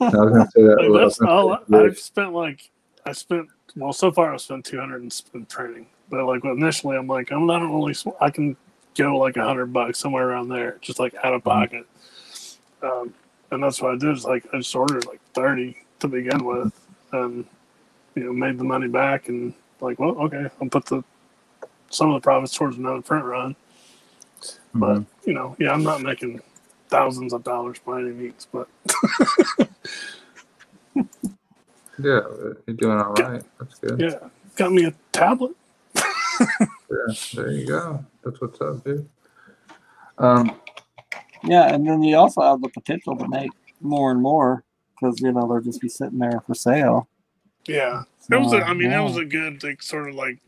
Speaker 3: I was gonna say that.
Speaker 4: Like, that's all
Speaker 3: say.
Speaker 4: I've spent like I spent well so far I've spent two hundred in spin training. But like initially I'm like I'm not really I can go like a hundred bucks somewhere around there, just like out of pocket. Um, and that's what I did. Is like I just ordered like thirty to begin with, and you know made the money back, and like well okay I'll put the some of the profits towards another print run. But
Speaker 3: Mhm.
Speaker 4: you know yeah I'm not making thousands of dollars by any means, but
Speaker 3: Yeah, you're doing all right. That's good.
Speaker 4: yeah got me a tablet.
Speaker 3: Yeah, there you go. That's what's up, dude. Um,
Speaker 2: Yeah, and then you also have the potential to make more and more because you know they'll just be sitting there for sale.
Speaker 4: Yeah, it was. A,
Speaker 2: So,
Speaker 4: I mean,
Speaker 2: yeah.
Speaker 4: it was a good like, sort of like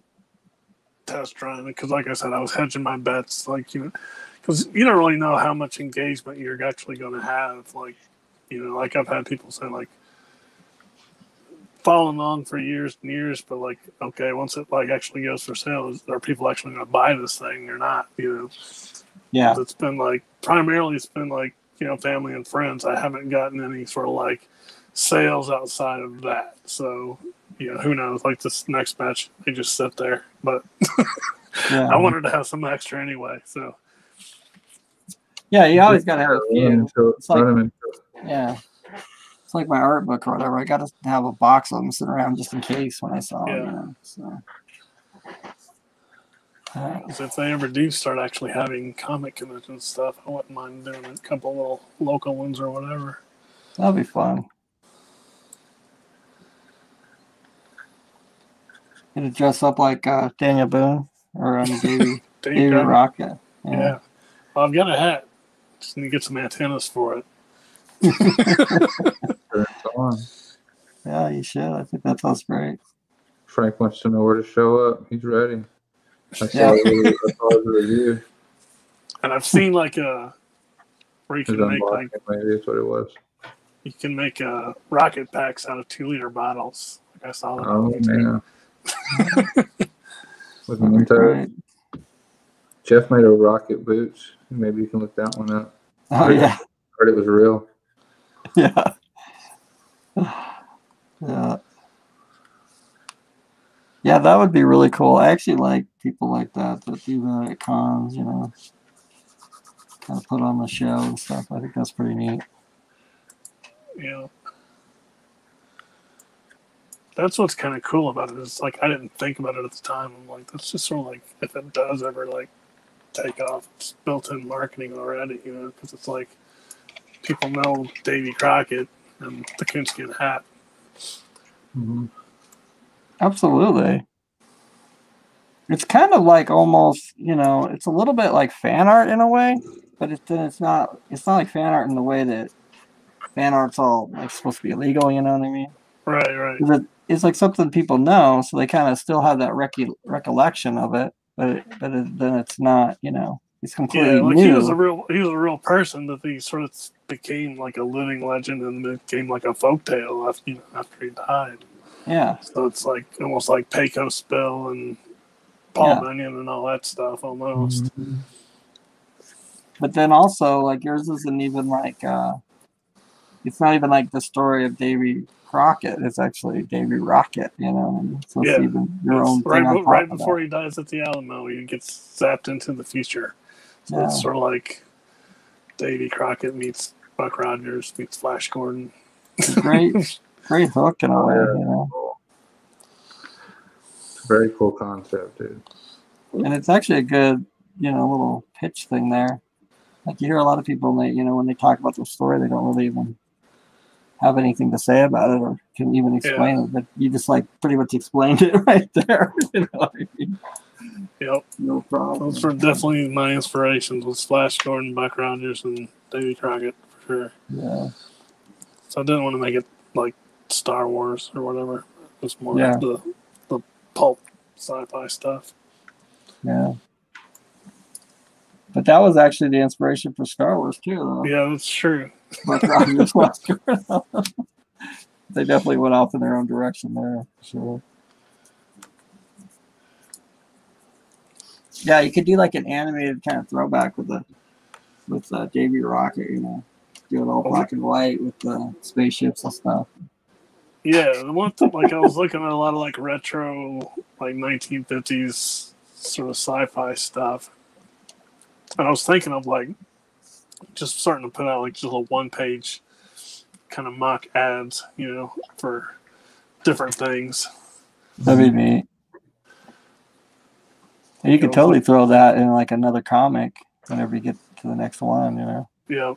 Speaker 4: test run because, like I said, I was hedging my bets. Like you know, because you don't really know how much engagement you're actually going to have. Like you know, like I've had people say like following along for years and years, but like okay, once it like actually goes for sale, is, are people actually going to buy this thing or not? You know,
Speaker 2: yeah,
Speaker 4: it's been like primarily it's been like you know family and friends. I haven't gotten any sort of like sales outside of that. So you know who knows? Like this next match, they just sit there. But
Speaker 2: yeah,
Speaker 4: I wanted to have some extra anyway. So
Speaker 2: yeah. You always got to have a
Speaker 3: run
Speaker 2: few. It's like-
Speaker 3: run 'em into-
Speaker 2: Yeah, it's like my art book or whatever. I got to have a box of them sitting around just in case when I saw them. You
Speaker 4: Yeah.
Speaker 2: know, so. Uh,
Speaker 4: so if they ever do start actually having comic convention stuff, I wouldn't mind doing a couple little local ones or whatever.
Speaker 2: that'll be fun. Gonna dress up like uh, Daniel Boone or um, Davey,
Speaker 4: There
Speaker 2: Davey. Rocket.
Speaker 4: Yeah.
Speaker 2: Yeah.
Speaker 4: Well, I've got a hat. Just need to get some antennas for it.
Speaker 3: turn it on.
Speaker 2: yeah, you should. I think that sounds great.
Speaker 3: Frank wants to know where to show up. He's ready. That's
Speaker 2: Yeah.
Speaker 3: all the that's all the review.
Speaker 4: And I've seen like a where you
Speaker 3: His
Speaker 4: can make like
Speaker 3: maybe that's what it was.
Speaker 4: you can make uh, rocket packs out of two liter bottles. Like I saw that.
Speaker 3: Oh
Speaker 4: on
Speaker 3: man. With
Speaker 2: That'd be
Speaker 3: Mentos,
Speaker 2: great.
Speaker 3: Jeff made a rocket boots. Maybe you can look that one up.
Speaker 2: Oh yeah,
Speaker 3: Heard it was real.
Speaker 2: yeah, yeah. Yeah, that would be really cool. I actually like people like that that do at cons. You know, kind of put on the show and stuff. I think that's pretty neat.
Speaker 4: Yeah. that's what's kind of cool about it. Is like I didn't think about it at the time. I'm like, that's just sort of like if it does ever like take off, it's built-in marketing already. You know, because it's like people know Davy Crockett and the coonskin hat.
Speaker 3: Mm-hmm.
Speaker 2: Absolutely. It's kind of like almost, you know, it's a little bit like fan art in a way, but it's then it's not. It's not like fan art in the way that fan art's all like supposed to be illegal. You know what I mean?
Speaker 4: Right, right.
Speaker 2: it- it's like something people know, so they kind of still have that recu- recollection of it, but it, but it, then it's not. You know, it's completely
Speaker 4: Yeah, like
Speaker 2: new.
Speaker 4: he was a real he was a real person that he sort of became like a living legend and became like a folk tale after you know, after he died.
Speaker 2: yeah,
Speaker 4: So it's like almost like Pecos Bill and Paul
Speaker 2: Yeah.
Speaker 4: Bunyan and all that stuff almost.
Speaker 3: Mm-hmm.
Speaker 2: but then also like yours isn't even like uh it's not even like the story of Davy Crockett. It's actually Davy Rocket, you know. So
Speaker 4: Yeah.
Speaker 2: even your
Speaker 4: It's
Speaker 2: own
Speaker 4: right
Speaker 2: thing on
Speaker 4: be-
Speaker 2: top
Speaker 4: right
Speaker 2: that.
Speaker 4: before he dies at the Alamo, he gets zapped into the future. So
Speaker 2: Yeah.
Speaker 4: it's sort of like Davy Crockett meets Buck Rogers meets Flash Gordon.
Speaker 2: It's great, great hook in a way,
Speaker 3: Yeah.
Speaker 2: you know.
Speaker 3: It's a very cool concept, dude.
Speaker 2: And it's actually a good, you know, little pitch thing there. Like you hear a lot of people, and they, you know, when they talk about the story, they don't really even have anything to say about it or can even explain it. But you just like pretty much explained it right there. you know what I mean?
Speaker 4: Yep.
Speaker 2: No problem.
Speaker 4: Those were definitely my inspirations was Flash Gordon, Buck Rogers, and Davy Crockett for sure.
Speaker 2: Yeah.
Speaker 4: So I didn't want to make it like Star Wars or whatever. It was more
Speaker 2: Yeah.
Speaker 4: the the pulp sci-fi stuff.
Speaker 2: Yeah. But that was actually the inspiration for Star Wars too. Though.
Speaker 4: Yeah, that's true.
Speaker 2: Buck Rogers was. they definitely went off in their own direction there. Sure. Yeah, you could do like an animated kind of throwback with the with uh, Davy Rocket, you know, do it all black and white with the spaceships and stuff.
Speaker 4: Yeah, the one thing, like I was looking at a lot of like retro, like 1950s sort of sci-fi stuff, and I was thinking of like just starting to put out like just a one-page kind of mock ads, you know, for different things.
Speaker 2: That'd be neat. And you could totally throw that in like another comic whenever you get to the next one, you know.
Speaker 4: Yeah,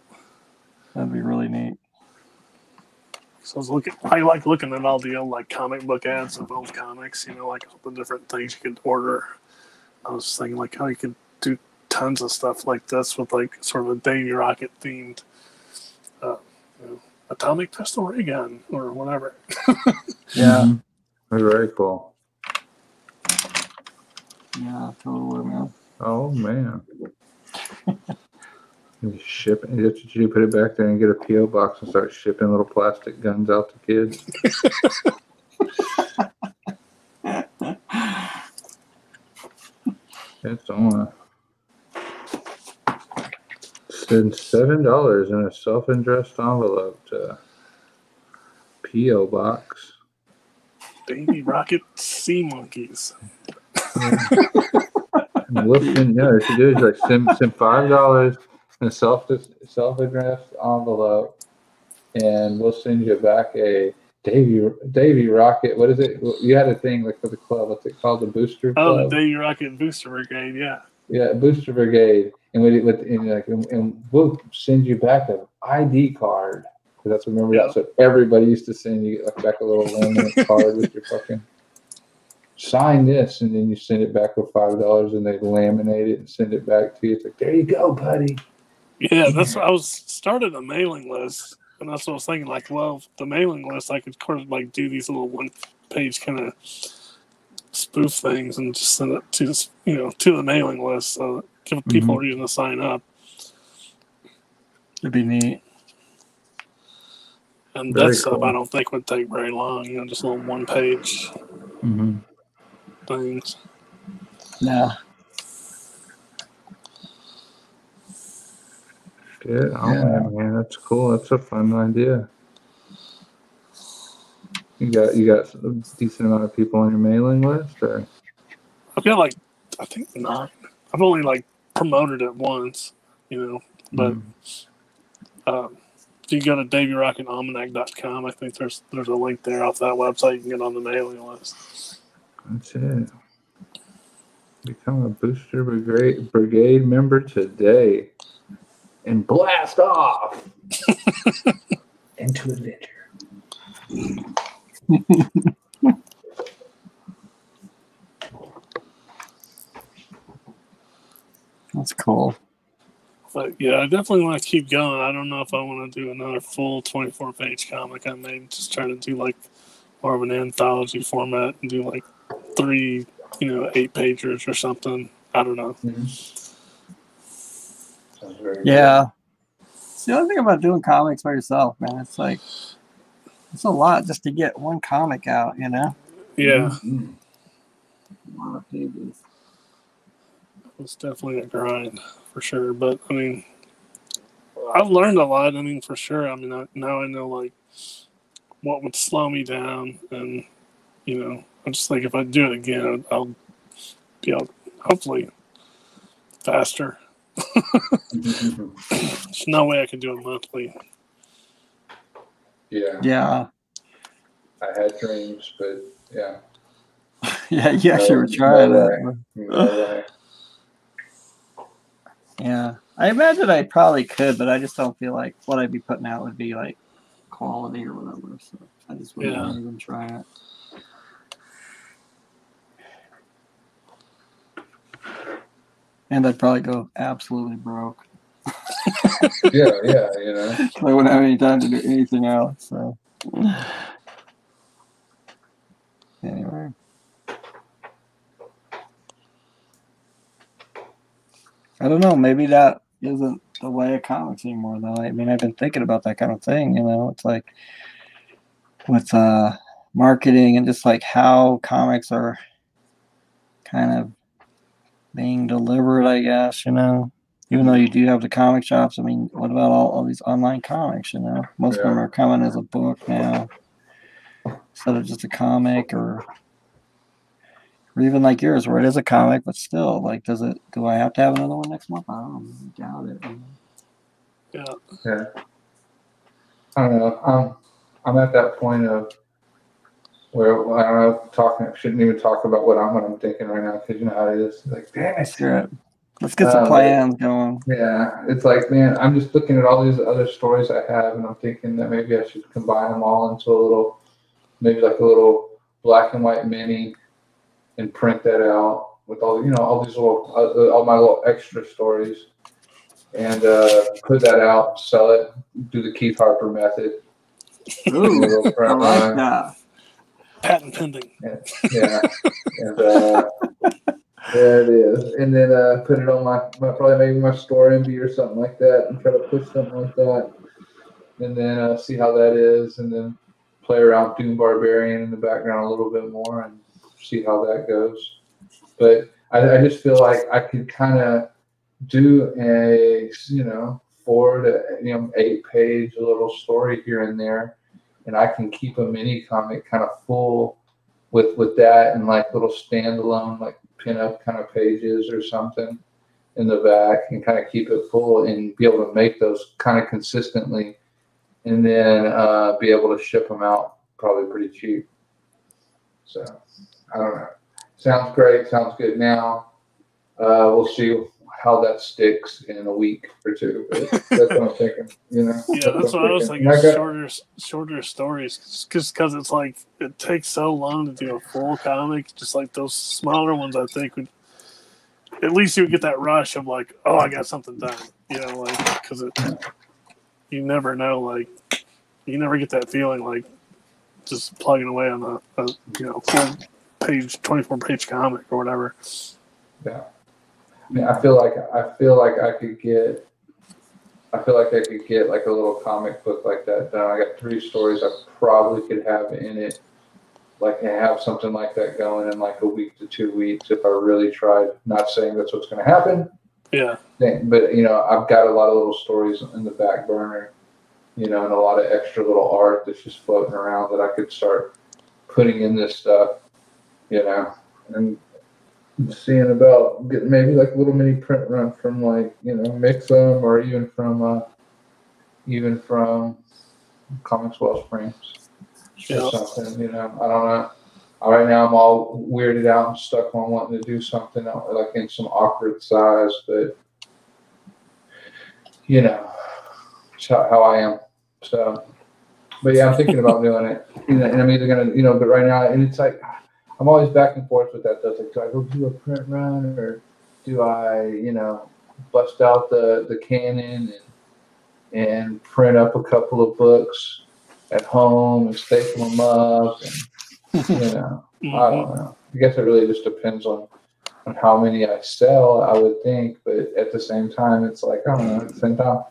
Speaker 2: That'd be really neat.
Speaker 4: so I was looking. I like looking at all the old like comic book ads of old comics, you know, like all the different things you could order. I was thinking like how you could do tons of stuff like this with like sort of a Davy Rocket themed, uh, you know, atomic pistol ray gun or whatever.
Speaker 2: Yeah.
Speaker 3: Very, very cool.
Speaker 2: Yeah, totally, man.
Speaker 3: Oh man. You ship it. That's what you do, put it back there and get a PO box and start shipping little plastic guns out to kids. it's on. Send seven dollars in a self-addressed envelope to PO box.
Speaker 4: Davy Rocket Sea Monkeys.
Speaker 3: And we'll send, yeah, what you do is like send, send five dollars in a self self addressed envelope, and we'll send you back a Davy Davy Rocket. What is it? You had a thing like for the club. What's it called? The Booster
Speaker 4: Oh,
Speaker 3: Club.
Speaker 4: the Davy Rocket Booster Brigade. Yeah.
Speaker 3: yeah, Booster Brigade. And with with and like and, and we'll send you back an ID card because that's remember that's what everybody used to send you like back a little card with your fucking sign this and then you send it back with five dollars and they laminate it and send it back to you. It's like there you go, buddy.
Speaker 4: Yeah, that's what I was started a mailing list, and that's what I was thinking. Like, well, the mailing list, I could sort of like do these little one page kind of spoof things and just send it to you know, to the mailing list, so that give people a reason to sign up.
Speaker 2: It'd be neat.
Speaker 4: And
Speaker 3: Very
Speaker 4: that stuff
Speaker 3: cool.
Speaker 4: I don't think would take very long. You know, just little one page
Speaker 3: Mm-hmm.
Speaker 4: Things.
Speaker 2: Yeah.
Speaker 3: Good. Oh
Speaker 2: Yeah.
Speaker 3: man, man, that's cool. That's a fun idea. You got you got a decent amount of people on your mailing list, or
Speaker 4: I've got like, I think nine. I've only like promoted it once, you know, but um, if you go to DavyRocketAlmanac.com, I think there's there's a link there off that website. You can get on the mailing list.
Speaker 3: That's it. Become a Booster Brigade, Brigade member today and blast off into adventure. That's cool.
Speaker 4: But yeah, I definitely want to keep going. I don't know if I want to do another full 24 page comic. I may just try to do like more of an anthology format and do like three, you know, eight pagers or something. I don't know.
Speaker 3: Mhm. Sounds very good.
Speaker 2: Yeah. It's the only thing about doing comics by yourself, man. It's like it's a lot just to get one comic out, you know.
Speaker 4: Yeah,
Speaker 3: Mhm.
Speaker 2: A lot of pages.
Speaker 4: it's definitely a grind for sure. But I mean, I've learned a lot. I mean, for sure. I mean, I, now I know like what would slow me down, and you know, I just think if I do it again, I'll be able, hopefully, faster. There's no way I can do it monthly.
Speaker 3: yeah,
Speaker 2: Yeah.
Speaker 3: I had dreams, but yeah,
Speaker 2: Yeah, you actually
Speaker 3: No-
Speaker 2: were trying
Speaker 3: no
Speaker 2: it.
Speaker 3: way. no.
Speaker 2: Yeah. I imagine I probably could, but I just don't feel like what I'd be putting out would be like quality or whatever. So I just wouldn't
Speaker 4: Yeah.
Speaker 2: even try it. And I'd probably go absolutely broke.
Speaker 3: yeah, yeah, you know.
Speaker 2: I wouldn't have any time to do anything else. So anyway. I don't know. Maybe that isn't the way of comics anymore, though. I mean, I've been thinking about that kind of thing. You know, it's like with uh, marketing and just like how comics are kind of being delivered. I guess you know even though you do have the comic shops, I mean, what about all, all these online comics? You know, most of them are coming as a book now instead of just a comic, or or even like yours, where it is a comic, but still, like, does it? Do I have to have another one next month? I don't know. doubt it.
Speaker 4: Yeah,
Speaker 3: Yeah. I don't know. Um, I'm at that point of where I don't know. Talking, shouldn't even talk about what I'm what I'm thinking right now because you know how it is. Like, damn it.
Speaker 2: Screw it. Let's get some
Speaker 3: Uh,
Speaker 2: plans going.
Speaker 3: Yeah, it's like, man, I'm just looking at all these other stories I have, and I'm thinking that maybe I should combine them all into a little, maybe like a little black and white mini, and print that out with all, you know, all these little, uh, all my little extra stories, and uh, put that out, sell it, do the Keith Harper method.
Speaker 2: Ooh, I like that.
Speaker 4: Patent pending.
Speaker 3: Yeah, and uh, there it is. And then uh, put it on my, my probably maybe my Storenvy or something like that, and try to push something like that. And then uh, see how that is, and then play around Doomed Barbarian in the background a little bit more, and see how that goes. But I, I just feel like I could kind of do a you know four to you know eight page little story here and there, and I can keep a mini comic kind of full with with that and like little standalone like pin up kind of pages or something in the back and kind of keep it full and be able to make those kind of consistently and then uh, be able to ship them out probably pretty cheap. So I don't know. Sounds great. Sounds good. Now uh, we'll see how that sticks in a week or two. That's what I'm thinking. You know.
Speaker 4: Yeah, that's what I was
Speaker 3: thinking.
Speaker 4: thinking.
Speaker 3: I got-
Speaker 4: Shorter, shorter stories, just because it's like it takes so long to do a full comic. Just like those smaller ones, I think would at least you would get that rush of like, oh, I got something done. You know, like because it you never know, like you never get that feeling like just plugging away on a, a you know full page, twenty four page comic or whatever.
Speaker 3: Yeah. I feel like I feel like I could get. I feel like I could get like a little comic book like that done. I got three stories I probably could have in it, like have something like that going in like a week to two weeks if I really tried. Not saying that's what's going to happen,
Speaker 4: Yeah,
Speaker 3: but you know I've got a lot of little stories in the back burner, you know, and a lot of extra little art that's just floating around that I could start putting in this stuff, you know, and seeing about getting maybe like a little mini print run from like you know Mixam or even from uh, even from Comix Well Springs
Speaker 4: Yeah.
Speaker 3: or something. You know, I don't know. Right now, I'm all weirded out and stuck on wanting to do something uh, like in some awkward size, but you know, it's how, how I am. So, but yeah, I'm thinking about doing it, you know, and I'm either gonna, you know, but right now, and it's like I'm always back and forth with that. That's like, do I go do a print run or do I, you know, bust out the the Canon and and print up a couple of books at home and staple them up, and you know, I
Speaker 4: Mhm.
Speaker 3: don't know. I guess it really just depends on on how many I sell. I would think, but at the same time, it's like I don't know. At the same time,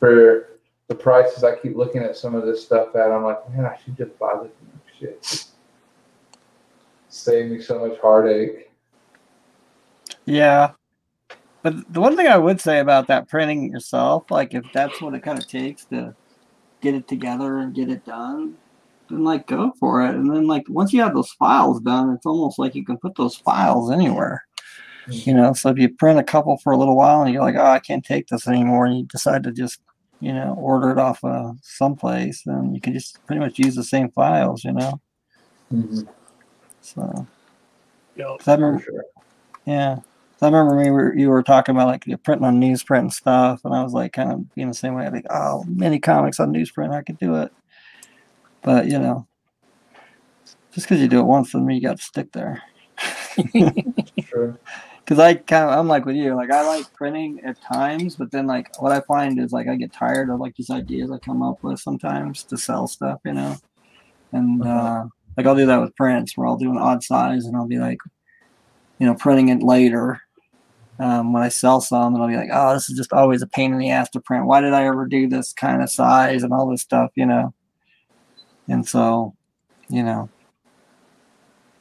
Speaker 3: for the prices I keep looking at some of this stuff at, I'm like, man, I should just buy this shit. Save me so much heartache.
Speaker 2: Yeah. But the one thing I would say about that printing it yourself, like if that's what it kind of takes to get it together and get it done, then like go for it. And then like once you have those files done, it's almost like you can put those files anywhere. You know, so if you print a couple for a little while and you're like, oh, I can't take this anymore, and you decide to just, you know, order it off of someplace, then you can just pretty much use the same files, you know.
Speaker 3: Mhm,
Speaker 2: So 'cause I remember
Speaker 3: sure.
Speaker 2: Yeah. I remember we were you were talking about like you're printing on newsprint and stuff, and I was like kind of being the same way. I think, oh, mini comics on newsprint, I could do it. But you know, just because you do it once doesn't mean you got to stick there.
Speaker 3: Sure.
Speaker 2: Because I kind of I'm like with you, like I like printing at times, but then like what I find is like I get tired of like these ideas I come up with sometimes to sell stuff, you know, and
Speaker 3: Uh-huh.
Speaker 2: uh, like I'll do that with prints where I'll do an odd size and I'll be like, you know, printing it later um, when I sell some, and I'll be like, oh, this is just always a pain in the ass to print. Why did I ever do this kind of size and all this stuff, you know? And so, you know,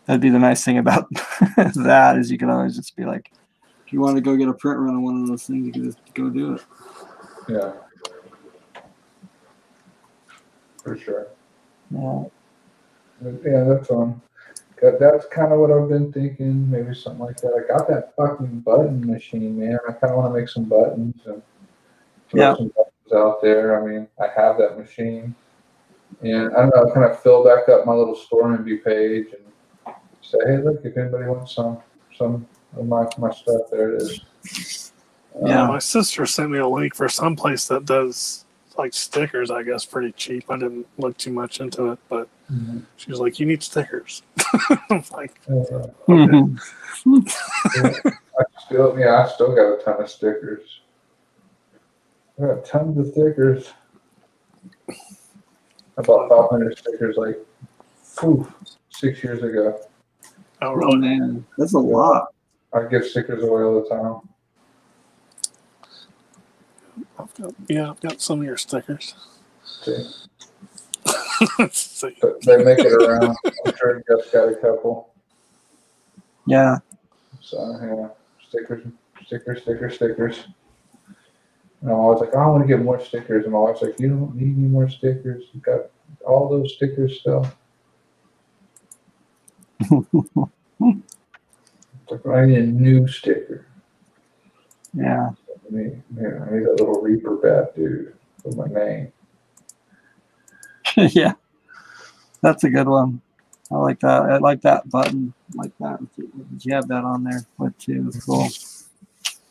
Speaker 2: that'd be the nice thing about that is you can always just be like, if you want to go get a print run on one of those things, you can just go do it.
Speaker 3: Yeah. For sure.
Speaker 2: Yeah.
Speaker 3: Yeah, that's um, that, that's kind of what I've been thinking. Maybe something like that. I got that fucking button machine, man. I kind of want to make some buttons and throw
Speaker 2: Yeah.
Speaker 3: some buttons out there. I mean, I have that machine, and I don't know. Kind of fill back up my little Storenvy page and say, hey, look, if anybody wants some some of my my stuff, there it is.
Speaker 2: Yeah.
Speaker 3: Um,
Speaker 4: my sister sent me a link for some place that does like stickers. I guess pretty cheap. I didn't look too much into it, but
Speaker 3: mhm.
Speaker 4: she was like, "You need stickers." I'm like,
Speaker 3: Uh,
Speaker 4: okay.
Speaker 3: I still, yeah, I still got a ton of stickers. I got tons of stickers. I bought 500 stickers like, phew, six years ago.
Speaker 4: "Oh,
Speaker 2: Oh
Speaker 4: really?"
Speaker 2: man, that's a lot.
Speaker 3: I give stickers away all the time.
Speaker 4: I've got, yeah, I've got some of your stickers.
Speaker 3: See,
Speaker 4: Let's see.
Speaker 3: but they make it around. I'm sure Jeff's got a couple.
Speaker 2: Yeah.
Speaker 3: So yeah, stickers, stickers, stickers, stickers. And I was like, oh, I want to get more stickers. And my wife's like, you don't need any more stickers. You got all those stickers still. It's like, I need a new sticker.
Speaker 2: Yeah.
Speaker 3: I need, yeah, I need that little Reaper bat dude with my name.
Speaker 2: yeah. That's a good one. I like that. I like that button. I like that. Did you have that on there with too? It's cool.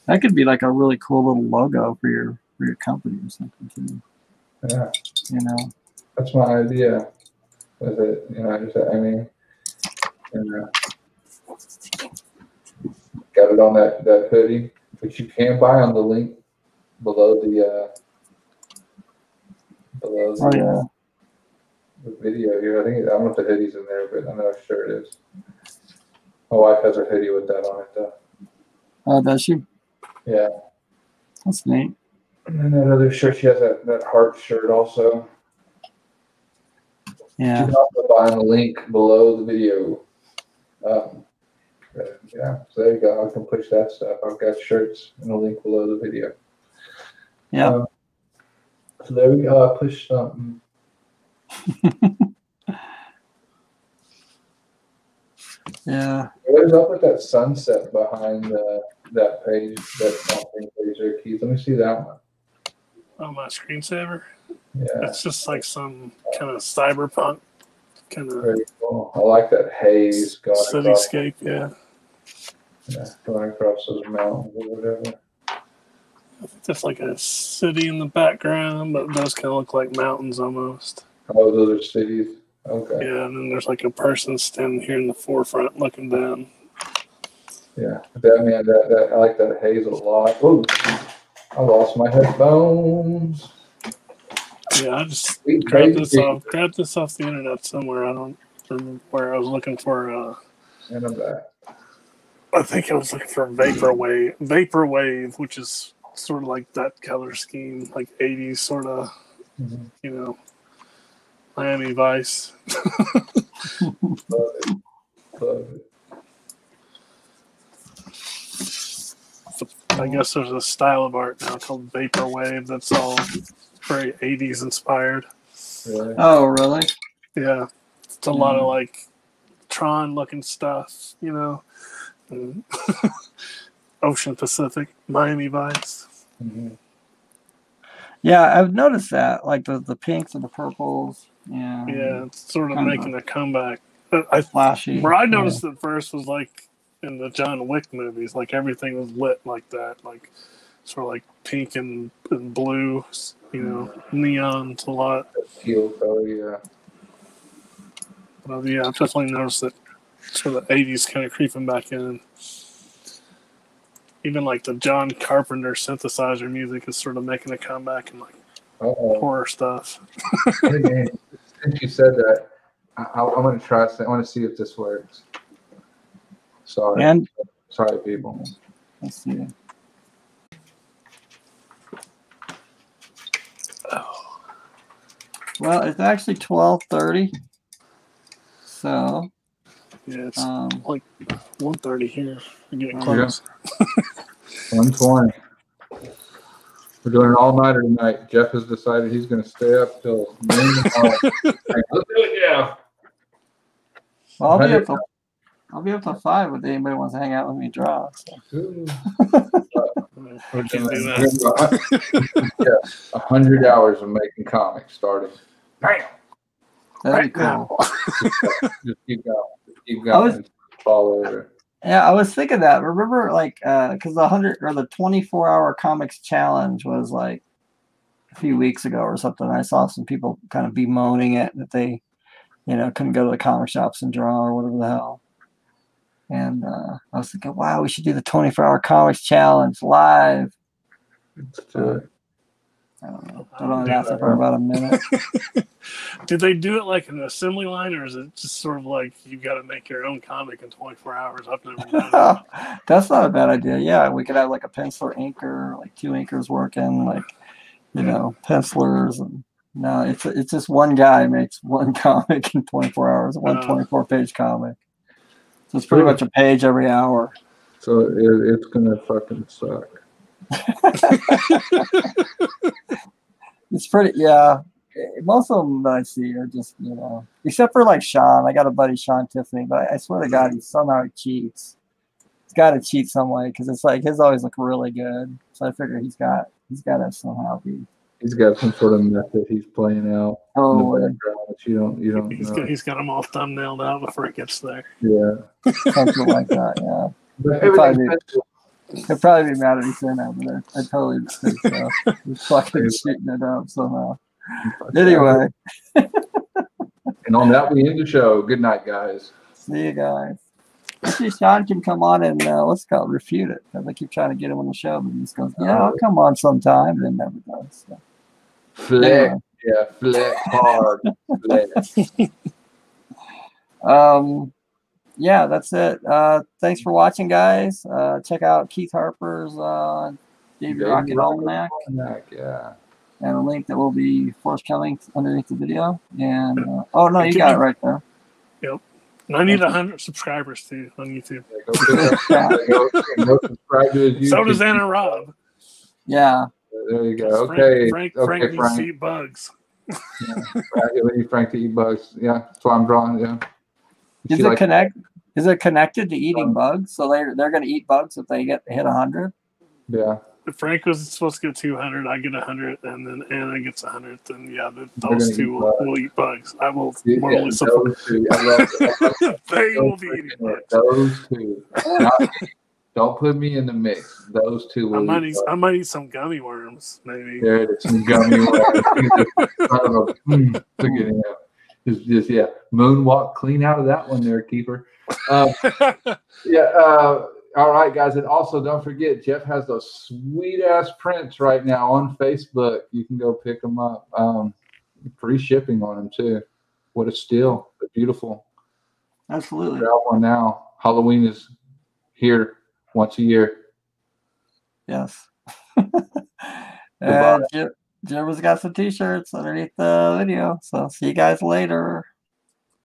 Speaker 2: That could be like a really cool little logo for your for your company or something too.
Speaker 3: Yeah,
Speaker 2: You know.
Speaker 3: that's my idea with it. You know, just I mean, and, uh, got it on that that hoodie, which you can buy on the link below the uh, below the,
Speaker 2: Oh yeah.
Speaker 3: the video here. I think I don't know if the hoodie's in there, but I know sure it is. My wife has a hoodie with that on it though.
Speaker 2: Oh, does she?
Speaker 3: Yeah.
Speaker 2: That's neat.
Speaker 3: And then that other shirt, she has that, that heart shirt also.
Speaker 2: Yeah.
Speaker 3: You can also buy on the link below the video. Um, but, yeah, so there you go. I can push that stuff. I've got shirts and a link below the video.
Speaker 2: Yeah.
Speaker 3: Um, so there we go. I pushed something.
Speaker 2: Yeah.
Speaker 3: What is up with that sunset behind uh, that page? That something page there, Keith. Let me see that one.
Speaker 4: Oh, my screensaver.
Speaker 3: Yeah,
Speaker 4: It's just like some kind of cyberpunk kind of
Speaker 3: very cool. I like that haze going across,
Speaker 4: cityscape. Yeah,
Speaker 3: yeah, going across those mountains or whatever.
Speaker 4: I think like a city in the background, but those kind of look like mountains almost.
Speaker 3: Oh, those are cities. Okay.
Speaker 4: Yeah, and then there's like a person standing here in the forefront looking down.
Speaker 3: Yeah, that man, that, that I like that hazel a lot. Oh, I lost my headphones.
Speaker 4: Yeah, I just
Speaker 3: Sweet
Speaker 4: grabbed this off grabbed this off the internet somewhere. I don't remember where I was looking for. Uh,
Speaker 3: And I'm back.
Speaker 4: I think I was looking for vaporwave, vaporwave, which is sort of like that color scheme, like '80s sort of,
Speaker 3: Mhm.
Speaker 4: you know, Miami Vice.
Speaker 3: Love it. Love it.
Speaker 4: I guess there's a style of art now called vaporwave that's all very '80s inspired.
Speaker 3: Really?
Speaker 2: Oh, really?
Speaker 4: Yeah, it's a lot of
Speaker 2: Mm.
Speaker 4: like Tron looking stuff, you know. And Ocean Pacific, Miami Vice.
Speaker 3: Mhm.
Speaker 2: Yeah, I've noticed that. Like the the pinks and the purples. Yeah.
Speaker 4: Yeah, it's sort of
Speaker 2: Kinda.
Speaker 4: making a comeback. I
Speaker 2: Flashy.
Speaker 4: Where I
Speaker 2: yeah.
Speaker 4: noticed it first was like in the John Wick movies, like everything was lit like that, like sort of like pink and, and blue, you know, neons a lot.
Speaker 3: Teal color, yeah.
Speaker 4: But yeah, I've definitely noticed that sort of the 80s kind of creeping back in. Even like the John Carpenter synthesizer music is sort of making a comeback in like
Speaker 3: Uh-oh.
Speaker 4: horror stuff.
Speaker 3: Since you said that, I, I, I'm going to try. I want to see if this works. Sorry.
Speaker 2: And
Speaker 3: Sorry, people.
Speaker 2: let's see. Well, it's actually twelve thirty. So,
Speaker 4: Yeah, it's
Speaker 2: um,
Speaker 4: 1.30 here. We're getting
Speaker 2: Yeah.
Speaker 4: close.
Speaker 3: 120. We're doing an all nighter tonight. Jeff has decided he's going to stay up till noon. tomorrow. Let's do it, yeah.
Speaker 2: well, I'll be up
Speaker 3: Hundred-
Speaker 2: till I'll be up till five if anybody wants to hang out with me and draw. So.
Speaker 3: Ooh.
Speaker 4: We can do that.
Speaker 3: yeah, a hundred hours of making comics starting. Bam!
Speaker 2: That'd be cool.
Speaker 4: now.
Speaker 3: Just keep going.
Speaker 2: I was-
Speaker 3: going. Fall over.
Speaker 2: Yeah, I was thinking that. Remember, like, because the hundred or the twenty-four hour comics challenge was like a few weeks ago or something. I saw some people kind of bemoaning it that they, you know, couldn't go to the comic shops and draw or whatever the hell. And uh, I was thinking, wow, we should do the twenty-four hour comics challenge live.
Speaker 3: Let's do it.
Speaker 2: I don't know.
Speaker 4: I'll
Speaker 2: That only
Speaker 4: do
Speaker 2: lasted for about a minute.
Speaker 4: Did they do it like an assembly line, or is it just sort of like you've got to make your own comic in 24 hours? I've never done it.
Speaker 2: That's not a bad idea. Yeah, we could have like a penciler inker, like two inkers working, like you know, pencilers and no, it's it's just one guy makes one comic in 24 hours, one
Speaker 4: Uh.
Speaker 2: 24 page comic. So it's pretty much a page every hour.
Speaker 3: So it, it's gonna fucking suck.
Speaker 2: It's pretty, yeah. Most of them that I see are just, you know, except for like Sean. I got a buddy, Sean Tiffany, but I, I swear to God, he somehow he cheats. He's got to cheat some way because it's like his always look really good. So I figure he's got he's got to somehow be.
Speaker 3: He's got some sort of method he's playing out oh, in
Speaker 2: Oh,
Speaker 3: the background that you don't you don't
Speaker 4: He's
Speaker 3: know.
Speaker 4: got, he's got them all thumbnailed out before it gets there.
Speaker 3: Yeah.
Speaker 2: something like that. Yeah,
Speaker 3: But everything's
Speaker 2: he'd probably be mad at me saying that, but I, I totally think so. He's fucking shooting it up somehow. Anyway,
Speaker 3: And on that, we end the show. Good night, guys.
Speaker 2: see you guys. Actually, Sean can come on and uh, what's it called refute it because I keep trying to get him on the show, but he just goes, "Yeah, I'll come on sometime," and then never does. So,
Speaker 3: Flick.
Speaker 2: anyway.
Speaker 3: Yeah, flick hard. flick.
Speaker 2: um yeah that's it uh thanks for watching guys uh check out keith harper's uh Davy
Speaker 3: Davy
Speaker 2: rocket
Speaker 3: Rocket
Speaker 2: almanac
Speaker 3: Almanac, Yeah.
Speaker 2: and a link that will be forthcoming underneath the video and uh, oh no you got it right there
Speaker 4: And I need 100 subscribers too on YouTube.
Speaker 3: Yeah, go, go, go subscribe to his
Speaker 4: So does Anna Rob.
Speaker 2: yeah
Speaker 3: There you go.
Speaker 4: Frank-
Speaker 3: Okay.
Speaker 4: Frank,
Speaker 3: okay,
Speaker 4: Frank, needs
Speaker 3: Frank.
Speaker 4: to eat bugs.
Speaker 3: Frank, Frank to eat bugs. Yeah, that's why I'm drawing. Yeah.
Speaker 2: is
Speaker 3: She
Speaker 2: it
Speaker 3: like-
Speaker 2: connect is it connected to eating
Speaker 3: Um,
Speaker 2: bugs so they're they're going to eat bugs if they get hit 100
Speaker 3: Yeah.
Speaker 4: If Frank was supposed to get 200, I get 100, and then Anna gets 100. Then yeah, the, those two will, will eat bugs. I will
Speaker 3: Yeah,
Speaker 4: morally support.
Speaker 3: two. I love, I love
Speaker 4: they will be eating bugs.
Speaker 3: Those two. Not. Don't put me in the mix. Those two
Speaker 4: I
Speaker 3: will
Speaker 4: might
Speaker 3: eat
Speaker 4: eat,
Speaker 3: bugs.
Speaker 4: I might eat some gummy worms, maybe.
Speaker 3: There it is. Some gummy worms. Son of a- mm, Look at him. Just, just yeah, moonwalk clean out of that one there, keeper. Uh, yeah, uh, All right, guys, and also don't forget Jeff has those sweet ass prints right now on Facebook. You can go pick them up. Um, free shipping on them too. What a steal! They're beautiful.
Speaker 2: Absolutely.
Speaker 3: Grab one now. Halloween is here once a year.
Speaker 2: Yes. and Jim, Has got some t-shirts underneath the video. So see you guys later.